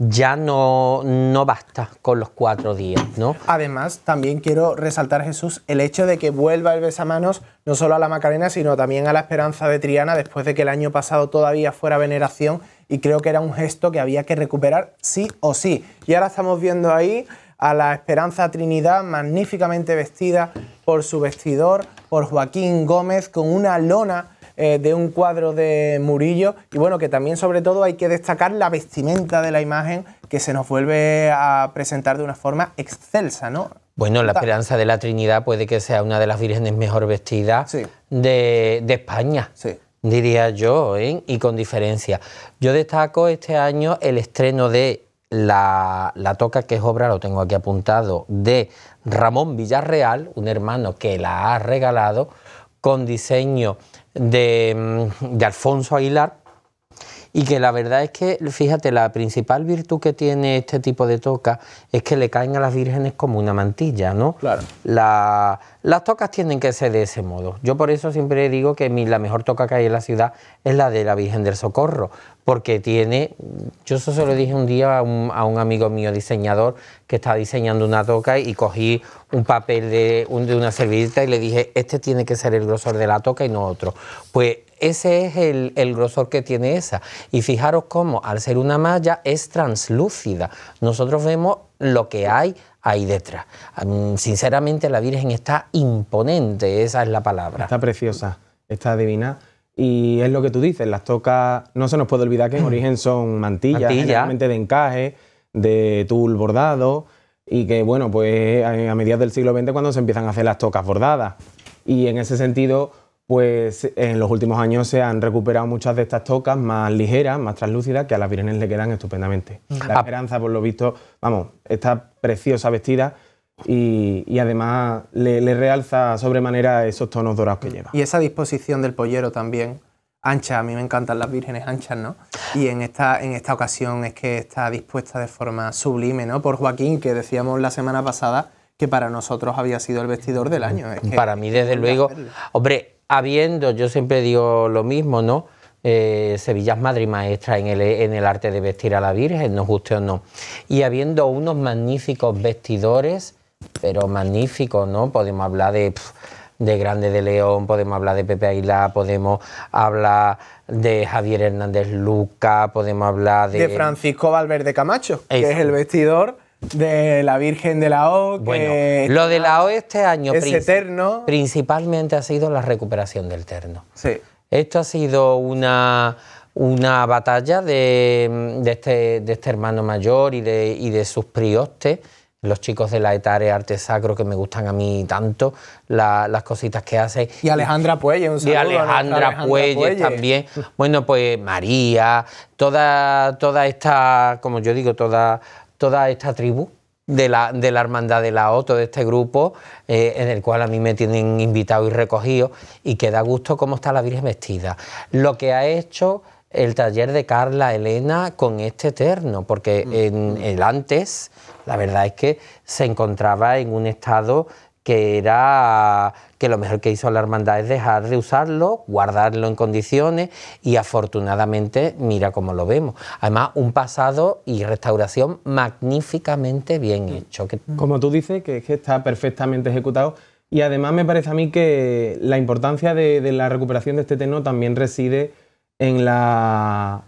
ya no, no basta con los cuatro días, ¿no? Además, también quiero resaltar, Jesús, el hecho de que vuelva el besamanos no solo a la Macarena, sino también a la Esperanza de Triana, después de que el año pasado todavía fuera veneración, y creo que era un gesto que había que recuperar sí o sí. Y ahora estamos viendo ahí a la Esperanza Trinidad, magníficamente vestida por su vestidor, por Joaquín Gómez, con una lona eh, de un cuadro de Murillo y bueno, que también sobre todo hay que destacar la vestimenta de la imagen que se nos vuelve a presentar de una forma excelsa, ¿no? Bueno, la esperanza de la Trinidad puede que sea una de las vírgenes mejor vestidas de, España. Diría yo, ¿eh? y con diferencia. Yo destaco este año el estreno de la, la, toca, que es obra, lo tengo aquí apuntado, de Ramón Villarreal, un hermano que la ha regalado, con diseño de, de Alfonso Aguilar, y que la verdad es que, fíjate, la principal virtud que tiene este tipo de toca es que le caen a las vírgenes como una mantilla, ¿no? Claro. las tocas tienen que ser de ese modo. Yo por eso siempre digo que la mejor toca que hay en la ciudad es la de la Virgen del Socorro, porque tiene, yo eso se lo dije un día a un, amigo mío diseñador que estaba diseñando una toca y cogí un papel de, una servilleta y le dije, este tiene que ser el grosor de la toca y no otro. Pues ese es el, grosor que tiene esa. Y fijaros cómo, al ser una malla, es translúcida. Nosotros vemos lo que hay ahí detrás. Sinceramente, la Virgen está imponente, esa es la palabra. Está preciosa, está divina. Y es lo que tú dices, las tocas, no se nos puede olvidar que en origen son mantillas, Mantilla. de encaje, de tul bordado, y que bueno, pues a mediados del siglo XX cuando se empiezan a hacer las tocas bordadas. Y en ese sentido, pues en los últimos años se han recuperado muchas de estas tocas más ligeras, más translúcidas, que a las vírgenes le quedan estupendamente. La esperanza, por lo visto, vamos, está preciosa vestida y, además le, realza sobremanera esos tonos dorados que lleva. Y esa disposición del pollero también, ancha, a mí me encantan las vírgenes anchas, ¿no? Y en esta, en esta ocasión es que está dispuesta de forma sublime, ¿no? Por Joaquín, que decíamos la semana pasada que para nosotros había sido el vestidor del año. para mí, desde luego, hombre, habiendo, yo siempre digo lo mismo, ¿no? Eh, Sevilla es madre y maestra en el, en el arte de vestir a la Virgen, nos guste o no. Y habiendo unos magníficos vestidores, pero magníficos, ¿no? Podemos hablar de, de Grande de León, podemos hablar de Pepe Aguilar, podemos hablar de Javier Hernández Luca, podemos hablar de... De Francisco Valverde Camacho, que es el vestidor de la Virgen de la O. bueno, lo de la O este año es eterno. principalmente ha sido la recuperación del terno. Sí. Esto ha sido una, una batalla de, de, este, de este hermano mayor y de, y de sus priostes los chicos de la Etare Arte Sacro que me gustan a mí tanto, las cositas que hace. Y Alejandra Puelle, un saludo. Y Alejandra, Puelle, también. Bueno, pues María, toda, toda esta, como yo digo, toda, toda esta tribu de la, de la Hermandad de la O, de este grupo, eh, en el cual a mí me tienen invitado y recogido, y que da gusto cómo está la Virgen vestida. Lo que ha hecho el taller de Carla Elena con este eterno, porque mm. en el antes la verdad es que se encontraba en un estado que era que lo mejor que hizo la hermandad es dejar de usarlo, guardarlo en condiciones y afortunadamente mira cómo lo vemos. Además, un pasado y restauración magníficamente bien hecho. Como tú dices, que, que está perfectamente ejecutado y además me parece a mí que la importancia de, de la recuperación de este terno también reside en la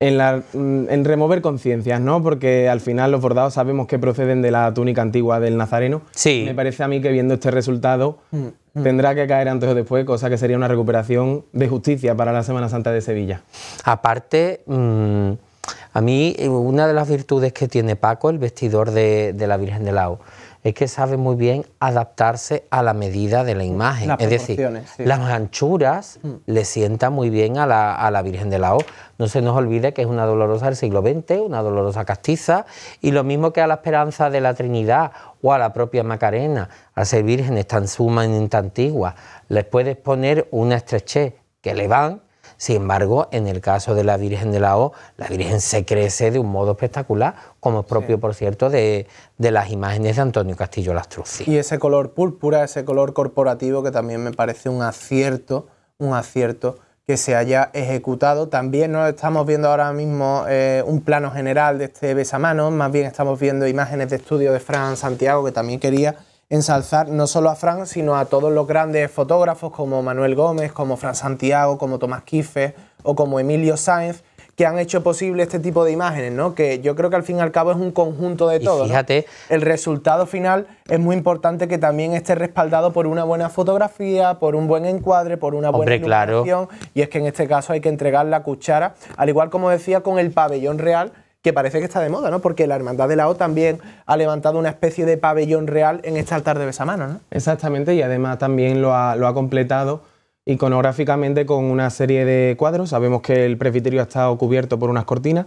Mm, en, remover conciencias, ¿no? Porque al final los bordados sabemos que proceden de la túnica antigua del nazareno. Sí. Me parece a mí que viendo este resultado mm, mm. tendrá que caer antes o después, cosa que sería una recuperación de justicia para la Semana Santa de Sevilla. Aparte, a mí una de las virtudes que tiene Paco, el vestidor de, de la Virgen de Lao, es que sabe muy bien adaptarse a la medida de la imagen. es decir, las anchuras mm. le sientan muy bien a la, Virgen de la O. No se nos olvide que es una dolorosa del siglo XX, una dolorosa castiza, y lo mismo que a la esperanza de la Trinidad o a la propia Macarena, al ser vírgenes tan sumamente antiguas, les puedes poner una estrechez que le van sin embargo, en el caso de la Virgen de la O, la Virgen se crece de un modo espectacular, como es propio, por cierto, de, las imágenes de Antonio Castillo Lastruzzi. Y ese color púrpura, ese color corporativo que también me parece un acierto, un acierto que se haya ejecutado. También no estamos viendo ahora mismo eh, un plano general de este besamanos, más bien estamos viendo imágenes de estudio de Fran Santiago, que también quería ensalzar no solo a Fran, sino a todos los grandes fotógrafos como Manuel Gómez, como Fran Santiago, como Tomás Quife o como Emilio Sáenz, que han hecho posible este tipo de imágenes, ¿no? Que yo creo que al fin y al cabo es un conjunto de todo. Fíjate. El resultado final es muy importante que también esté respaldado por una buena fotografía, por un buen encuadre, por una buena iluminación. Y es que en este caso hay que entregar la cuchara, al igual como decía con el pabellón real, que parece que está de moda, ¿no? Porque la Hermandad de la O también ha levantado una especie de pabellón real en este altar de Besamano, ¿no? Exactamente, y además también lo ha, lo ha completado iconográficamente con una serie de cuadros. Sabemos que el presbiterio ha estado cubierto por unas cortinas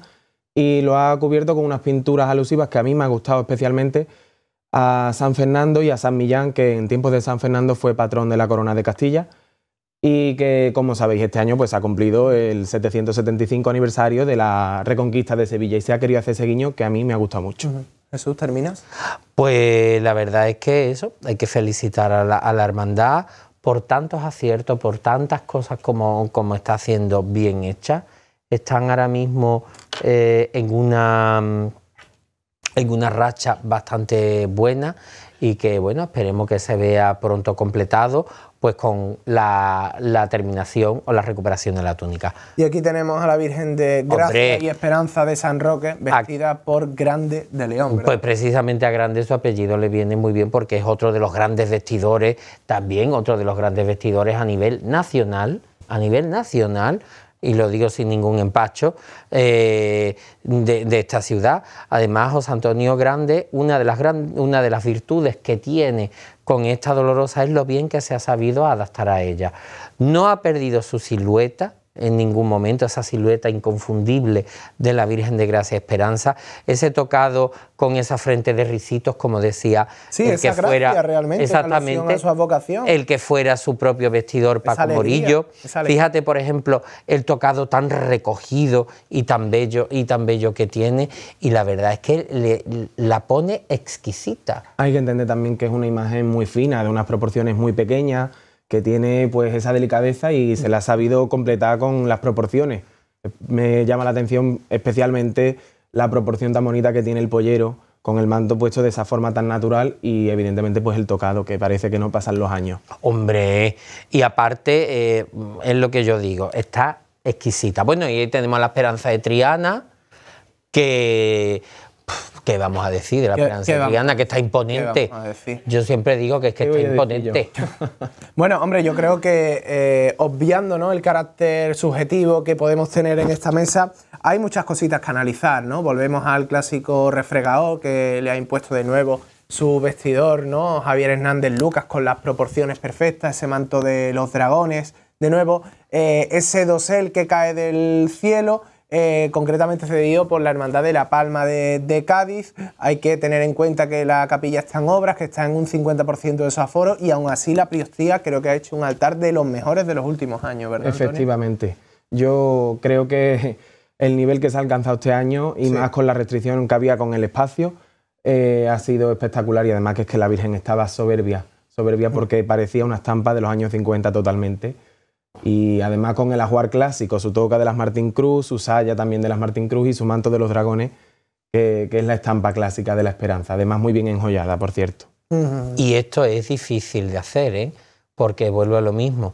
y lo ha cubierto con unas pinturas alusivas que a mí me ha gustado especialmente a San Fernando y a San Millán, que en tiempos de San Fernando fue patrón de la corona de Castilla y que, como sabéis, este año pues, ha cumplido el 775 aniversario de la reconquista de Sevilla y se ha querido hacer ese guiño que a mí me ha gustado mucho. Jesús, ¿terminas? Pues la verdad es que eso, hay que felicitar a la, hermandad por tantos aciertos, por tantas cosas como, como está haciendo bien hechas. Están ahora mismo eh, en, una, en una racha bastante buena y que bueno, esperemos que se vea pronto completado pues con la, terminación o la recuperación de la túnica. Y aquí tenemos a la Virgen de Gracia y Esperanza de San Roque, vestida por Grande de León. Pues precisamente a Grande su apellido le viene muy bien porque es otro de los grandes vestidores, también otro de los grandes vestidores a nivel nacional, a nivel nacional, y lo digo sin ningún empacho, eh, de, esta ciudad. Además, José Antonio Grande, una de, las una de las virtudes que tiene con esta dolorosa es lo bien que se ha sabido adaptar a ella. No ha perdido su silueta, en ningún momento, esa silueta inconfundible de la Virgen de Gracia Esperanza, ese tocado con esa frente de risitos, como decía, sí, el que fuera realmente, exactamente su el que fuera su propio vestidor Paco Morillo. Fíjate, por ejemplo, el tocado tan recogido y tan bello y tan bello que tiene, y la verdad es que la pone exquisita. Hay que entender también que es una imagen muy fina, de unas proporciones muy pequeñas que tiene pues esa delicadeza y se la ha sabido completar con las proporciones. Me llama la atención especialmente la proporción tan bonita que tiene el pollero con el manto puesto de esa forma tan natural y evidentemente pues el tocado que parece que no pasan los años. Hombre, y aparte eh, es lo que yo digo, está exquisita. Bueno, y ahí tenemos la esperanza de Triana, que ¿Qué vamos a decir de la Esperanza Triana? Que está imponente. Yo siempre digo que es que está imponente. bueno, hombre, yo creo que eh, obviando ¿no? el carácter subjetivo que podemos tener en esta mesa, hay muchas cositas que analizar, ¿no? Volvemos al clásico refregador que le ha impuesto de nuevo su vestidor, ¿no? Javier Hernández Lucas con las proporciones perfectas, ese manto de los dragones, de nuevo, eh, ese dosel que cae del cielo eh, concretamente cedido por la Hermandad de la Palma de, Cádiz. Hay que tener en cuenta que la capilla está en obras, que está en un 50% de su aforo y aún así la Priostía creo que ha hecho un altar de los mejores de los últimos años, ¿verdad? Efectivamente. Yo creo que el nivel que se ha alcanzado este año y más con la restricción que había con el espacio eh, ha sido espectacular y además que es que la Virgen estaba soberbia, soberbia porque parecía una estampa de los años 50 totalmente y además con el ajuar clásico, su toca de las Martín Cruz, su saya también de las Martín Cruz y su manto de los dragones, que, es la estampa clásica de la esperanza. Además muy bien enjollada, por cierto. Y esto es difícil de hacer, ¿eh? porque vuelvo a lo mismo,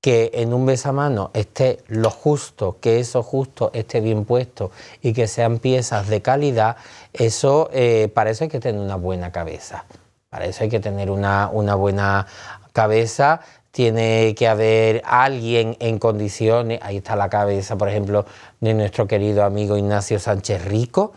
que en un besamano esté lo justo, que eso justo esté bien puesto y que sean piezas de calidad, eso eh, para eso hay que tener una buena cabeza. Para eso hay que tener una, una buena cabeza tiene que haber alguien en condiciones, ahí está la cabeza, por ejemplo, de nuestro querido amigo Ignacio Sánchez Rico,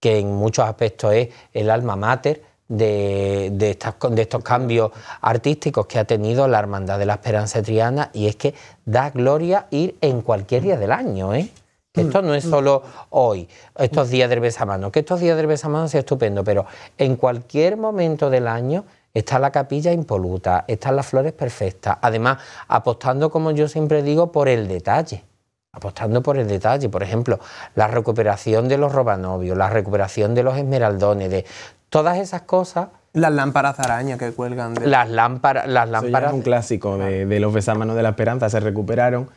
que en muchos aspectos es el alma mater de, de, estos cambios artísticos que ha tenido la Hermandad de la Esperanza Triana, y es que da gloria ir en cualquier día del año, ¿eh? Esto no es solo hoy, estos días del besamano, que estos días del besamano sea estupendo, pero en cualquier momento del año está la capilla impoluta, están las flores perfectas. Además, apostando, como yo siempre digo, por el detalle. Apostando por el detalle, por ejemplo, la recuperación de los robanovios, la recuperación de los esmeraldones, de todas esas cosas. Las lámparas araña que cuelgan. De... Las lámparas. Las lámparas. es un clásico de, de los besámanos de la esperanza, se recuperaron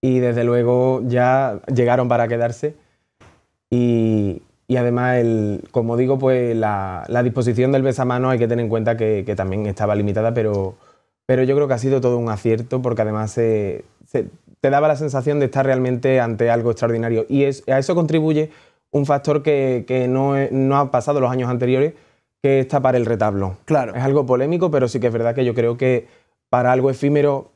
y desde luego ya llegaron para quedarse. Y, y además, el, como digo, pues la, disposición del besamano hay que tener en cuenta que, también estaba limitada, pero, pero yo creo que ha sido todo un acierto porque además se, te daba la sensación de estar realmente ante algo extraordinario. Y a eso contribuye un factor que, no, no, ha pasado los años anteriores, que es tapar el retablo. Claro. Es algo polémico, pero sí que es verdad que yo creo que para algo efímero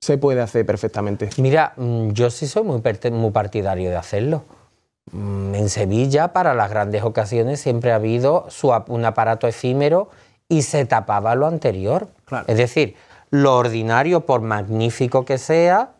se puede hacer perfectamente. Mira, mm, yo sí soy muy, muy partidario de hacerlo. Mm, en Sevilla, para las grandes ocasiones, siempre ha habido un aparato efímero y se tapaba lo anterior. Es decir, lo ordinario, por magnífico que sea,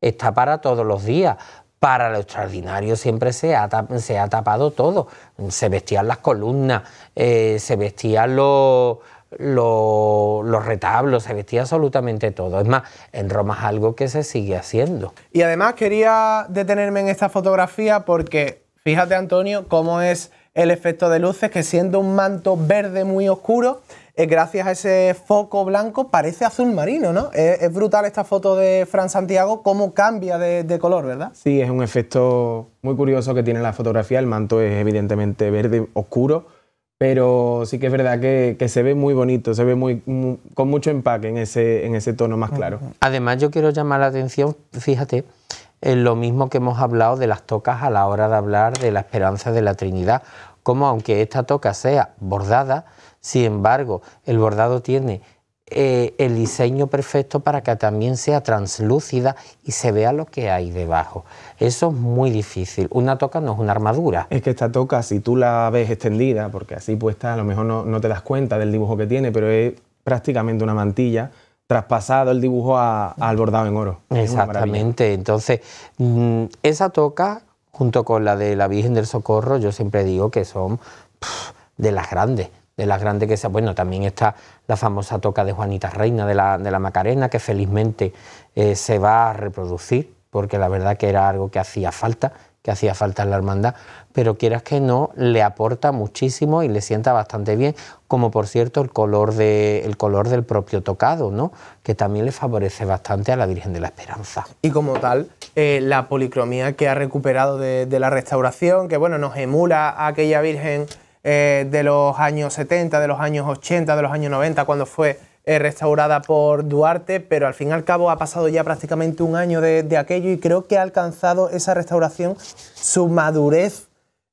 está para todos los días. Para lo extraordinario siempre se ha, tapado todo. Se vestían las columnas, eh, se vestían los, los retablos, se vestía absolutamente todo. Es más, en Roma es algo que se sigue haciendo. Y además quería detenerme en esta fotografía porque fíjate Antonio cómo es el efecto de luces que siendo un manto verde muy oscuro, eh, gracias a ese foco blanco parece azul marino, ¿no? Es, brutal esta foto de Fran Santiago, cómo cambia de, de, color, ¿verdad? Sí, es un efecto muy curioso que tiene la fotografía. El manto es evidentemente verde oscuro pero sí que es verdad que, se ve muy bonito, se ve muy, con mucho empaque en ese, en ese tono más claro. Además yo quiero llamar la atención, fíjate, en lo mismo que hemos hablado de las tocas a la hora de hablar de la esperanza de la Trinidad, como aunque esta toca sea bordada, sin embargo el bordado tiene eh, el diseño perfecto para que también sea translúcida y se vea lo que hay debajo. Eso es muy difícil. Una toca no es una armadura. Es que esta toca, si tú la ves extendida, porque así puesta a lo mejor no, te das cuenta del dibujo que tiene, pero es prácticamente una mantilla traspasado el dibujo al bordado en oro. Exactamente. Entonces, mm, esa toca, junto con la de la Virgen del Socorro, yo siempre digo que son de las grandes de las grandes que sea. Bueno, también está la famosa toca de Juanita Reina de la, de la Macarena, que felizmente eh, se va a reproducir, porque la verdad que era algo que hacía falta, que hacía falta en la hermandad, pero quieras que no, le aporta muchísimo y le sienta bastante bien, como por cierto el color, de, el color del propio tocado, ¿no? que también le favorece bastante a la Virgen de la Esperanza. Y como tal, eh, la policromía que ha recuperado de, de la restauración, que bueno, nos emula a aquella Virgen eh, de los años 70, de los años 80, de los años 90, cuando fue eh, restaurada por Duarte, pero al fin y al cabo ha pasado ya prácticamente un año de, aquello y creo que ha alcanzado esa restauración su madurez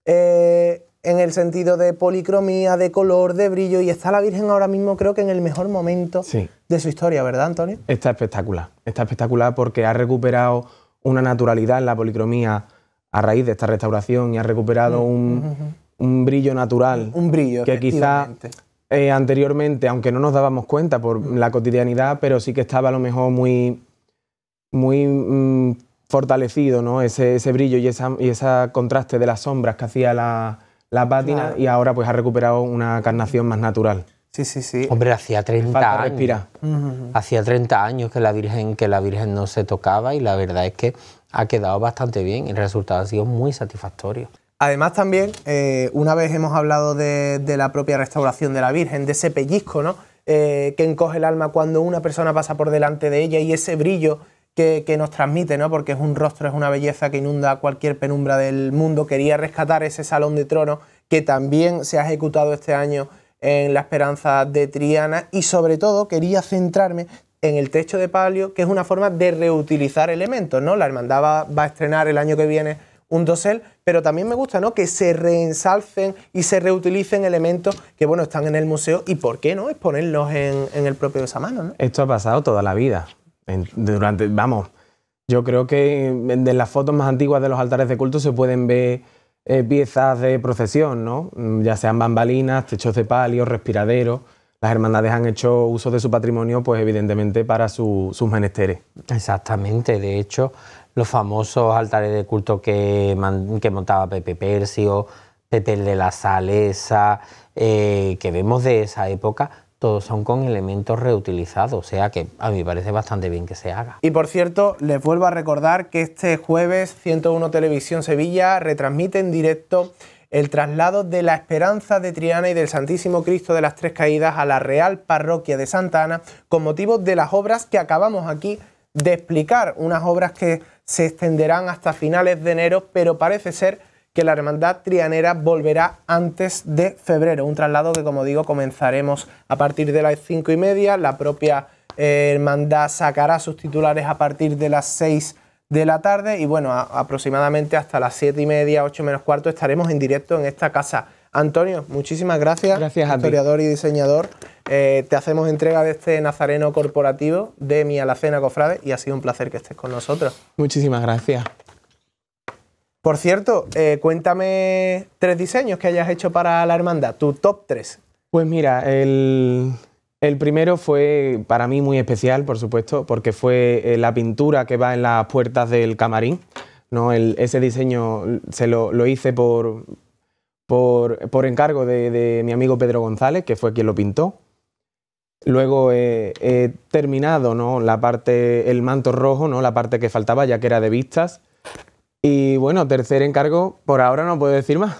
eh, en el sentido de policromía, de color, de brillo, y está la Virgen ahora mismo creo que en el mejor momento de su historia, ¿verdad, Antonio? Está espectacular, está espectacular porque ha recuperado una naturalidad en la policromía a raíz de esta restauración y ha recuperado mm, un, un brillo natural. Un brillo, que quizá eh, anteriormente, aunque no nos dábamos cuenta por mm. la cotidianidad, pero sí que estaba a lo mejor muy, muy mm, fortalecido, ¿no? Ese, ese brillo y ese y esa contraste de las sombras que hacía la, la pátina y ahora pues ha recuperado una carnación más natural. Sí, sí, sí. Hombre, hacía 30 años. Hacía 30 años que la Virgen que la Virgen no se tocaba y la verdad es que ha quedado bastante bien. El resultado ha sido muy satisfactorio. Además también, eh, una vez hemos hablado de, la propia restauración de la Virgen, de ese pellizco ¿no? Eh, que encoge el alma cuando una persona pasa por delante de ella y ese brillo que, nos transmite, ¿no? porque es un rostro, es una belleza que inunda cualquier penumbra del mundo. Quería rescatar ese salón de trono que también se ha ejecutado este año en la Esperanza de Triana y sobre todo quería centrarme en el techo de palio, que es una forma de reutilizar elementos. ¿no? La hermandad va a estrenar el año que viene un dosel, pero también me gusta ¿no? que se reensalcen y se reutilicen elementos que bueno, están en el museo y por qué no exponerlos en, en el propio Samano. ¿no? Esto ha pasado toda la vida. durante, vamos, yo creo que en las fotos más antiguas de los altares de culto se pueden ver eh, piezas de procesión, ¿no? ya sean bambalinas, techos de palio, respiraderos. Las hermandades han hecho uso de su patrimonio, pues evidentemente para sus menesteres. Exactamente, de hecho, los famosos altares de culto que, que montaba Pepe Persio, Pepe de la Salesa, eh, que vemos de esa época, todos son con elementos reutilizados, o sea que a mí me parece bastante bien que se haga. Y por cierto, les vuelvo a recordar que este jueves 101 Televisión Sevilla retransmite en directo el traslado de la Esperanza de Triana y del Santísimo Cristo de las Tres Caídas a la Real Parroquia de Santa Ana con motivo de las obras que acabamos aquí de explicar, unas obras que se extenderán hasta finales de enero, pero parece ser que la Hermandad Trianera volverá antes de febrero, un traslado que como digo comenzaremos a partir de las cinco y media, la propia eh, Hermandad sacará sus titulares a partir de las seis de la tarde y bueno, aproximadamente hasta las siete y media, ocho menos cuarto estaremos en directo en esta casa. Antonio, muchísimas gracias, gracias historiador y diseñador. Eh, te hacemos entrega de este nazareno corporativo de mi alacena cofrade y ha sido un placer que estés con nosotros. Muchísimas gracias. Por cierto, eh, cuéntame tres diseños que hayas hecho para la hermandad, tu top tres. Pues mira, el, primero fue para mí muy especial, por supuesto, porque fue eh, la pintura que va en las puertas del camarín. ¿no? ese diseño se lo hice por, por, encargo de, mi amigo Pedro González, que fue quien lo pintó. Luego he, terminado ¿no? la parte, el manto rojo, ¿no? la parte que faltaba, ya que era de vistas. Y bueno, tercer encargo, por ahora no puedo decir más.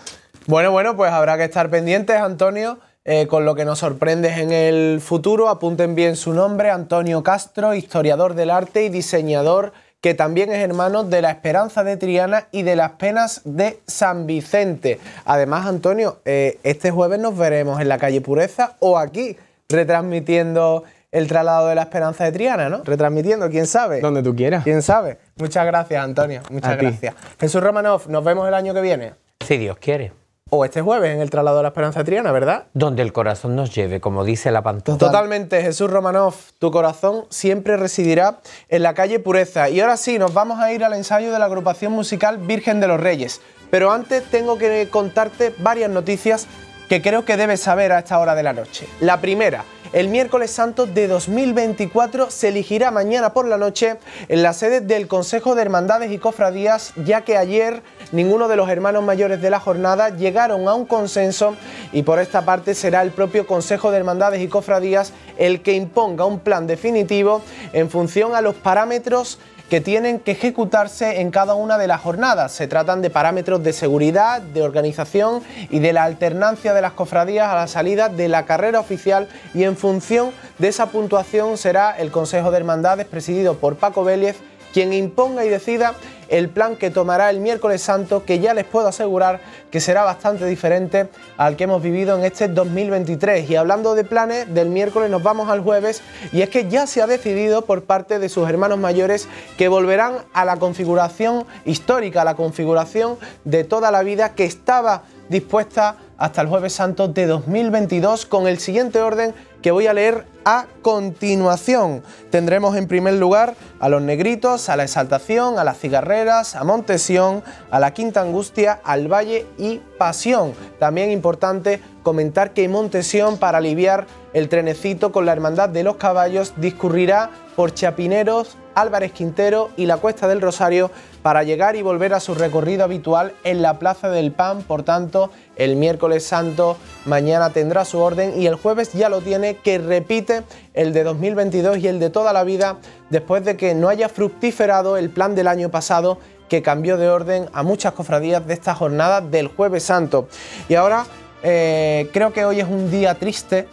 Bueno, bueno, pues habrá que estar pendientes, Antonio, eh, con lo que nos sorprendes en el futuro. Apunten bien su nombre, Antonio Castro, historiador del arte y diseñador que también es hermano de la Esperanza de Triana y de las Penas de San Vicente. Además, Antonio, eh, este jueves nos veremos en la calle Pureza o aquí, retransmitiendo el traslado de la Esperanza de Triana, ¿no? Retransmitiendo, quién sabe. Donde tú quieras. Quién sabe. Muchas gracias, Antonio. Muchas gracias. Jesús Romanov, nos vemos el año que viene. Si Dios quiere. O este jueves en el traslado de la Esperanza Triana, ¿verdad? Donde el corazón nos lleve, como dice la pantalla. Totalmente, Jesús Romanov, tu corazón siempre residirá en la calle Pureza. Y ahora sí, nos vamos a ir al ensayo de la agrupación musical Virgen de los Reyes. Pero antes tengo que contarte varias noticias que creo que debes saber a esta hora de la noche. La primera, el miércoles santo de 2024 se elegirá mañana por la noche en la sede del Consejo de Hermandades y Cofradías, ya que ayer ninguno de los hermanos mayores de la jornada llegaron a un consenso y por esta parte será el propio Consejo de Hermandades y Cofradías el que imponga un plan definitivo en función a los parámetros que tienen que ejecutarse en cada una de las jornadas. Se tratan de parámetros de seguridad, de organización y de la alternancia de las cofradías a la salida de la carrera oficial y en función de esa puntuación será el Consejo de Hermandades presidido por Paco Vélez quien imponga y decida el plan que tomará el miércoles santo, que ya les puedo asegurar que será bastante diferente al que hemos vivido en este 2023. Y hablando de planes, del miércoles nos vamos al jueves, y es que ya se ha decidido por parte de sus hermanos mayores que volverán a la configuración histórica, a la configuración de toda la vida que estaba dispuesta hasta el jueves santo de 2022 con el siguiente orden que voy a leer a continuación. Tendremos en primer lugar a los negritos, a la exaltación, a las cigarreras, a Montesión, a la Quinta Angustia, al Valle y Pasión. También importante comentar que Montesión, para aliviar el trenecito con la Hermandad de los Caballos, discurrirá por Chapineros, Álvarez Quintero y la Cuesta del Rosario para llegar y volver a su recorrido habitual en la Plaza del Pan. Por tanto, el miércoles santo mañana tendrá su orden y el jueves ya lo tiene que repite el de 2022 y el de toda la vida después de que no haya fructiferado el plan del año pasado que cambió de orden a muchas cofradías de esta jornada del jueves santo. Y ahora eh, creo que hoy es un día triste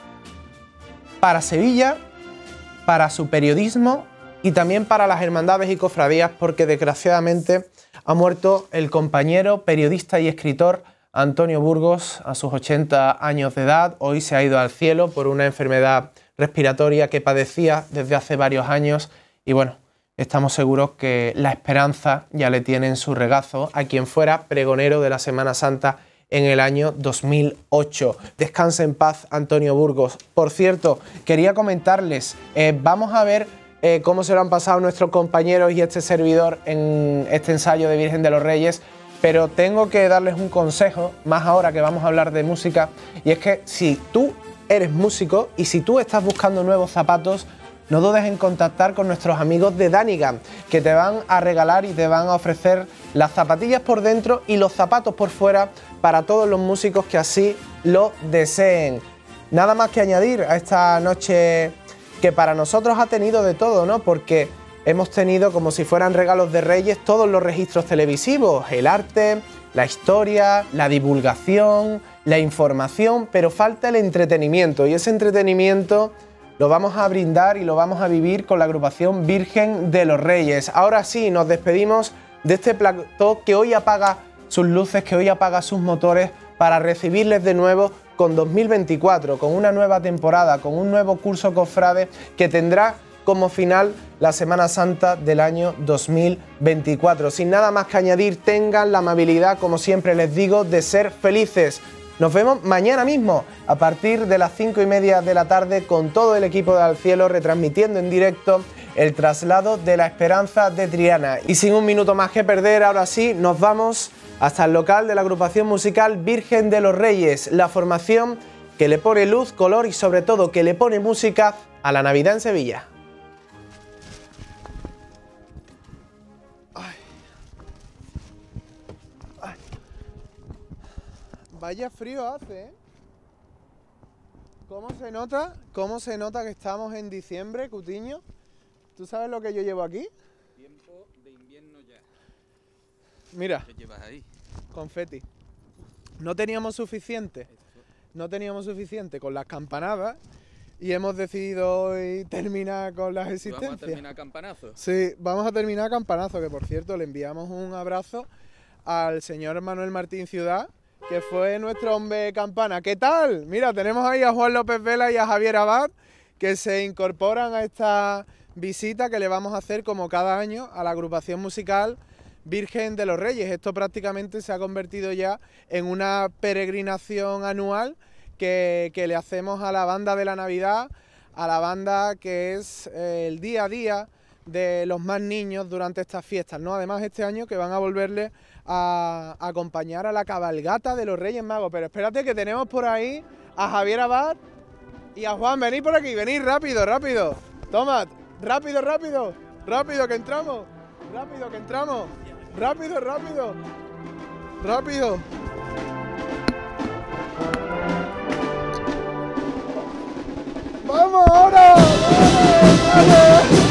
para Sevilla, para su periodismo y también para las hermandades y cofradías porque desgraciadamente ha muerto el compañero, periodista y escritor Antonio Burgos a sus 80 años de edad. Hoy se ha ido al cielo por una enfermedad respiratoria que padecía desde hace varios años y bueno, estamos seguros que la esperanza ya le tiene en su regazo a quien fuera pregonero de la Semana Santa en el año 2008. Descanse en paz Antonio Burgos. Por cierto, quería comentarles, eh, vamos a ver eh, cómo se lo han pasado nuestros compañeros y este servidor en este ensayo de Virgen de los Reyes, pero tengo que darles un consejo, más ahora que vamos a hablar de música, y es que si tú eres músico y si tú estás buscando nuevos zapatos, no dudes en contactar con nuestros amigos de Danigan, que te van a regalar y te van a ofrecer las zapatillas por dentro y los zapatos por fuera para todos los músicos que así lo deseen. Nada más que añadir a esta noche que para nosotros ha tenido de todo, ¿no? Porque hemos tenido como si fueran regalos de reyes todos los registros televisivos, el arte, la historia, la divulgación, la información, pero falta el entretenimiento y ese entretenimiento lo vamos a brindar y lo vamos a vivir con la agrupación Virgen de los Reyes. Ahora sí, nos despedimos de este plató que hoy apaga sus luces, que hoy apaga sus motores para recibirles de nuevo con 2024, con una nueva temporada, con un nuevo curso cofrade que tendrá como final la Semana Santa del año 2024. Sin nada más que añadir, tengan la amabilidad, como siempre les digo, de ser felices. Nos vemos mañana mismo a partir de las 5 y media de la tarde con todo el equipo de Al Cielo retransmitiendo en directo el traslado de la Esperanza de Triana. Y sin un minuto más que perder, ahora sí, nos vamos hasta el local de la agrupación musical Virgen de los Reyes, la formación que le pone luz, color y sobre todo que le pone música a la Navidad en Sevilla. Vaya frío hace, ¿eh? ¿Cómo se nota? ¿Cómo se nota que estamos en diciembre, Cutiño? ¿Tú sabes lo que yo llevo aquí? Tiempo de invierno ya. Mira. ¿Qué llevas ahí? confeti. No teníamos suficiente, no teníamos suficiente con las campanadas y hemos decidido hoy terminar con las existencias. ¿Vamos a terminar campanazo? Sí, vamos a terminar campanazo, que por cierto le enviamos un abrazo al señor Manuel Martín Ciudad, que fue nuestro hombre campana. ¿Qué tal? Mira, tenemos ahí a Juan López Vela y a Javier Abad, que se incorporan a esta visita que le vamos a hacer como cada año a la agrupación musical Virgen de los Reyes. Esto prácticamente se ha convertido ya en una peregrinación anual que, que le hacemos a la banda de la Navidad, a la banda que es eh, el día a día de los más niños durante estas fiestas, ¿no? Además este año que van a volverle a, acompañar a la cabalgata de los Reyes Magos. Pero espérate que tenemos por ahí a Javier Abad y a Juan. Venid por aquí, venid rápido, rápido. Toma, rápido, rápido, rápido que entramos, rápido que entramos, rápido, rápido, rápido. ¡Vamos ahora! ¡Dale, dale!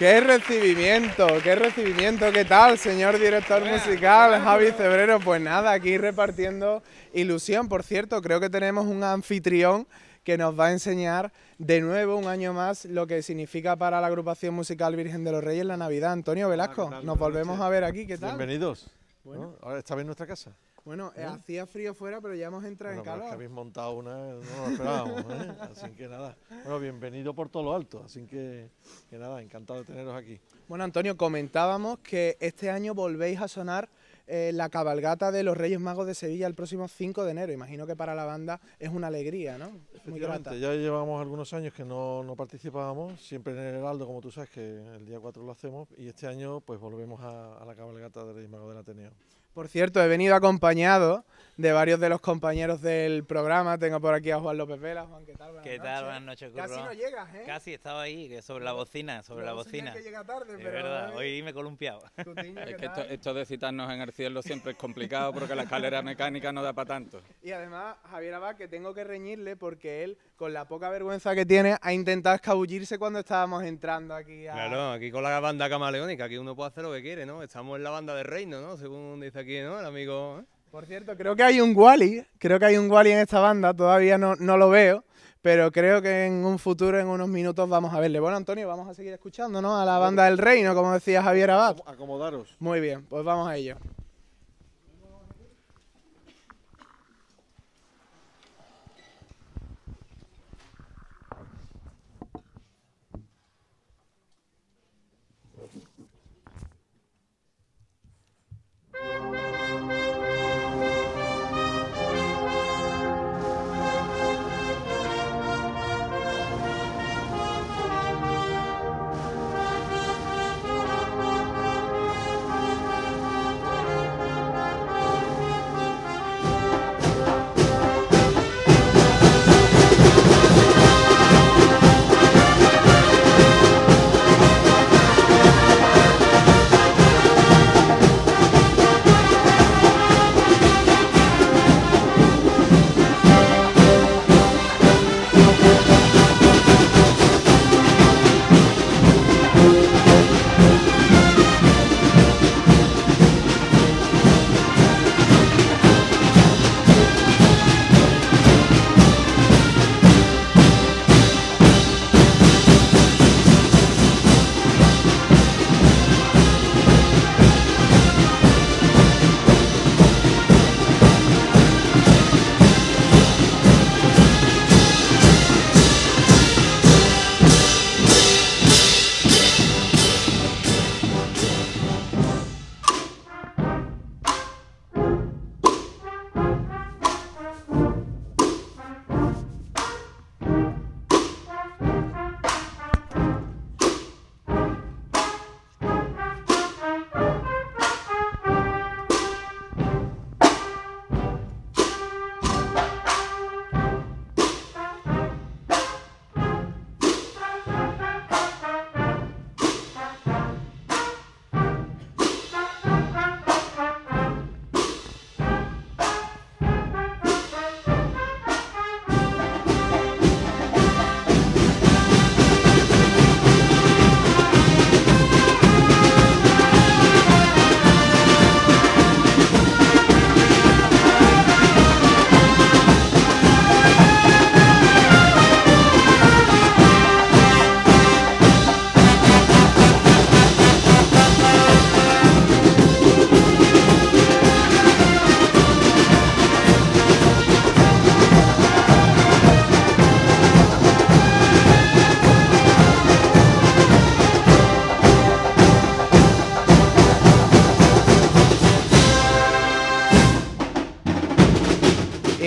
¡Qué recibimiento! ¡Qué recibimiento! ¿Qué tal, señor director musical Javi Cebrero? Pues nada, aquí repartiendo ilusión. Por cierto, creo que tenemos un anfitrión que nos va a enseñar de nuevo un año más lo que significa para la agrupación musical Virgen de los Reyes la Navidad. Antonio Velasco, ¿qué tal? nos volvemos noches. a ver aquí, ¿qué tal? Bienvenidos. Bueno. ¿no? Ahora está bien nuestra casa. Bueno, eh, hacía frío fuera, pero ya hemos entrado Bueno, en pero es que calor. habéis montado una, no lo esperábamos, ¿eh? Así que nada. Bueno, bienvenido por todo lo alto. Así que, que nada, encantado de teneros aquí. Bueno, Antonio, comentábamos que este año volvéis a sonar eh, la cabalgata de los Reyes Magos de Sevilla el próximo 5 de enero. Imagino que para la banda es una alegría, ¿no? Muy grata. Ya llevamos algunos años que no, no participábamos, siempre en el Heraldo, como tú sabes, que el día 4 lo hacemos, y este año pues volvemos a, a la cabalgata de Reyes Magos del Ateneo. Por cierto, he venido acompañado de varios de los compañeros del programa. Tengo por aquí a Juan López Vela. Juan, ¿qué tal? Buenas ¿Qué tal? Buenas noches, Casi Curro. no llegas, ¿eh? Casi estaba ahí, que sobre la bocina, sobre la bocina. que llega tarde, Es pero verdad, hoy- hoy me he columpiado. ¿qué Es que esto, esto de citarnos en el cielo siempre es complicado porque la escalera mecánica no da para tanto. Y además, Javier Abad, que tengo que reñirle porque él, con la poca vergüenza que tiene, ha intentado escabullirse cuando estábamos entrando aquí a... Claro, aquí con la banda camaleónica, aquí uno puede hacer lo que quiere, ¿no? Estamos en la banda del reino, ¿no? Según dice aquí, ¿no? El amigo. ¿eh? Por cierto, creo que hay un Wally, creo que hay un Wally en esta banda, todavía no, no lo veo, pero creo que en un futuro, en unos minutos, vamos a verle. Bueno, Antonio, vamos a seguir escuchando, ¿no? A la banda del reino, como decía Javier Abad. Acom- Acomodaros. Muy bien, pues vamos a ello.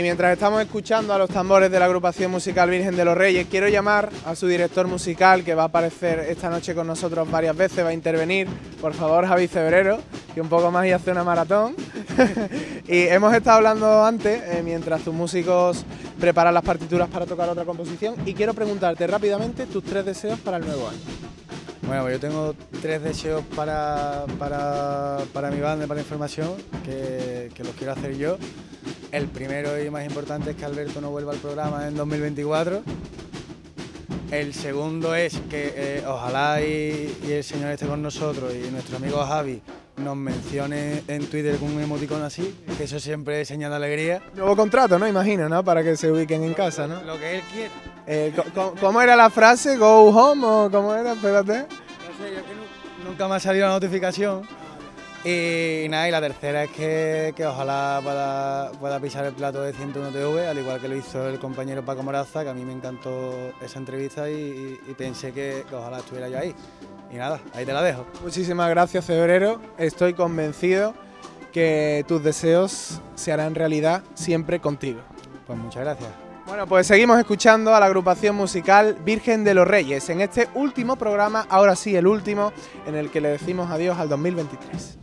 Mientras estamos escuchando a los tambores de la agrupación musical Virgen de los Reyes, quiero llamar a su director musical que va a aparecer esta noche con nosotros varias veces, va a intervenir, por favor, Javi Febrero, que un poco más y hace una maratón. y hemos estado hablando antes, eh, mientras tus músicos preparan las partituras para tocar otra composición, y quiero preguntarte rápidamente tus tres deseos para el nuevo año. Bueno, pues yo tengo tres deseos para, para, para mi banda, para información, que, que los quiero hacer yo. El primero y más importante es que Alberto no vuelva al programa en 2024. El segundo es que eh, ojalá y, y el señor esté con nosotros y nuestro amigo Javi nos mencione en Twitter con un emoticón así, que eso siempre es señal de alegría. Nuevo contrato, ¿no? Imagino, ¿no? Para que se ubiquen en casa, ¿no? Lo que él quiera. Eh, ¿Cómo era la frase? ¿Go home o cómo era? Espérate. No sé, yo que nu- nunca me ha salido la notificación. Y, nada, y la tercera es que, que ojalá pueda, pueda pisar el plato de 101 TV, al igual que lo hizo el compañero Paco Moraza, que a mí me encantó esa entrevista y, y- y pensé que, que ojalá estuviera yo ahí. Y nada, ahí te la dejo. Muchísimas gracias, Febrero. Estoy convencido que tus deseos se harán realidad siempre contigo. Pues muchas gracias. Bueno, pues seguimos escuchando a la agrupación musical Virgen de los Reyes en este último programa, ahora sí el último, en el que le decimos adiós al 2023.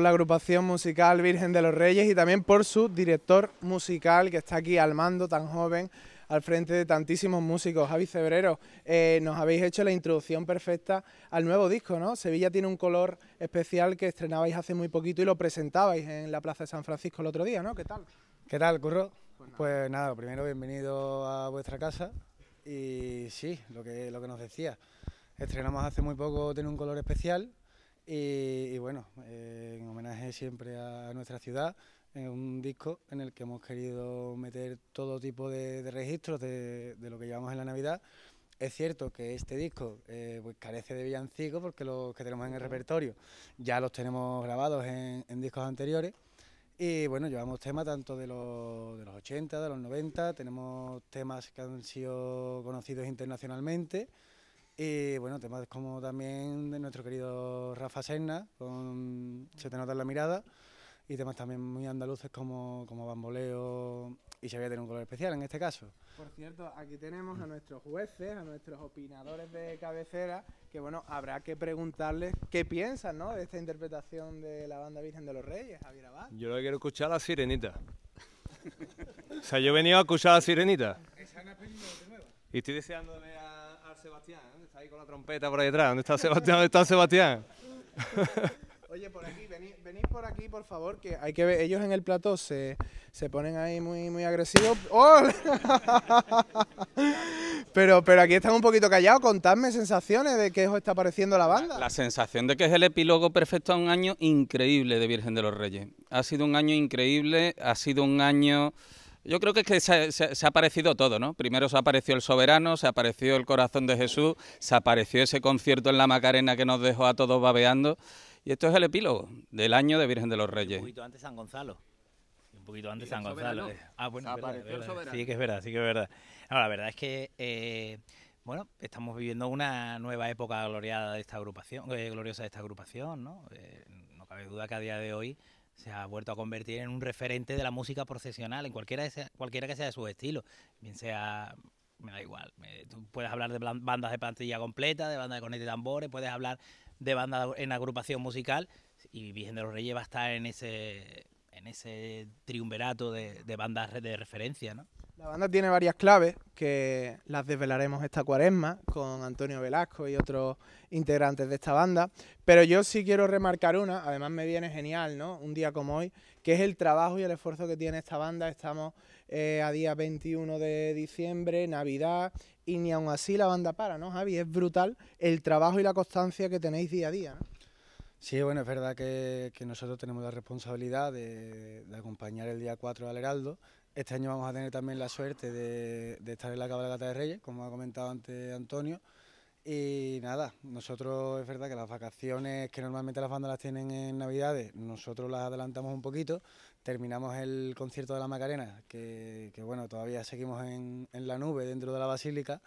Por la agrupación musical Virgen de los Reyes y también por su director musical que está aquí al mando tan joven al frente de tantísimos músicos. Javi Febrero, eh, nos habéis hecho la introducción perfecta al nuevo disco, ¿no? Sevilla tiene un color especial que estrenabais hace muy poquito y lo presentabais en la Plaza de San Francisco el otro día, ¿no? ¿Qué tal? ¿Qué tal, Curro? Pues nada, primero bienvenido a vuestra casa. Y sí, lo que, lo que nos decía, estrenamos hace muy poco Tiene un color especial. Y, y bueno, eh, en homenaje siempre a nuestra ciudad, en un disco en el que hemos querido meter todo tipo de, de registros de, de lo que llevamos en la Navidad. Es cierto que este disco eh, pues carece de villancicos porque los que tenemos en el repertorio ya los tenemos grabados en, en discos anteriores. Y bueno, llevamos temas tanto de los, de los 80, de los 90, tenemos temas que han sido conocidos internacionalmente. Y bueno, temas como también de nuestro querido Rafa Serna, con Se te nota en la mirada, y temas también muy andaluces como, como Bamboleo y Se voy a tener un color especial en este caso. Por cierto, aquí tenemos a nuestros jueces, a nuestros opinadores de cabecera, que bueno, habrá que preguntarles qué piensan, ¿no? De esta interpretación de la banda Virgen de los Reyes, Javier Abad. Yo lo que quiero escuchar es la sirenita. o sea, yo he venido a escuchar a la sirenita. Y estoy deseando de ver a, a Sebastián. ¿Dónde está ahí con la trompeta por ahí detrás? ¿Dónde está Sebastián? ¿Dónde está Sebastián? Oye, por aquí, venid, venid por aquí, por favor, que hay que ver, ellos en el plató se, se ponen ahí muy, muy agresivos. ¡Oh! pero, pero aquí están un poquito callados, contadme sensaciones de qué os está pareciendo la banda. La sensación de que es el epílogo perfecto a un año increíble de Virgen de los Reyes. Ha sido un año increíble, ha sido un año... Yo creo que es que se, se- se ha aparecido todo, ¿no? Primero se apareció el soberano, se apareció el corazón de Jesús, se apareció ese concierto en la Macarena que nos dejó a todos babeando. Y esto es el epílogo del año de Virgen de los Reyes. Un poquito antes San Gonzalo. Un poquito antes San Gonzalo. soberano. Ah, bueno, verdad, el soberano. sí que es verdad, sí que es verdad. No, la verdad es que eh, Bueno, estamos viviendo una nueva época gloriada de esta agrupación, eh, gloriosa de esta agrupación, ¿no? Eh, no cabe duda que a día de hoy se ha vuelto a convertir en un referente de la música procesional, en cualquiera, sea, cualquiera que sea su estilo, bien sea me da igual. tú puedes hablar de bandas de plantilla completa, de bandas de cornetas y tambores, puedes hablar de bandas en agrupación musical y Virgen de los Reyes va a estar en ese, en ese triunvirato de, de bandas de referencia, ¿no? La banda tiene varias claves que las desvelaremos esta cuaresma con Antonio Velasco y otros integrantes de esta banda, pero yo sí quiero remarcar una, además me viene genial, ¿no? Un día como hoy, que es el trabajo y el esfuerzo que tiene esta banda. Estamos eh, a día 21 de diciembre, Navidad, y ni aún así la banda para, ¿no, Javi? Es brutal el trabajo y la constancia que tenéis día a día, ¿no? Sí, bueno, es verdad que, nosotros tenemos la responsabilidad de, acompañar el día 4 al Heraldo. Este año vamos a tener también la suerte de, estar en la cabalgata de Reyes, como ha comentado antes Antonio. Y nada, nosotros es verdad que las vacaciones que normalmente las bandas las tienen en Navidades, nosotros las adelantamos un poquito. Terminamos el concierto de la Macarena, que, bueno, todavía seguimos en, en la nube dentro de la Basílica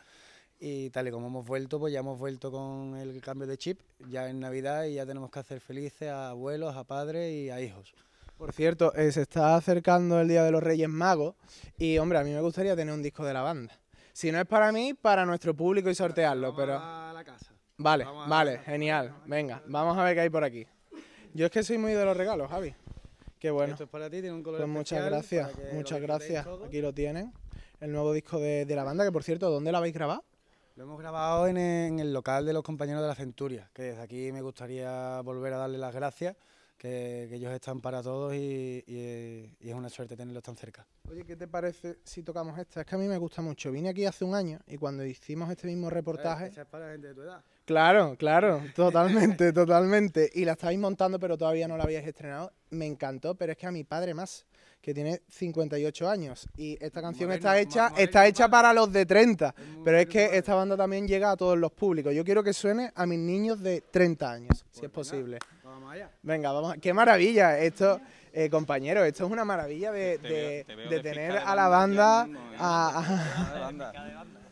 y tal y como hemos vuelto, pues ya hemos vuelto con el cambio de chip, ya en Navidad y ya tenemos que hacer felices a abuelos, a padres y a hijos. Por cierto, eh, se está acercando el Día de los Reyes Magos y, hombre, a mí me gustaría tener un disco de la banda. Si no es para mí, para nuestro público y sortearlo, pero... A la casa. Vale, vale, genial. Venga, vamos a ver qué hay por aquí. Yo es que soy muy de los regalos, Javi. Qué bueno. Esto es para ti, tiene un color Pues muchas gracias, muchas gracias. Aquí lo tienen. El nuevo disco de, de la banda, que por cierto, ¿dónde lo habéis grabado? Lo hemos grabado en, el local de los compañeros de la Centuria, que desde aquí me gustaría volver a darle las gracias, que, ellos están para todos y, es una suerte tenerlos tan cerca. Oye, ¿qué te parece si tocamos esta? Es que a mí me gusta mucho. Vine aquí hace un año y cuando hicimos este mismo reportaje... Esa es para gente de tu edad. Claro, claro, totalmente, totalmente. Y la estabais montando, pero todavía no la habíais estrenado. Me encantó, pero es que a mi padre más que tiene 58 años y esta canción está hecha está hecha para los de 30, pero es que esta banda también llega a todos los públicos. Yo quiero que suene a mis niños de 30 años, si es posible. Vamos allá. Venga, vamos. Qué maravilla esto, eh, compañero. Esto es una maravilla de, tener a la banda a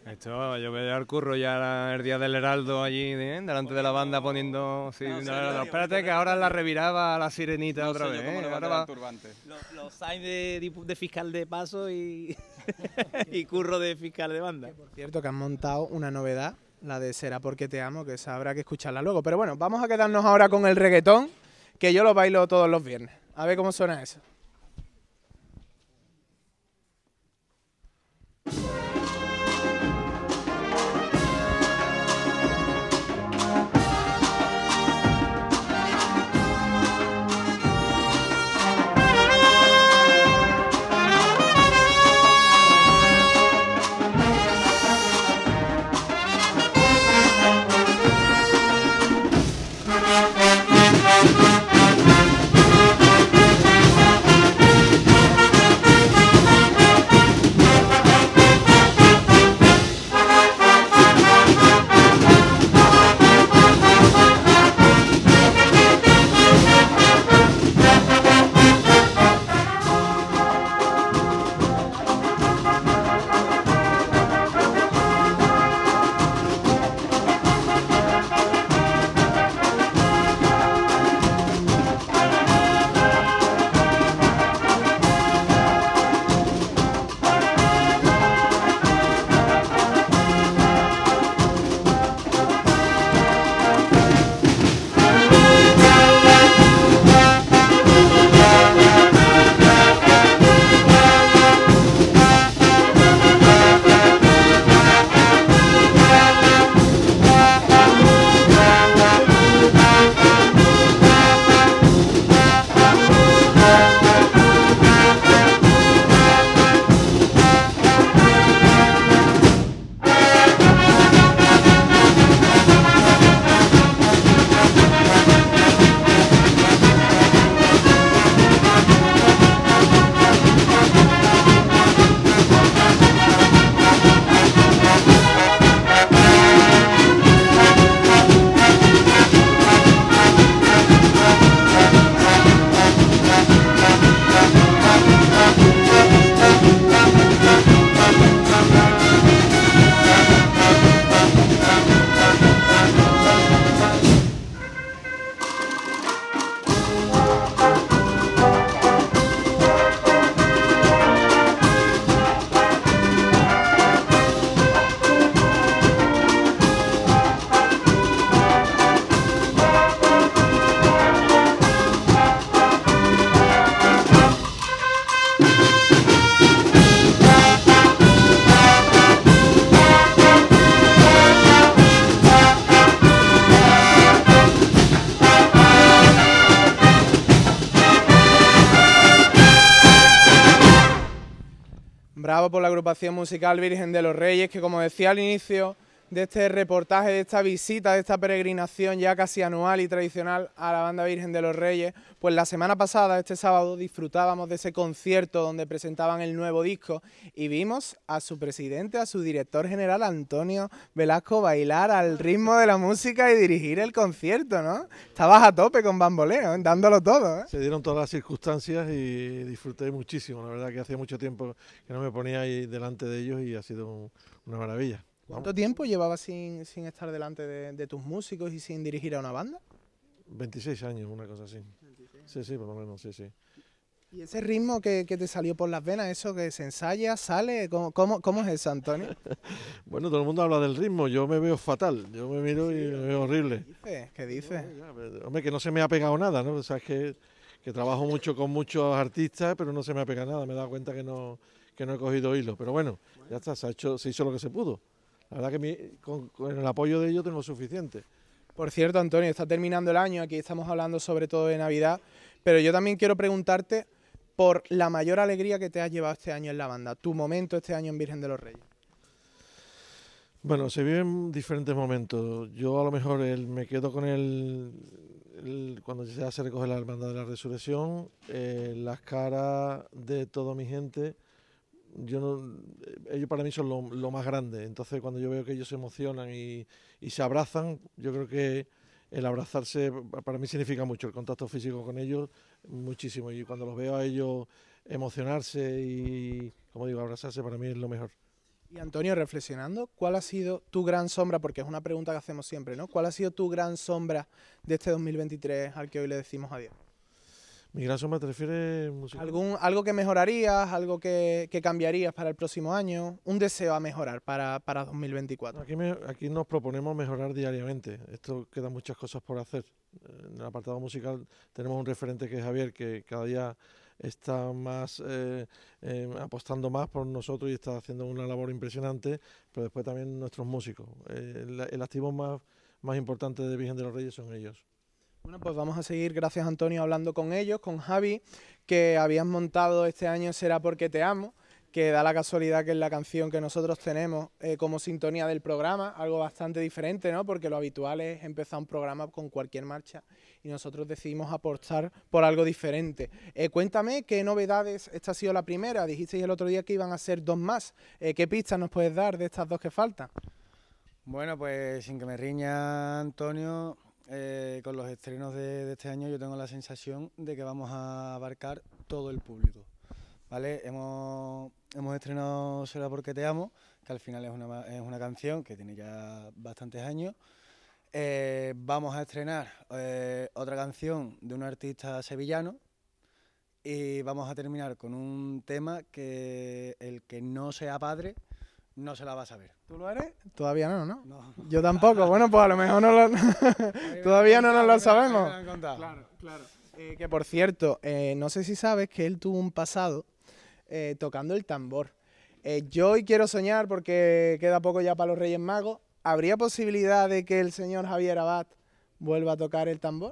esto, yo voy al curro ya el día del Heraldo allí, ¿eh? delante de la banda poniendo... Sí, no, espérate que ahora la reviraba la sirenita otra vez. ¿eh? Ahora Los, los signs de, fiscal de paso y, y curro de fiscal de banda. por cierto, que han montado una novedad, la de Será porque te amo, que esa habrá que escucharla luego. Pero bueno, vamos a quedarnos ahora con el reggaetón, que yo lo bailo todos los viernes. A ver cómo suena eso. Agrupación musical Virgen de los Reyes, que como decía al inicio de este reportaje, de esta visita, de esta peregrinación ya casi anual y tradicional a la banda Virgen de los Reyes, pues la semana pasada, este sábado, disfrutábamos de ese concierto donde presentaban el nuevo disco y vimos a su presidente, a su director general Antonio Velasco bailar al ritmo de la música y dirigir el concierto, ¿no? Estabas a tope con bamboleo, ¿eh? dándolo todo, ¿eh? Se dieron todas las circunstancias y disfruté muchísimo, la verdad que hacía mucho tiempo que no me ponía ahí delante de ellos y ha sido un- una maravilla. ¿Cuánto tiempo llevabas sin, sin estar delante de, de tus músicos y sin dirigir a una banda? 26 años, una cosa así. Sí, sí, por lo menos, sí, sí. ¿Y ese ritmo que, que te salió por las venas, eso que se ensaya, sale? ¿Cómo, cómo, cómo es eso, Antonio? Bueno, todo el mundo habla del ritmo, yo me veo fatal, yo me miro y me veo horrible. ¿Qué, ¿Qué dices? Hombre, que no se me ha pegado nada, ¿no? O sea, es que, que trabajo mucho con muchos artistas, pero no se me ha pegado nada, me he dado cuenta que no, que no he cogido hilo. Pero bueno, ya está, se, ha hecho, se hizo lo que se pudo. La verdad que mi- con, con el apoyo de ellos tengo suficiente. Por cierto, Antonio, está terminando el año, aquí estamos hablando sobre todo de Navidad, pero yo también quiero preguntarte por la mayor alegría que te has llevado este año en la banda, tu momento este año en Virgen de los Reyes. Bueno, se viven diferentes momentos. Yo a lo mejor el- me quedo con el, el- cuando ya se recoge la hermandad de la resurrección, eh, las caras de toda mi gente. Yo no, ellos para mí son lo, más grande. Entonces cuando yo veo que ellos se emocionan y, y se abrazan, yo creo que el abrazarse pa- para mí significa mucho. El contacto físico con ellos muchísimo. Y cuando los veo a ellos emocionarse y, como digo, abrazarse para mí es lo mejor. Y Antonio, reflexionando, ¿cuál ha sido tu gran sombra? Porque es una pregunta que hacemos siempre, ¿no? ¿Cuál ha sido tu gran sombra de este 2023 al que hoy le decimos adiós? Mi gran sombra te refieres musical. ¿Algún, ¿Algo que mejorarías, algo que, que cambiarías para el próximo año? ¿Un deseo a mejorar para, para 2024? Aquí, me- aquí nos proponemos mejorar diariamente. Esto quedan muchas cosas por hacer. En el apartado musical tenemos un referente que es Javier, que cada día está más eh, eh, apostando más por nosotros y está haciendo una labor impresionante, pero después también nuestros músicos. Eh, el, el activo más, más importante de Virgen de los Reyes son ellos. Bueno, pues vamos a seguir, gracias Antonio, hablando con ellos, con Javi, que habían montado este año Será porque te amo, que da la casualidad que es la canción que nosotros tenemos eh, como sintonía del programa, algo bastante diferente, ¿no? Porque lo habitual es empezar un programa con cualquier marcha y nosotros decidimos apostar por algo diferente. Eh, cuéntame qué novedades, esta ha sido la primera, dijisteis el otro día que iban a ser dos más, Eh, ¿qué pistas nos puedes dar de estas dos que faltan? Bueno, pues sin que me riña Antonio, eh, con los estrenos de, este año yo tengo la sensación de que vamos a abarcar todo el público. ¿Vale? Hemos, hemos estrenado Será porque te amo, que al final es una, es una canción que tiene ya bastantes años. Eh, vamos a estrenar eh, otra canción de un artista sevillano y vamos a terminar con un tema que el que no sea padre no se la va a saber. ¿Tú lo eres? Todavía no, ¿no? No. Yo tampoco. Bueno, pues a lo mejor no lo... todavía no nos lo sabemos. Claro, claro. Eh, que por cierto, eh, no sé si sabes que él tuvo un pasado eh, tocando el tambor. Eh, yo hoy quiero soñar porque queda poco ya para los Reyes Magos. ¿Habría posibilidad de que el señor Javier Abad vuelva a tocar el tambor?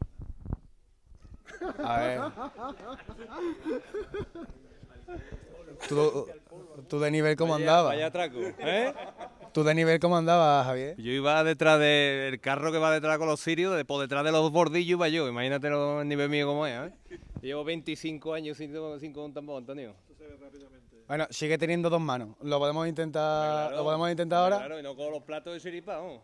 A ver. ¿Tú, tú de nivel cómo Vaya- andabas? vaya atraco, ¿eh? ¿Tú de nivel cómo andabas, Javier? Yo iba detrás del carro que va detrás con los sirios, de, por detrás de los bordillos iba yo. Imagínate lo- el nivel mío como es, ¿eh? Llevo 25 años sin, sin con un tambor, Antonio. Bueno, sigue teniendo dos manos. Lo podemos intentar, lo podemos intentar ahora. Claro, y no con los platos de siripa, vamos.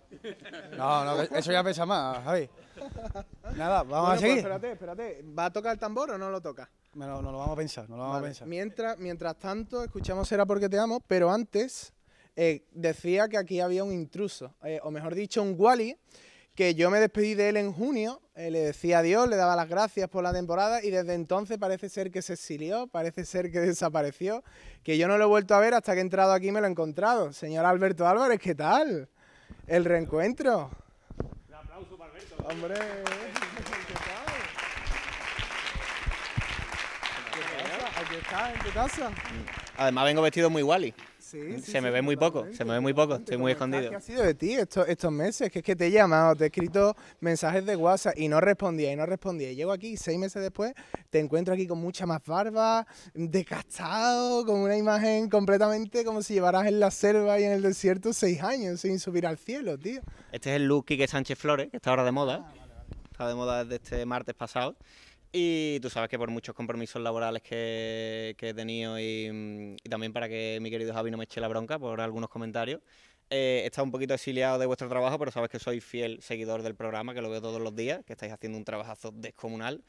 No, no, eso ya pesa más, Javi. Nada, vamos Bueno, a pues seguir. espérate, espérate. ¿Va a tocar el tambor o no lo toca? No, no, no lo vamos a pensar, no lo vamos Vale, a pensar. Mientras, mientras tanto, escuchamos Será porque te amo, pero antes eh, decía que aquí había un intruso, eh, o mejor dicho, un Wally, que yo me despedí de él en junio, eh, le decía adiós, le daba las gracias por la temporada y desde entonces parece ser que se exilió, parece ser que desapareció, que yo no lo he vuelto a ver hasta que he entrado aquí y me lo he encontrado. Señor Alberto Álvarez, ¿qué tal? El reencuentro. Un aplauso para Alberto. Hombre, estás en tu casa. Además vengo vestido muy Wally. Sí, sí, se me sí, ve muy poco, se me ve muy poco, estoy muy escondido. ¿Qué ha sido de ti estos, estos meses? Que es que te he llamado, te he escrito mensajes de WhatsApp y no respondía y no respondía. Y llego aquí seis meses después te encuentro aquí con mucha más barba, descastado, con una imagen completamente como si llevaras en la selva y en el desierto seis años sin subir al cielo, tío. Este es el look Quique Sánchez Flores, que está ahora de Ah, moda. Está de moda desde este martes pasado. Y tú sabes que por muchos compromisos laborales que, que he tenido y, mm, y también para que mi querido Javi no me eche la bronca por algunos comentarios, eh, he estado un poquito exiliado de vuestro trabajo, pero sabes que soy fiel seguidor del programa, que lo veo todos los días, que estáis haciendo un trabajazo descomunal.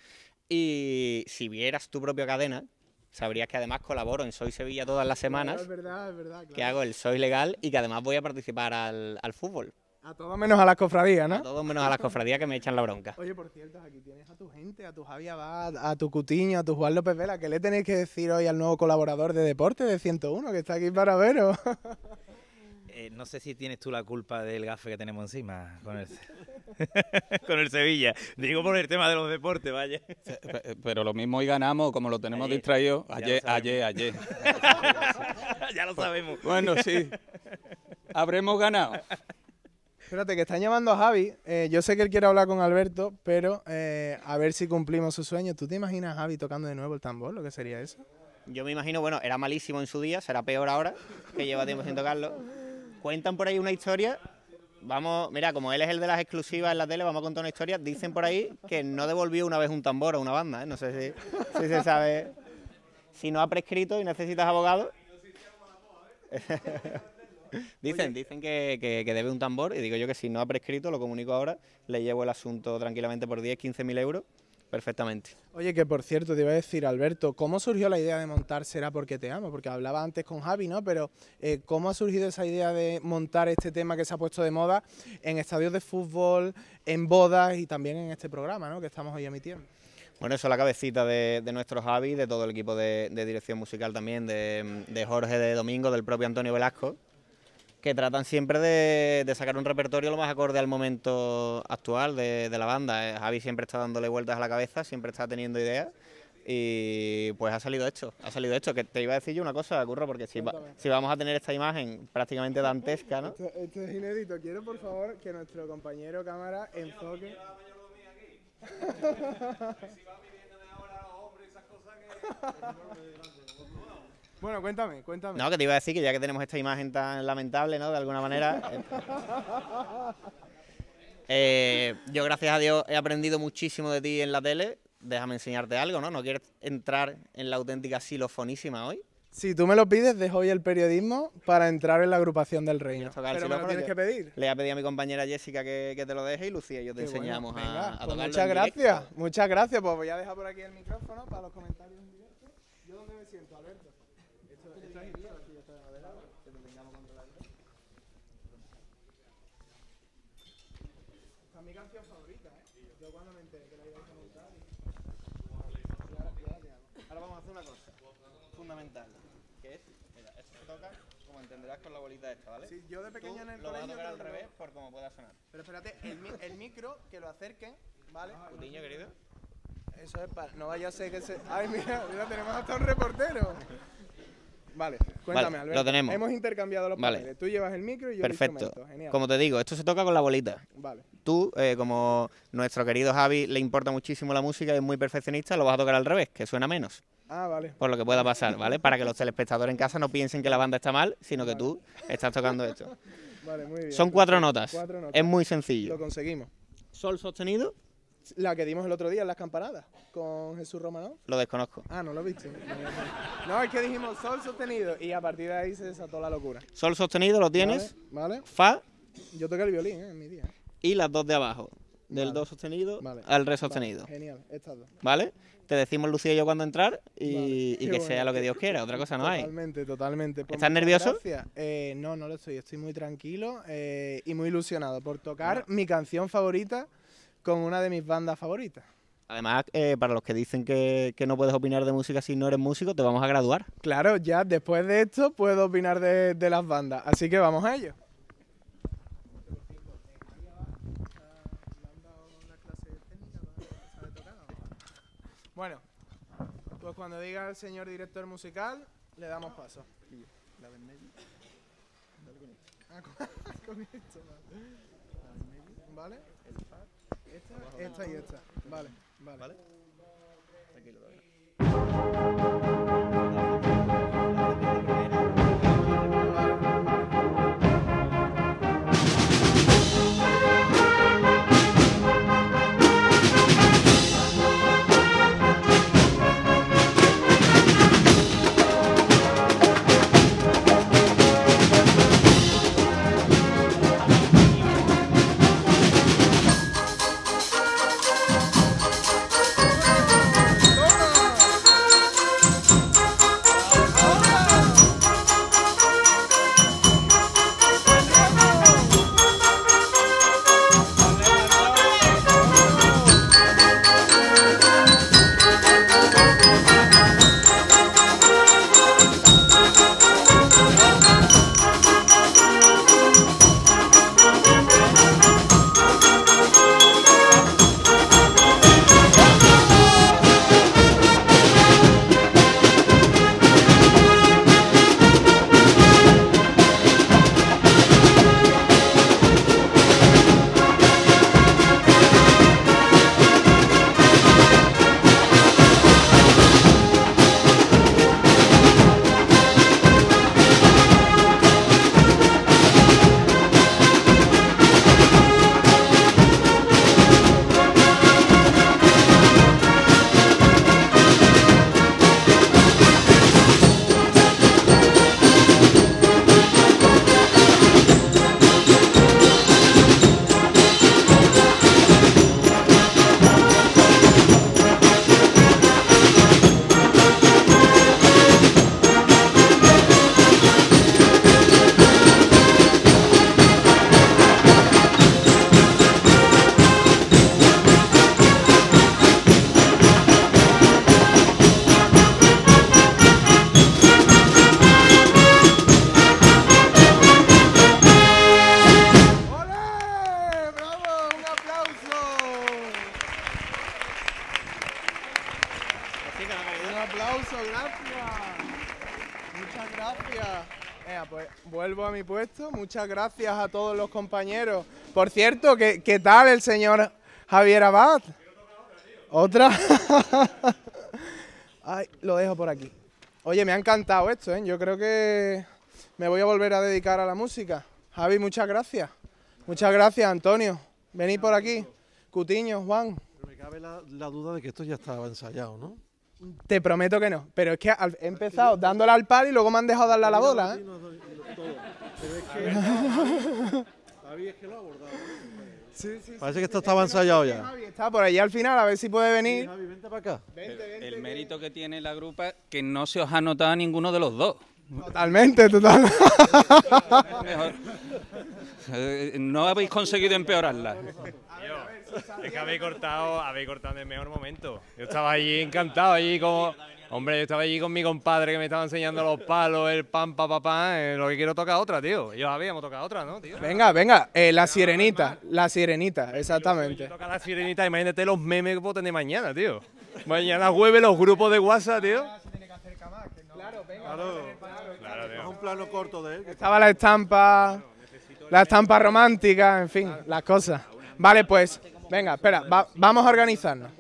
Y si vieras tu propia cadena, sabrías que además colaboro en Soy Sevilla todas las semanas, Es verdad, es verdad. que hago el Soy Legal y que además voy a participar al, al fútbol. A todo menos a las cofradías, ¿no? Todo menos a las cofradías que me echan la bronca. Oye, por cierto, aquí tienes a tu gente, a tu Javi Abad, a tu Cutiño, a tu Juan López Vela. ¿Qué le tenéis que decir hoy al nuevo colaborador de deporte de 101 que está aquí para veros? Eh, no sé si tienes tú la culpa del gafe que tenemos encima con el, con el Sevilla. Digo por el tema de los deportes, vaya. Pe- Pero lo mismo hoy ganamos, como lo tenemos Ayer. distraído, ayer, ayer, ayer. ya lo sabemos. Bueno, sí. Habremos ganado. Espérate, que están llamando a Javi. Eh, yo sé que él quiere hablar con Alberto, pero eh, a ver si cumplimos su sueño. ¿Tú te imaginas Javi tocando de nuevo el tambor? ¿Lo que sería eso? Yo me imagino, bueno, era malísimo en su día, será peor ahora, que lleva tiempo sin tocarlo. Cuentan por ahí una historia. Vamos, mira, como él es el de las exclusivas en la tele, vamos a contar una historia. Dicen por ahí que no devolvió una vez un tambor a una banda, ¿eh? No sé si, si se sabe. Si no ha prescrito y necesitas abogado. dicen, dicen que, que- que debe un tambor y digo yo que si no ha prescrito, lo comunico ahora, le llevo el asunto tranquilamente por 10, 15 mil euros, perfectamente. Oye, que por cierto, te iba a decir, Alberto, ¿cómo surgió la idea de montar Será porque te amo? Porque hablaba antes con Javi, ¿no? Pero eh, ¿cómo ha surgido esa idea de montar este tema que se ha puesto de moda en estadios de fútbol, en bodas y también en este programa, ¿no? Que estamos hoy emitiendo. Bueno, eso es la cabecita de, de nuestro Javi, de todo el equipo de, de dirección musical también, de, de Jorge de Domingo, del propio Antonio Velasco, que tratan siempre de, de sacar un repertorio lo más acorde al momento actual de, de la banda. Eh, Javi siempre está dándole vueltas a la cabeza, siempre está teniendo ideas y pues ha salido hecho, ha salido hecho. Que te iba a decir yo una cosa, Curro, porque si, va- si vamos a tener esta imagen prácticamente dantesca, ¿no? Esto, esto es inédito. Quiero, por favor, que nuestro compañero cámara enfoque. Bueno, cuéntame, cuéntame. No, que te iba a decir que ya que tenemos esta imagen tan lamentable, ¿no? De alguna manera. eh, eh, yo, gracias a Dios, he aprendido muchísimo de ti en la tele. Déjame enseñarte algo, ¿no? ¿No quieres entrar en la auténtica xilofonísima hoy? Si tú me lo pides, dejo hoy el periodismo para entrar en la agrupación del reino. Tocar Pero me lo tienes que pedir. Le voy a pedir a mi compañera Jessica que, que te lo deje y Lucía y yo te Qué enseñamos a- Venga, a, pues muchas gracias, muchas gracias. Pues voy a dejar por aquí el micrófono para los comentarios en directo. ¿Yo dónde me siento, Alberto? Esto, esto es idiota, aquí ya está de madera, que lo tengamos controlado. Esta es mi canción favorita, ¿eh? Yo cuando me enteré que la iba a montar... Ahora vamos a hacer una cosa fundamental, que es, mira, esto se toca, como entenderás, con la bolita esta, ¿vale? Sí, yo de pequeño en el lo vas a colegio tocar al revés lo- por cómo pueda sonar. Pero espérate, el, mi- el micro, que lo acerquen, ¿vale? Cutiño, querido. Eso es para... No vaya a ser que se... Ay, mira, mira, tenemos hasta un reportero. Vale, cuéntame, Vale, Alberto. lo tenemos. Hemos intercambiado los Vale. papeles. Tú llevas el micro y yo Perfecto. el instrumento. Genial. Como te digo, esto se toca con la bolita. Vale. Tú, eh, como nuestro querido Javi, le importa muchísimo la música y es muy perfeccionista, lo vas a tocar al revés, que suena menos, Ah, vale. por lo que pueda pasar, ¿vale? Para que los telespectadores en casa no piensen que la banda está mal, sino que tú estás tocando esto. Vale, muy bien. Son cuatro notas. Cuatro notas. Es muy Lo sencillo. conseguimos. Sol sostenido, La que dimos el otro día en las campanadas con Jesús Romanov. lo desconozco. Ah, no lo viste. No, es que dijimos sol sostenido y a partir de ahí se desató la locura. Sol sostenido lo tienes, Vale. fa Yo toqué el violín ¿eh? en mi día. y las dos de abajo, del Vale. do sostenido Vale. al re Vale, sostenido. Genial, estas dos. ¿Vale? Te decimos Lucía y yo cuando entrar y, Vale, y qué que bueno. sea lo que Dios quiera, otra cosa no hay. Totalmente, totalmente. Pues ¿Estás nervioso? Eh, no, no lo estoy. Estoy muy tranquilo eh, y muy ilusionado por tocar mi canción favorita con una de mis bandas favoritas. Además, eh, para los que dicen que, que no puedes opinar de música si no eres músico, te vamos a graduar. Claro, ya después de esto puedo opinar de, de las bandas. Así que vamos a ello. Bueno, Pues cuando diga el señor director musical, le damos paso. La del medio. Dale con esto. Ah, con, esto, vale. ¿Vale? Esta, esta y esta. Vale, vale. ¿Vale? Tranquilo, todavía. Muchas gracias a todos los compañeros. Por cierto, ¿qué, qué tal el señor Javier Abad? ¿Otra? Ay, lo dejo por aquí. Oye, me ha encantado esto, ¿eh? Yo creo que me voy a volver a dedicar a la música. Javi, muchas gracias. Muchas gracias, Antonio. Venid por aquí. Cutiño, Juan. Pero me cabe la, la duda de que esto ya estaba ensayado, ¿no? Te prometo que no. Pero es que he empezado dándole al palo y luego me han dejado darle a la bola, ¿eh? Javi es que lo ha abordado. Sí, sí, Parece que esto estaba ensayado ya. Javi está por allí al final, a ver si puede venir. Javi, vente para acá. El mérito que tiene la grupa que no se os ha notado a ninguno de los dos. Totalmente, total. No habéis conseguido empeorarla. Es que habéis cortado, habéis cortado en el mejor momento. Yo estaba allí encantado, allí como... Hombre, yo estaba allí con mi compadre que me estaba enseñando los palos, el pam, pa, pa, pa, eh, lo que quiero tocar otra, tío. Yo habíamos tocado otra, ¿no, tío? Venga, venga, eh, la sirenita, la sirenita, exactamente. Toca la sirenita, imagínate los memes que puedo tener mañana, tío. Mañana jueves los grupos de WhatsApp, tío. Claro, Es un plano corto de él. Estaba la estampa, la estampa romántica, en fin, las cosas. Vale, pues, venga, espera, va- vamos a organizarnos.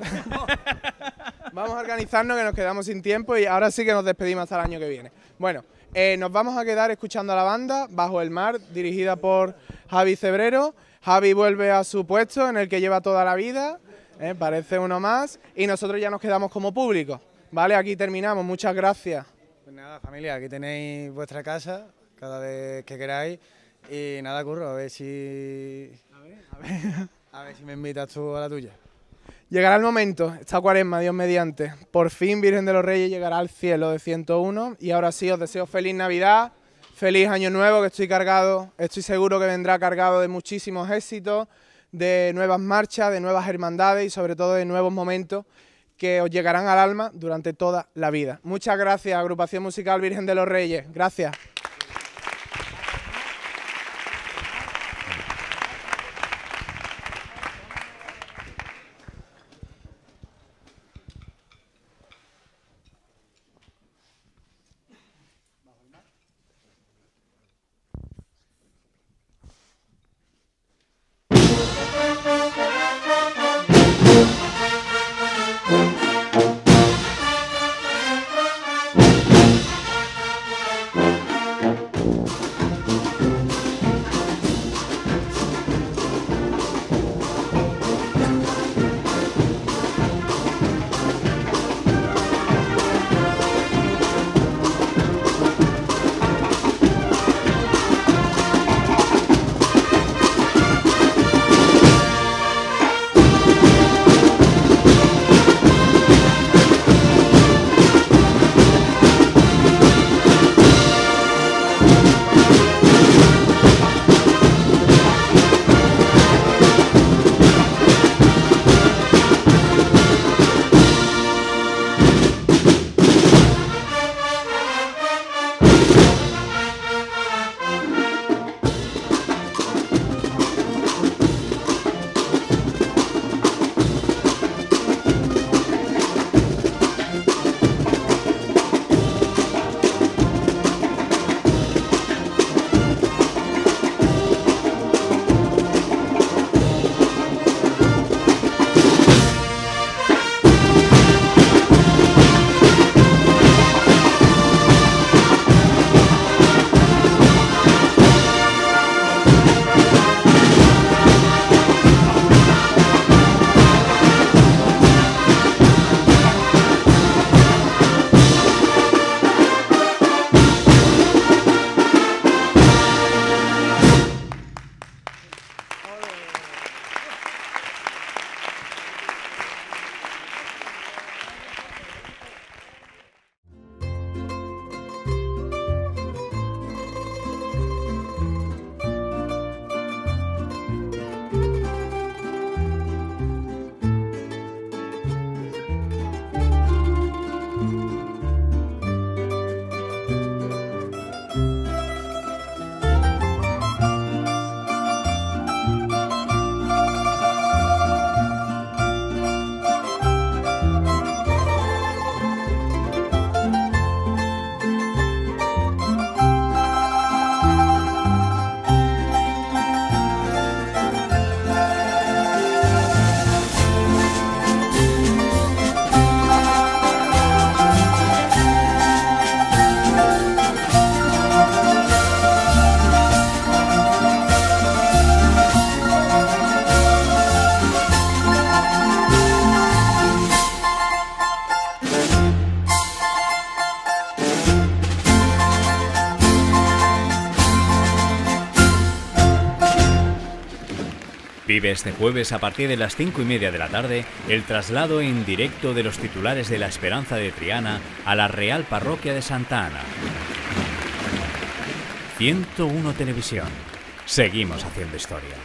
vamos a organizarnos que nos quedamos sin tiempo y ahora sí que nos despedimos hasta el año que viene. Bueno, eh, nos vamos a quedar escuchando a la banda Bajo el Mar, dirigida por Javi Cebrero. Javi vuelve a su puesto en el que lleva toda la vida, eh, parece uno más, y nosotros ya nos quedamos como público. Vale, aquí terminamos, muchas gracias. Pues nada, familia, aquí tenéis vuestra casa cada vez que queráis. Y nada, curro, a ver si. A ver, a ver. A ver si me invitas tú a la tuya. Llegará el momento, esta cuaresma, Dios mediante. Por fin Virgen de los Reyes llegará al cielo de 101 y ahora sí os deseo feliz Navidad, feliz Año Nuevo, que estoy cargado, estoy seguro que vendrá cargado de muchísimos éxitos, de nuevas marchas, de nuevas hermandades y sobre todo de nuevos momentos que os llegarán al alma durante toda la vida. Muchas gracias, Agrupación Musical Virgen de los Reyes. Gracias. Vive este jueves a partir de las 5 y media de la tarde el traslado en directo de los titulares de la Esperanza de Triana a la Real Parroquia de Santa Ana. 101 Televisión. Seguimos haciendo historia.